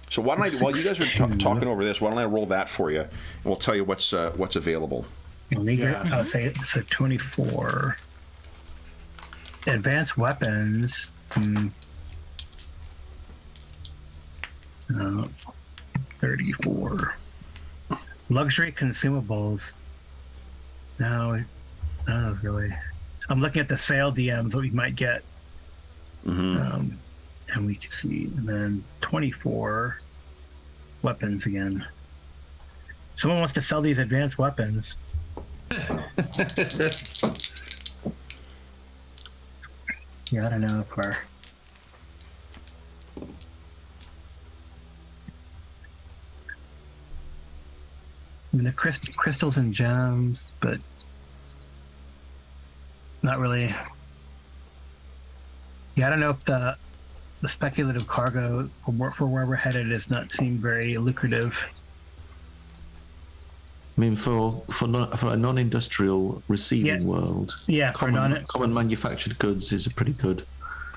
So why don't I, while you guys are ta- talking over this, why don't I roll that for you, and we'll tell you what's uh, what's available. Meager, Yeah. I'll say it. So twenty-four. Advanced weapons. Hmm. Uh, Thirty-four. Luxury consumables. No, no, really. I'm looking at the sale DMs that we might get. Um, and we can see, and then 24 weapons again. Someone wants to sell these advanced weapons. Yeah, I don't know if we're. I mean, the crys- crystals and gems, but not really. Yeah, I don't know if the the speculative cargo for, where- for where we're headed does not seem very lucrative. I mean, for for non, for a non-industrial receiving Yeah. world, Yeah, for common, non- common manufactured goods is a pretty good.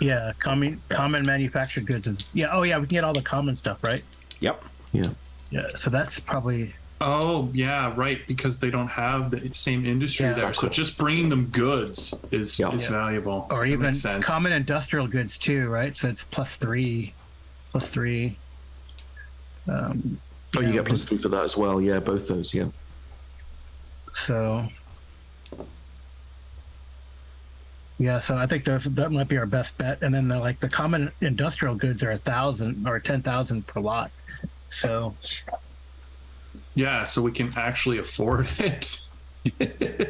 Yeah, common common manufactured goods is yeah. Oh yeah, we can get all the common stuff, right? Yep. Yeah. Yeah, so that's probably Oh yeah, right. Because they don't have the same industry Yeah. there, so just bringing them goods is Yeah. is Yeah. valuable. or That even common industrial goods too, right? So it's plus three, plus three. Um, Oh, you get plus three for that as well. Yeah, both those. Yeah. So yeah, so I think those that might be our best bet. And then the, like the common industrial goods are a thousand or ten thousand per lot. So Yeah, so we can actually afford it.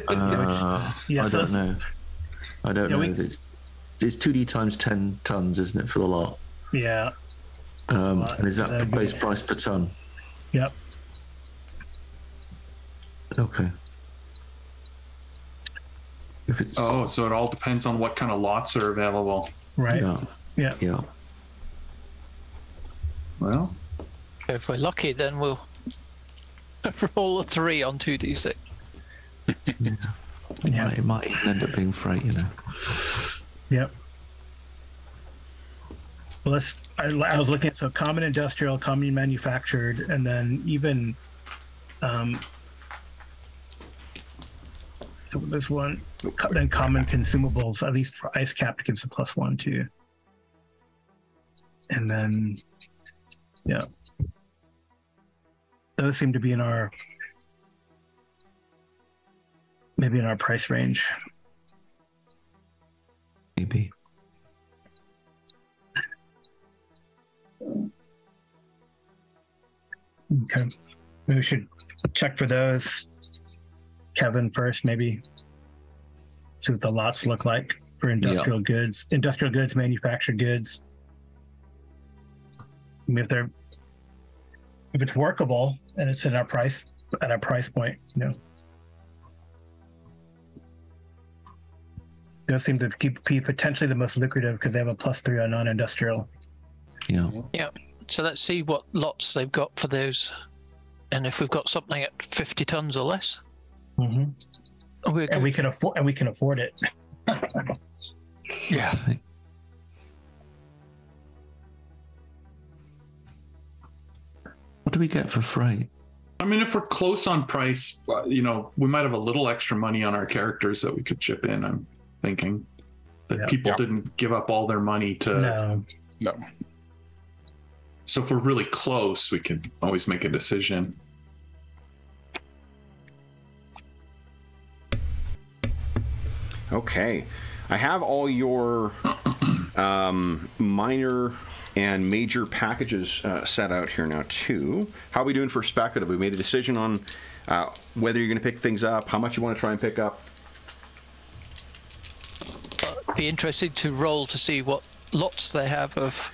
Uh, Yeah, I so don't know. I don't Yeah, know. we- if It's it's two D times ten tons, isn't it, for the lot? yeah, Um, lot. and is that Uh, the base price per ton? yep. Okay. If it's Oh, so it all depends on what kind of lots are available. Right. yeah, Yeah. yeah. Well, If we're lucky, then we'll roll a three on 2d6. Yeah. It might even end up being freight, you know. Yep. Well, let's. I, I was looking at so common industrial, common manufactured, and then even. Um, so there's one. Then common consumables, at least for ice cap, gives a plus one too. And then, yeah, those seem to be in our maybe in our price range. Maybe. Okay. Maybe we should check for those. Kevin first, maybe. See what the lots look like for industrial goods, industrial goods, manufactured goods. I mean, if they're if it's workable and it's in our price at our price point, you know. Those seem to keep, be potentially the most lucrative because they have a plus three on non-industrial. Yeah. Yeah. So let's see what lots they've got for those. And if we've got something at 50 tons or less, Mm-hmm. we're And we can afford and we can afford it. yeah. What do we get for freight? I mean, if we're close on price, uh, you know, we might have a little extra money on our characters that we could chip in. I'm thinking that Yeah. people Yeah. didn't give up all their money to. No. No. So if we're really close, we could always make a decision. Okay. I have all your um, minor and major packages uh, set out here now, too. How are we doing for speculative? We made a decision on uh, whether you're going to pick things up, how much you want to try and pick up. Be interested to roll to see what lots they have of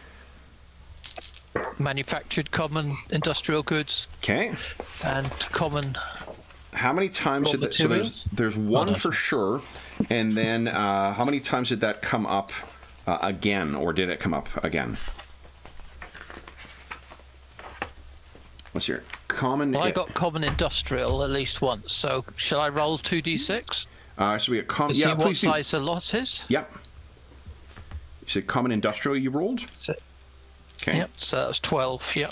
manufactured common industrial goods Okay. and common. How many times did that, so there's there's one no, for sure, and then uh, how many times did that come up uh, again, or did it come up again? What's your common? Well, I got common industrial at least once. So shall I roll 2d6 Uh, so we got common. see Yeah, what please do. size the lot is? Yep. You said common industrial you rolled? So- Okay. Yep, so that's 12. Yep.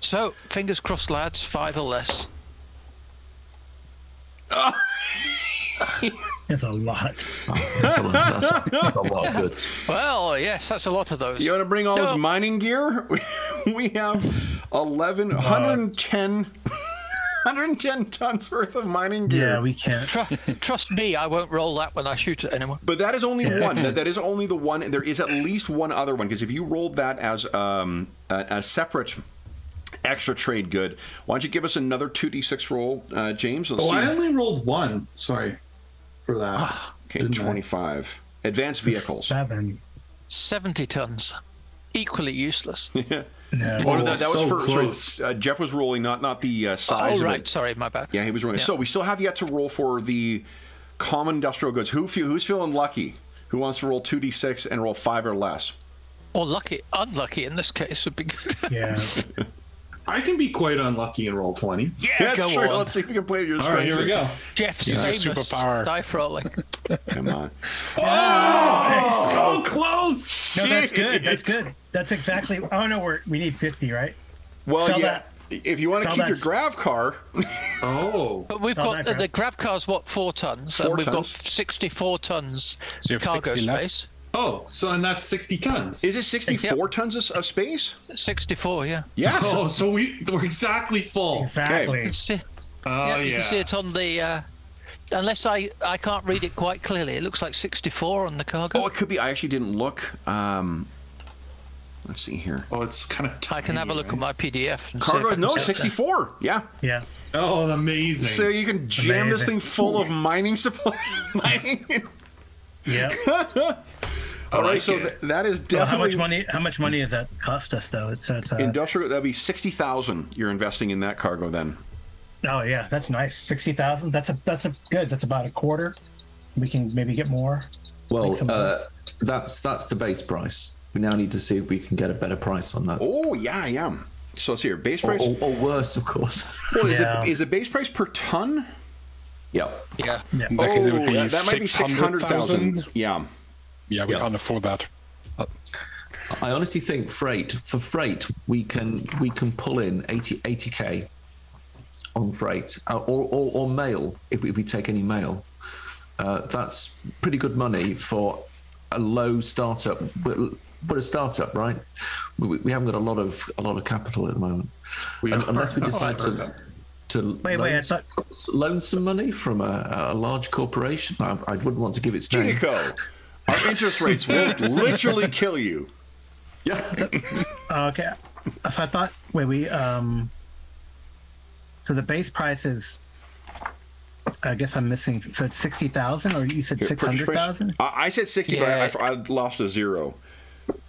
So, fingers crossed, lads, five or less. It's a lot. That's a, that's a, that's a lot of goods. Well, yes, that's a lot of those. You want to bring all this mining gear? we have 11, 110, 110 tons worth of mining gear. Yeah, we can't. Tru- trust me, I won't roll that when I shoot it anymore. But that is only Yeah. one. That, that is only the one. And there is at least one other one because if you rolled that as um, a, a separate extra trade good, why don't you give us another two d six roll, uh, James? Let's Oh, see. I only rolled one. Sorry for that. okay, didn't I? twenty five. Advanced vehicles. Seven. 70 tons. Equally useless. Yeah. Oh, no, that, that was so for close. sorry, uh, Jeff was rolling, not not the uh, size oh, of right. it. Sorry, my bad. Yeah, he was rolling. Yeah. So we still have yet to roll for the common industrial goods. Who who's feeling lucky? Who wants to roll two d six and roll five or less? Or lucky, unlucky in this case would be good. Yeah. I can be quite unlucky and roll 20. yeah, That's go true. on. Let's see if we can play your All right, here we go. Jeff's Yeah, famous superpower. dice rolling. Come on. Oh, so close. No, that's good. That's good. That's exactly. Oh no, we're we need fifty, right? Well, Sell yeah. that. if you want to So keep your that's- grav car, Oh, But we've Oh, got that uh, the grav car's what four tons, Four and we've got 64 tons So cargo 60 space. Oh, so and that's sixty tons. is it 64 tons of, of space? 64, yeah. Yeah. Oh, so we we're exactly full. Exactly. You can see, Oh yeah, yeah. you can see it on the. Uh, unless I I can't read it quite clearly, it looks like 64 on the cargo. Oh, it could be. I actually didn't look. Um, let's see here. Oh, it's kind of. I can have a look at my PDF. And Cargo, if no, set that. 64. Yeah. Yeah. Oh, amazing. So you can jam this thing full of mining supply. mining. Yeah. All right, like so th- that is Well, definitely how much money? How much money does that cost us, though? It's it's. Uh, industrial. That'd be sixty thousand. You're investing in that cargo then. oh yeah, that's nice. Sixty thousand. That's a that's a good. That's about a quarter. We can maybe get more. Well, uh, that's that's the base price. We now need to see if we can get a better price on that, Oh yeah, yeah. So let's see here. Base price. or, or worse, of course. well, is Yeah. it is the base price per ton? yep. Yeah. Yeah. That case, it would Oh, that, that might be six hundred thousand. 600,000. Yeah. Yeah, we Yeah. can't afford that. I honestly think freight for freight we can we can pull in 80 k on freight uh, or, or, or mail if we, if we take any mail. Uh, that's pretty good money for a low startup, but, but a startup, right? We, we- we haven't got a lot of a lot of capital at the moment, We Un- are- unless we oh, decide I've to to Wait, wait, loan, thought- loan some money from a, a large corporation. I, I wouldn't want to give its name. Unico. Our interest rates will literally kill you. Yeah. Oh, okay. So I thought. Wait, we um. So the base price is. I guess I'm missing. So it's sixty thousand, or you said Here, six purchase hundred price? thousand? I, I said sixty, Yeah. but I, I lost a zero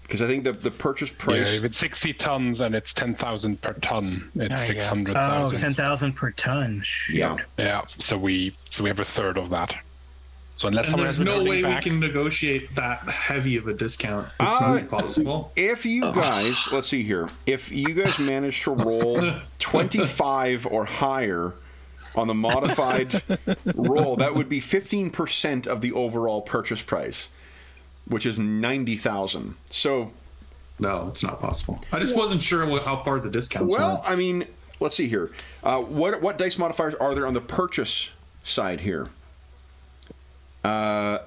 because I think the the purchase price. Yeah, if it's 60 tons and it's 10,000 per ton, it's There you go. 600,000. Oh, 10,000 per ton. Shoot. yeah. Yeah, so we so we have a third of that. So unless And there's no way back, we can negotiate that heavy of a discount. It's Uh, not possible. If you guys, let's see here, if you guys manage to roll 25 or higher on the modified roll, that would be 15% of the overall purchase price, which is 90,000. So, No, it's not possible. I just wasn't sure what, how far the discounts well, went. I mean, let's see here. Uh, what what dice modifiers are there on the purchase side here? Uh,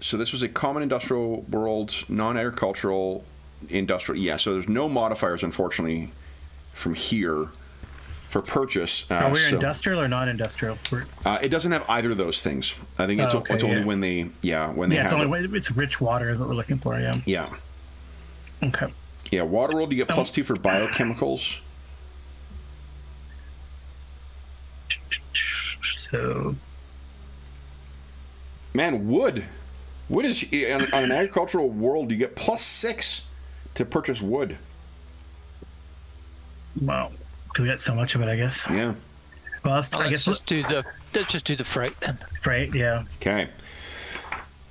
so this was a common industrial world, non-agricultural industrial. Yeah, so there's no modifiers, unfortunately, from here for purchase. Uh, Are we so, industrial or non-industrial? Uh, it doesn't have either of those things. I think it's, Oh, okay, it's only yeah. when they, yeah, when they yeah, it's only it. it's rich water is what we're looking for. Yeah. Yeah, Okay. yeah. Water world, you get plus two for biochemicals. So Man, wood. Wood is on, on an agricultural world. You get plus six to purchase wood. wow, because we got so much of it, I guess. Yeah. Well, let's, Well, I let's guess just do the let's just do the freight then. freight. Yeah. Okay.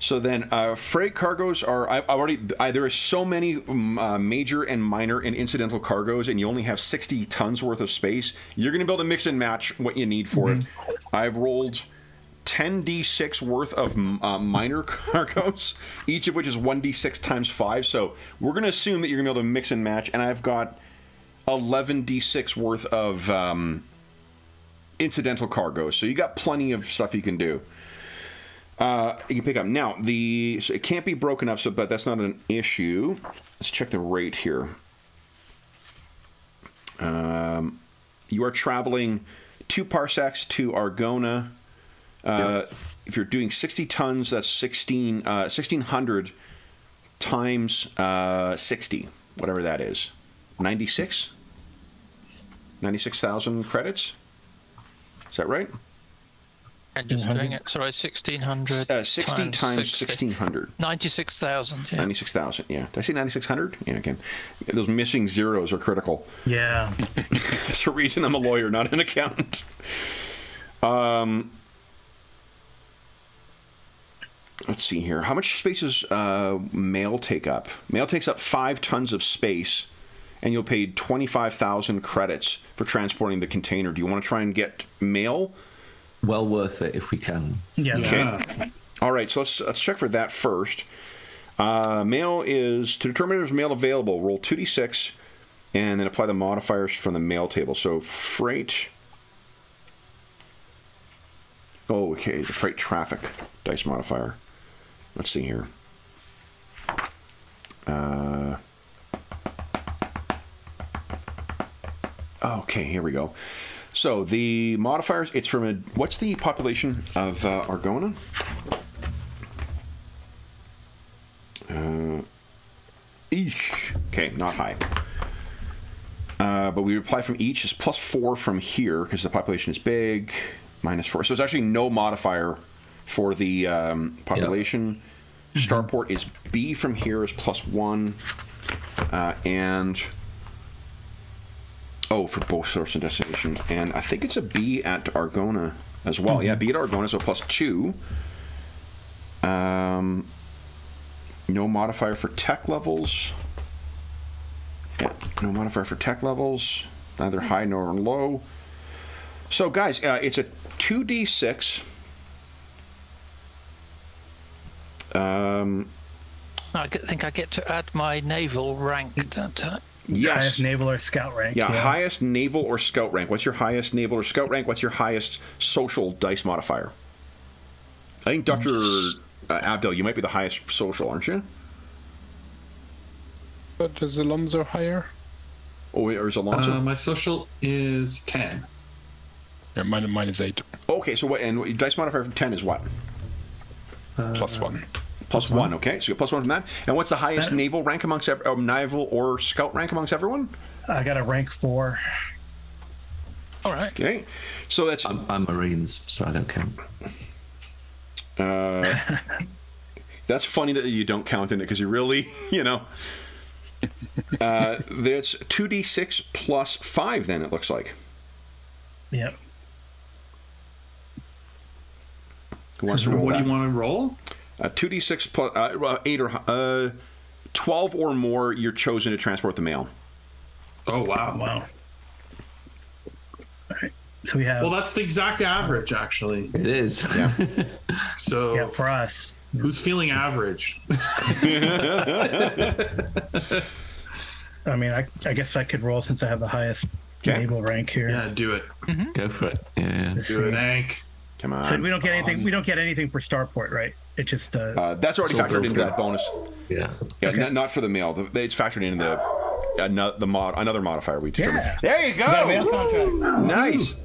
So then, uh, freight cargoes are. I, I've already. I, there are so many um, uh, major and minor and incidental cargoes, and you only have 60 tons worth of space. You're going to be able to mix and match what you need for it. I've rolled 10d6 worth of uh, minor cargoes, each of which is 1d6 times 5. So we're going to assume that you're going to be able to mix and match, and I've got 11d6 worth of um, incidental cargoes. So you got plenty of stuff you can do. Uh, you can pick up now. The so it can't be broken up, so but that's not an issue. Let's check the rate here. Um, you are traveling two parsecs to Argona. Uh, If you're doing 60 tons, that's 16, uh, 1600 times uh, 60, whatever that is. 96? 96,000 credits? Is that right? And just doing it. Sorry, sixteen hundred. Uh, 60 times 1600. Ninety-six thousand. Yeah. 96,000, yeah. Did I say 9600? Yeah, again. Those missing zeros are critical. Yeah. That's the reason I'm a lawyer, not an accountant. Um, let's see here. How much space does uh, mail take up? Mail takes up five tons of space, and you'll pay 25,000 credits for transporting the container. Do you want to try and get mail? Well worth it if we can. Yeah. Okay. All right, so let's let's check for that first. Uh, mail is to determine if there's mail available. Roll two d six. and then apply the modifiers from the mail table. So freight. Oh, okay, the freight traffic dice modifier. Let's see here. Uh, okay, here we go. So the modifiers, it's from a, what's the population of uh, Argona? Uh, eesh. Okay, not high. Uh, but we apply from each is plus four from here because the population is big, minus four. So it's actually no modifier for the um, population. Starport is B from here is plus one, uh, and oh, for both source and destination, and I think it's a B at Argona as well. Yeah, B at Argona, so plus two. Um, no modifier for tech levels. Yeah, no modifier for tech levels, neither high nor low. So, guys, uh, it's a 2d6. Um, I think I get to add my naval rank, don't I? yes. Highest naval or scout rank. Yeah, highest naval or scout rank. What's your highest naval or scout rank? What's your highest social dice modifier? I think Dr. Uh, Abdel, you might be the highest social, aren't you? But is Alonso higher? Oh, wait, or is Alonso? Uh, my social is 10. Yeah, mine, mine is eight okay, so what? And dice modifier from 10 is what? plus one. Plus one. Okay, so you get plus one from that. And what's the highest naval rank amongst ev- uh, naval or scout rank amongst everyone? I got a rank four. All right. Okay, so that's I'm, I'm Marines, so I don't count. uh, that's funny that you don't count in it because you really, you know. Uh, that's two d six plus five. Then it looks like. Yep. Who wants to roll what that? do you want to roll? Uh, 2d6 plus uh, 8 or uh, 12 or more you're chosen to transport the mail Oh, wow. Wow. All right. So we have Well, that's the exact average, actually. It is. yeah So, yeah for us. who's feeling average? I mean, I, I guess I could roll since I have the highest Okay. naval rank here. Yeah, do it. Go for it. Yeah. Let's Do it, see. Hank. come on So we don't get anything. We don't get anything for Starport, right? It just uh, uh, that's already So factored into in. that bonus Yeah. yeah Okay. n- not for the mail The- it's factored into the uh, the mod another modifier we determined Yeah. there you got a mail go contract. nice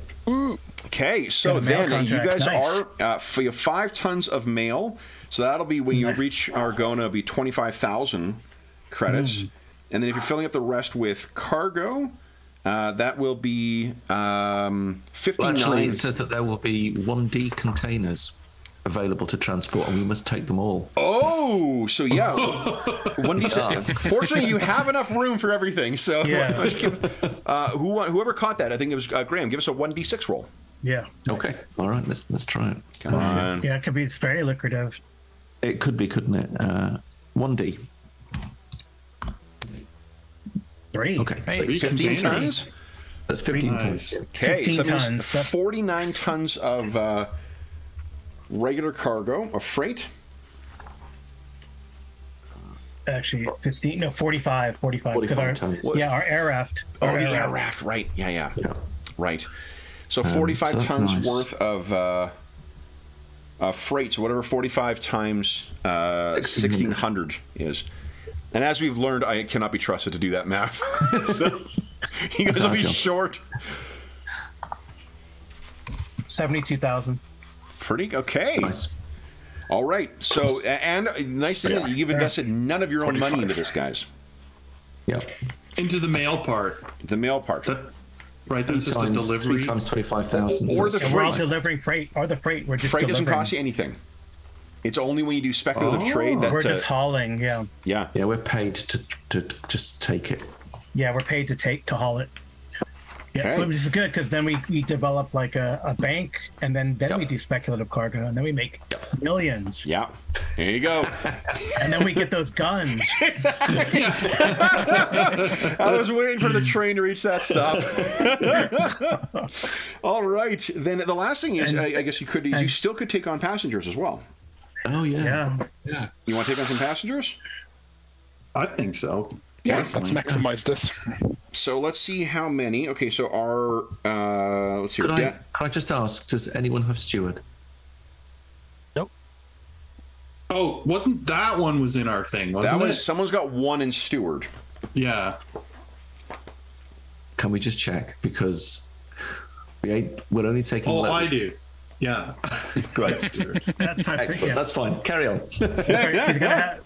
okay so Got a mail then uh, you guys Nice. are uh, for your five tons of mail so that'll be when you Nice. reach argona it'll be 25000 credits Hmm. and then if you're filling up the rest with cargo uh, that will be um, 59 Well, actually, it says that there will be 1D containers available to transport, and we must take them all. Oh, so yeah, one d Fortunately, you have enough room for everything. So Yeah. give- uh, who whoever caught that, I think it was uh, Graham. Give us a one d six roll. yeah, Okay. All right. Let's let's try it. Come on. yeah. It could be. It's very lucrative. It could be, couldn't it? Uh, 1D. Three. Okay. Hey, Fifteen containers. tons. That's 15 Nice. tons. Okay, 15 so that tons. Forty nine tons of uh, regular cargo of freight. Actually, 15. No, 45. 45. 'cause 45 our, tons. Yeah, our air raft. Oh, our the air air raft, right? Yeah, yeah, Yeah. right. So forty five so tons nice. worth of. Uh, uh, freight, so whatever 45 times uh, 1600. 1600 is. And as we've learned, I cannot be trusted to do that math. so you guys will be Gotcha. short. 72,000. Pretty okay. Nice. All right. So, and uh, nice thing is you've invested none of your own money into this, guys. Yeah. Into the mail part. The mail part. That, right, Three that's just a times, delivery. three times 25,000. Or the That's- And we're all Freight. delivering freight, or the freight. We're just Freight doesn't cost you anything. It's only when you do speculative Oh. trade that. We're uh, just hauling. Yeah, yeah. Yeah, we're paid to, to just take it. yeah. We're paid to take to haul it. Yeah, Okay. which is good because then we, we develop like a, a bank, and then then we do speculative cargo, and then we make millions, Yeah. There you go. and then we get those guns. I was waiting for the train to reach that stop. All right. Then the last thing is, And- I, I guess you could, is you still could take on passengers as well. Oh, yeah. Yeah, Yeah. You want to take on some passengers? I think so. Yeah, let's maximize this. so let's see how many. Okay, so our uh, let's see. Could I, de- could I just ask, does anyone have steward? Nope. Oh, wasn't that one was in our thing? Wasn't was it? someone's got one in steward. Yeah. Can we just check? Because we ain't, we're only taking. Oh, level- I do. Yeah. Great. That type Excellent. yeah. That's fine. Carry on. He's gonna have,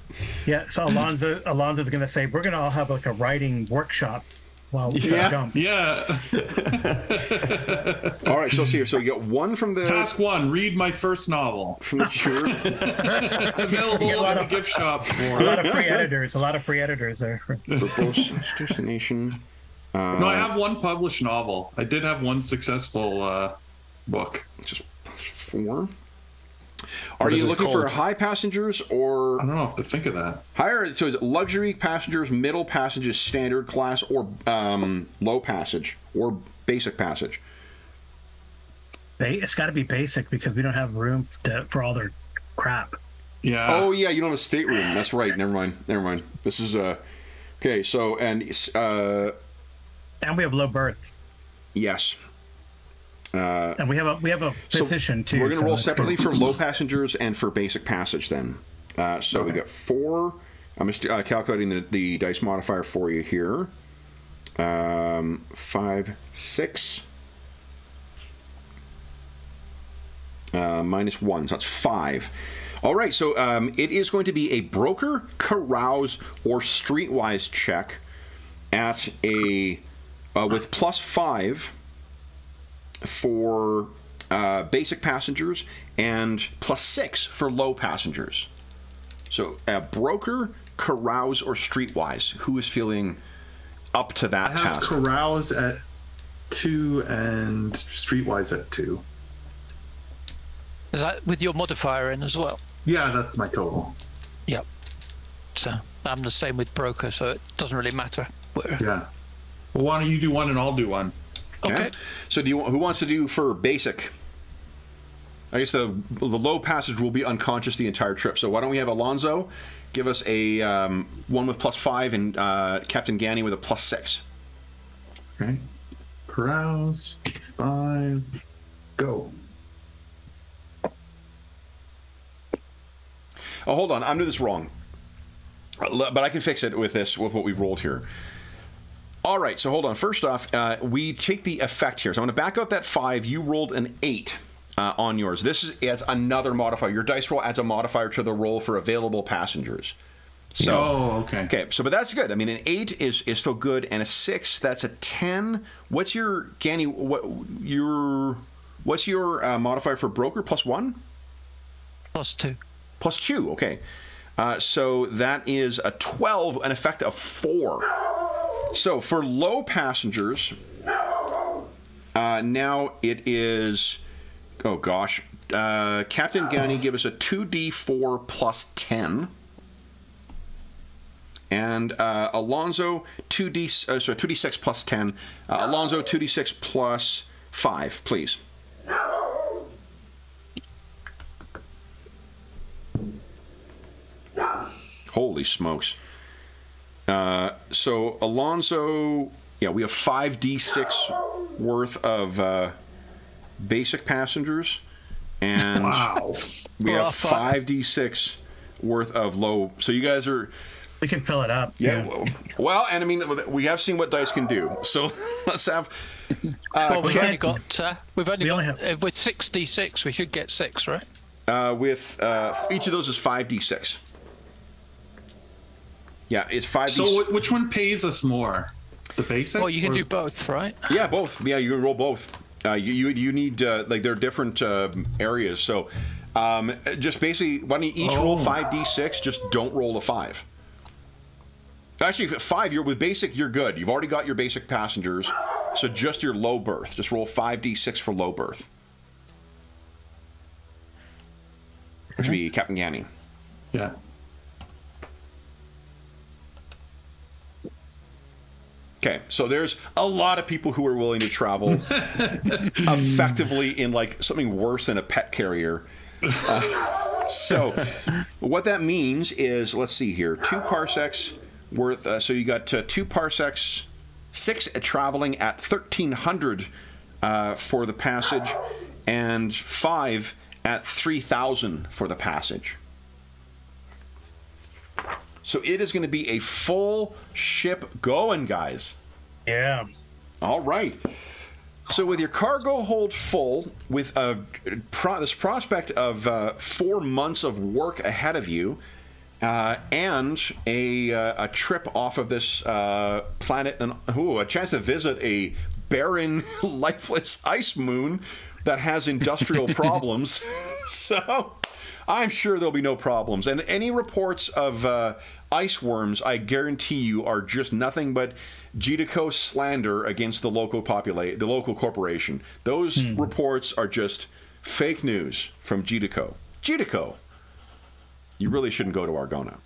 yeah. So Alonzo, Alonzo's gonna say we're gonna all have like a writing workshop while we Yeah. jump. Yeah. All right, so let's see here. So you got one from the Task one: read my first novel. from the cure. Available a lot in the gift shop. A lot of free editors. A lot of free editors there. verbose destination. No, I have one published novel. I did have one successful uh, book. Just plus four. Are is you it looking for high passengers or I don't know if to think of that. higher? So is it luxury passengers, middle passengers, standard class, or um, low passage, or basic passage? Ba- It's got to be basic because we don't have room to, for all their crap. Yeah. Oh yeah, you don't have a stateroom. That's right. Never mind. Never mind. This is uh okay. So and uh And we have low berth. yes. Uh, And we have a we have a so physician too. We're going to so roll that's good. separately for low passengers and for basic passage then. Uh, so we got four. I'm just uh, calculating the, the dice modifier for you here. Um, five, six. Uh, minus one, so that's five. All right, so um, it is going to be a broker, carouse, or streetwise check at a uh, with plus five for uh, basic passengers and plus six for low passengers. So, a broker, carouse, or streetwise. Who is feeling up to I that have task? carouse at two and streetwise at two. Is that with your modifier in as well? Yeah, that's my total. Yep. So I'm the same with broker, so it doesn't really matter. Where- Yeah. Well, why don't you do one and I'll do one? Okay. So, do you who wants to do for basic? I guess the the low passage will be unconscious the entire trip. So why don't we have Alonzo give us a um, one with plus five and uh, Captain Ganny with a plus six. Okay. Carouse, five, go. Oh, hold on. I'm doing this wrong. But I can fix it with this, with what we've rolled here. All right, so hold on. First off, uh, we take the effect here. So I'm going to back out that five. You rolled an eight uh, on yours. This is adds another modifier. Your dice roll adds a modifier to the roll for available passengers. So, Oh, okay. okay, so but that's good. I mean, an eight is is still good, and a six that's a ten. What's your Ganny? What your what's your uh, modifier for broker? Plus one. Plus two. Plus two, okay. Uh, so that is a 12, an effect of four. So for low passengers, uh, now it is, oh gosh, uh, Captain Ganny, give us a 2d4 plus 10. And uh, Alonzo, 2d, uh, sorry, 2d6 plus 10. Uh, Alonzo, 2d6 plus 5, please. Holy smokes. Uh, so Alonzo, yeah, we have five d6 worth of uh, basic passengers, and Wow. we have five d6 worth of low. So you guys are, We can fill it up. yeah. Well, well, and I mean, we have seen what dice can do. So let's have. well, we've can't- only got uh, we've only we got only have- uh, with six d six. We should get six, right? Uh, with uh, each of those is five d6. Yeah, it's five. So d6. which one pays us more? The basic? Well, you can or- do both, right? Yeah, both. Yeah, you can roll both. Uh, you, you you need uh, like they're different uh, areas. So um, just basically, why don't you each roll Oh. five d six? Just don't roll a five. Actually, if five, you're with basic, you're good. You've already got your basic passengers, so just your low berth. Just roll five d six for low berth, which would be Captain Ganny. Yeah. Okay, so there's a lot of people who are willing to travel effectively in like something worse than a pet carrier. Uh, so, what that means is, let's see here, two parsecs worth. Uh, so you got uh, two parsecs six traveling at 1300 uh, for the passage, and five at 3000 for the passage. So it is going to be a full ship going, guys. Yeah. All right. So with your cargo hold full, with a pro- this prospect of uh, four months of work ahead of you, uh, and a, uh, a trip off of this uh, planet, and ooh, a chance to visit a barren, lifeless ice moon that has industrial problems. so I'm sure there'll be no problems. And any reports of uh, ice worms, I guarantee you, are just nothing but GeDeCo slander against the local populate, the local corporation. Those reports are just fake news from GeDeCo. GeDeCo, you really shouldn't go to Argona.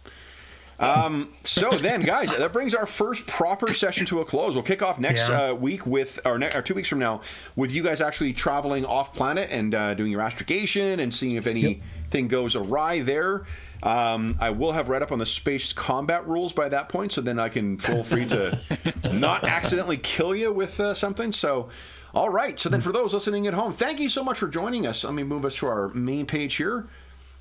Um, so then, guys, that brings our first proper session to a close. We'll kick off next Yeah. uh, week with, or, ne- or two weeks from now, with you guys actually traveling off planet and uh, doing your astrogation and seeing if anything goes awry there. Um, I will have read up on the space combat rules by that point, so then I can feel free to not accidentally kill you with uh, something. So, all right. So then, for those listening at home, thank you so much for joining us. Let me move us to our main page here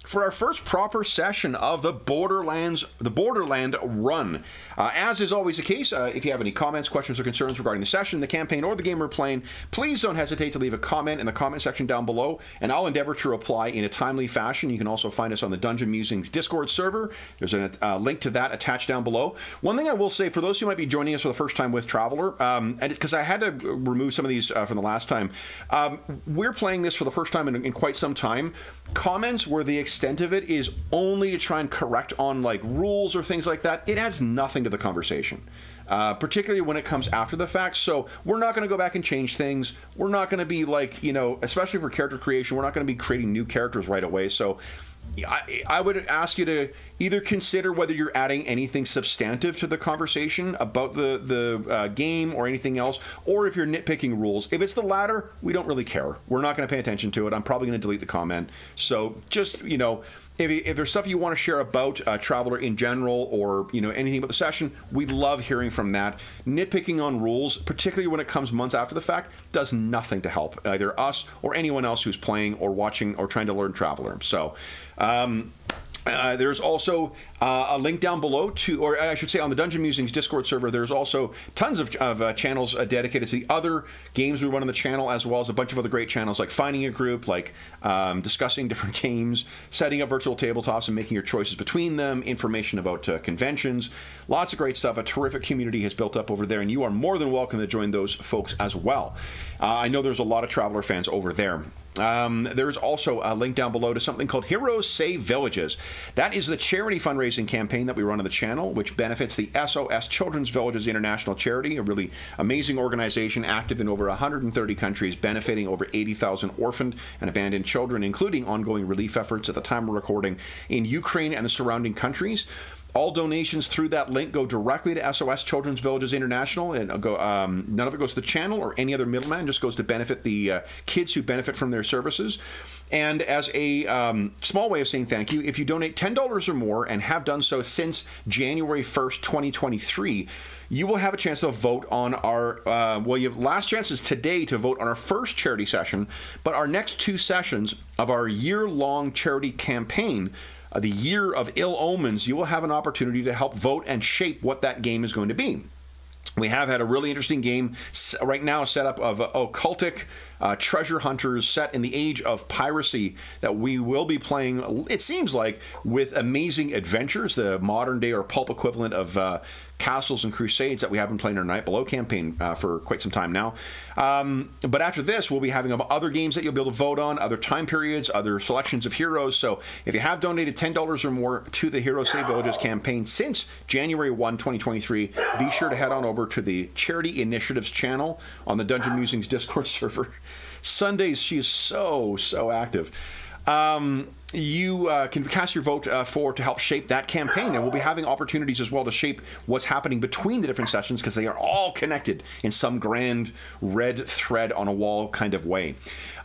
for our first proper session of the Borderlands, the Borderland Run. Uh, as is always the case, uh, if you have any comments, questions, or concerns regarding the session, the campaign, or the game we're playing, please don't hesitate to leave a comment in the comment section down below, and I'll endeavor to reply in a timely fashion. You can also find us on the Dungeon Musings Discord server. There's a uh, link to that attached down below. One thing I will say for those who might be joining us for the first time with Traveller, um, and because I had to remove some of these uh, from the last time, um, we're playing this for the first time in, in quite some time. Comments where the extent of it is only to try and correct on like rules or things like that. It adds nothing to the conversation. Uh, particularly when it comes after the fact. So we're not going to go back and change things. We're not going to be like, you know, especially for character creation, we're not going to be creating new characters right away. So I, I would ask you to either consider whether you're adding anything substantive to the conversation about the the uh, game or anything else, or if you're nitpicking rules. If it's the latter, we don't really care. We're not going to pay attention to it. I'm probably going to delete the comment. So just you know, if, if there's stuff you want to share about uh, Traveller in general, or you know anything about the session, we love hearing from that. Nitpicking on rules, particularly when it comes months after the fact, does nothing to help either us or anyone else who's playing or watching or trying to learn Traveller. So. Um, uh, there's also uh, a link down below to, or I should say, on the Dungeon Musings Discord server. There's also tons of, of uh, channels uh, dedicated to the other games we run on the channel, as well as a bunch of other great channels like finding a group, like um, discussing different games, setting up virtual tabletops, and making your choices between them. Information about uh, conventions, lots of great stuff. A terrific community has built up over there, and you are more than welcome to join those folks as well. Uh, I know there's a lot of Traveller fans over there. Um, there's also a link down below to something called Heroes Save Villages. That is the charity fundraising campaign that we run on the channel, which benefits the SOS Children's Villages International Charity, a really amazing organization active in over 130 countries, benefiting over 80,000 orphaned and abandoned children, including ongoing relief efforts at the time of recording in Ukraine and the surrounding countries. All donations through that link go directly to SOS Children's Villages International, and go, um, none of it goes to the channel or any other middleman. Just goes to benefit the uh, kids who benefit from their services. And as a um, small way of saying thank you, if you donate ten dollars or more and have done so since January first, twenty twenty three you will have a chance to vote on our uh, well your last chance is today to vote on our first charity session but our next two sessions of our year-long charity campaign the year of ill omens you will have an opportunity to help vote and shape what that game is going to be. We have had a really interesting game right now set up of uh, occultic uh, treasure hunters set in the age of piracy that we will be playing it seems like with amazing adventures. The modern day or pulp equivalent of uh, castles and crusades that we have been playing in our night below campaign uh, for quite some time now. Um, but after this we'll be having other games that you'll be able to vote on other time periods other selections of heroes. So if you have donated $10 or more to the hero save villages campaign since january 1 2023 be sure to head on over to the charity initiatives channel on the dungeon musings discord server. Sundays she is so so active um, you uh, can cast your vote uh, for to help shape that campaign, and we'll be having opportunities as well to shape what's happening between the different sessions because they are all connected in some grand red thread on a wall kind of way.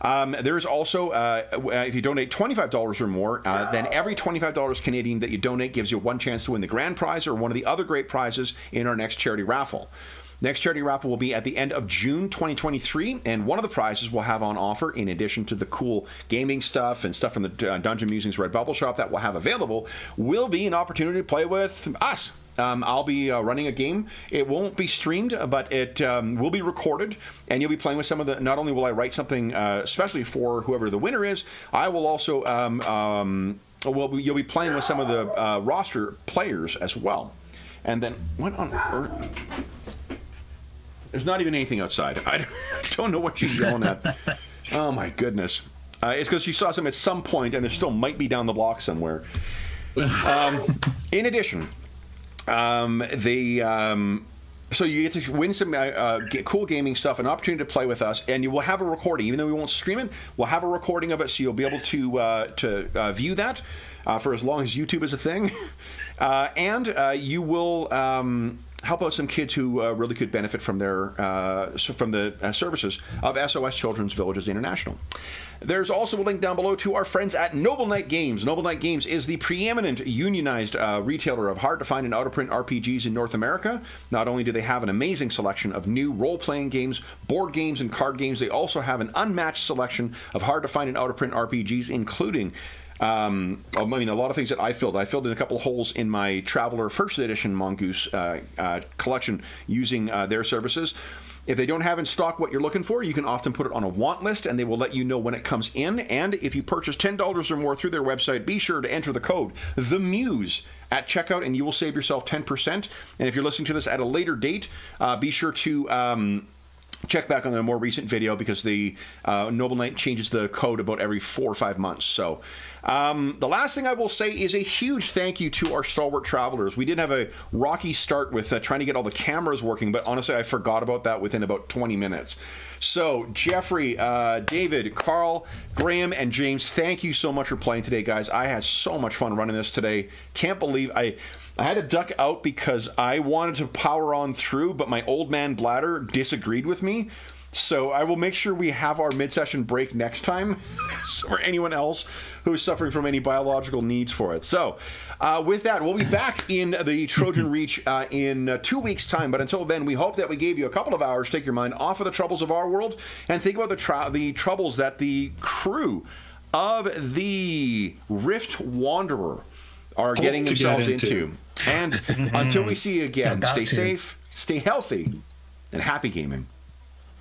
Um, there is also, uh, if you donate $25 or more, uh, then every $25 Canadian that you donate gives you one chance to win the grand prize or one of the other great prizes in our next charity raffle. Next charity raffle will be at the end of June 2023, and one of the prizes we'll have on offer, in addition to the cool gaming stuff and stuff from the uh, Dungeon Musings Redbubble Shop that we'll have available, will be an opportunity to play with us. Um, I'll be uh, running a game. It won't be streamed, but it um, will be recorded, and you'll be playing with some of the. Not only will I write something uh, especially for whoever the winner is, I will also. Um, um well, you'll be playing with some of the uh, roster players as well. And then, what on earth? There's not even anything outside. I don't know what she's yelling at. Oh my goodness. Uh, it's because she saw some at some point, and there still might be down the block somewhere. Um, in addition, um, the um, so you get to win some uh, uh, cool gaming stuff, an opportunity to play with us, and you will have a recording. Even though we won't stream it, we'll have a recording of it, so you'll be able to uh, to uh, view that uh, for as long as YouTube is a thing, uh, and you will. Um, help out some kids who uh, really could benefit from their uh, from the uh, services of SOS Children's Villages International. There's also a link down below to our friends at Noble Knight Games. Noble Knight Games is the preeminent unionized uh, retailer of hard to find and out of print RPGs in North America. Not only do they have an amazing selection of new role playing games, board games, and card games, they also have an unmatched selection of hard to find and out of print RPGs, including um, I mean, a lot of things that I filled. I filled in a couple holes in my Traveller First Edition Mongoose uh, uh, collection using uh, their services. If they don't have in stock what you're looking for, you can often put it on a want list and they will let you know when it comes in. And if you purchase $10 or more through their website, be sure to enter the code The Muse at checkout and you will save yourself 10%. And if you're listening to this at a later date, uh, be sure to. Um, check back on the more recent video because the uh, Noble Knight changes the code about every four or five months. So um, the last thing I will say is a huge thank you to our stalwart travelers. We did have a rocky start with uh, trying to get all the cameras working, but honestly, I forgot about that within about 20 minutes. So Jeffrey, uh, David, Carl, Graham, and James, thank you so much for playing today, guys. I had so much fun running this today. Can't believe I I had to duck out because I wanted to power on through, but my old man bladder disagreed with me. So I will make sure we have our mid-session break next time for anyone else who's suffering from any biological needs for it. So uh, with that, we'll be back in the Trojan Reach uh, in uh, two weeks' time. But until then, we hope that we gave you a couple of hours to take your mind off of the troubles of our world and think about the, the troubles that the crew of the Rift Wanderer are getting themselves get into. into. And mm-hmm. until we see you again, stay safe, stay healthy, and happy gaming.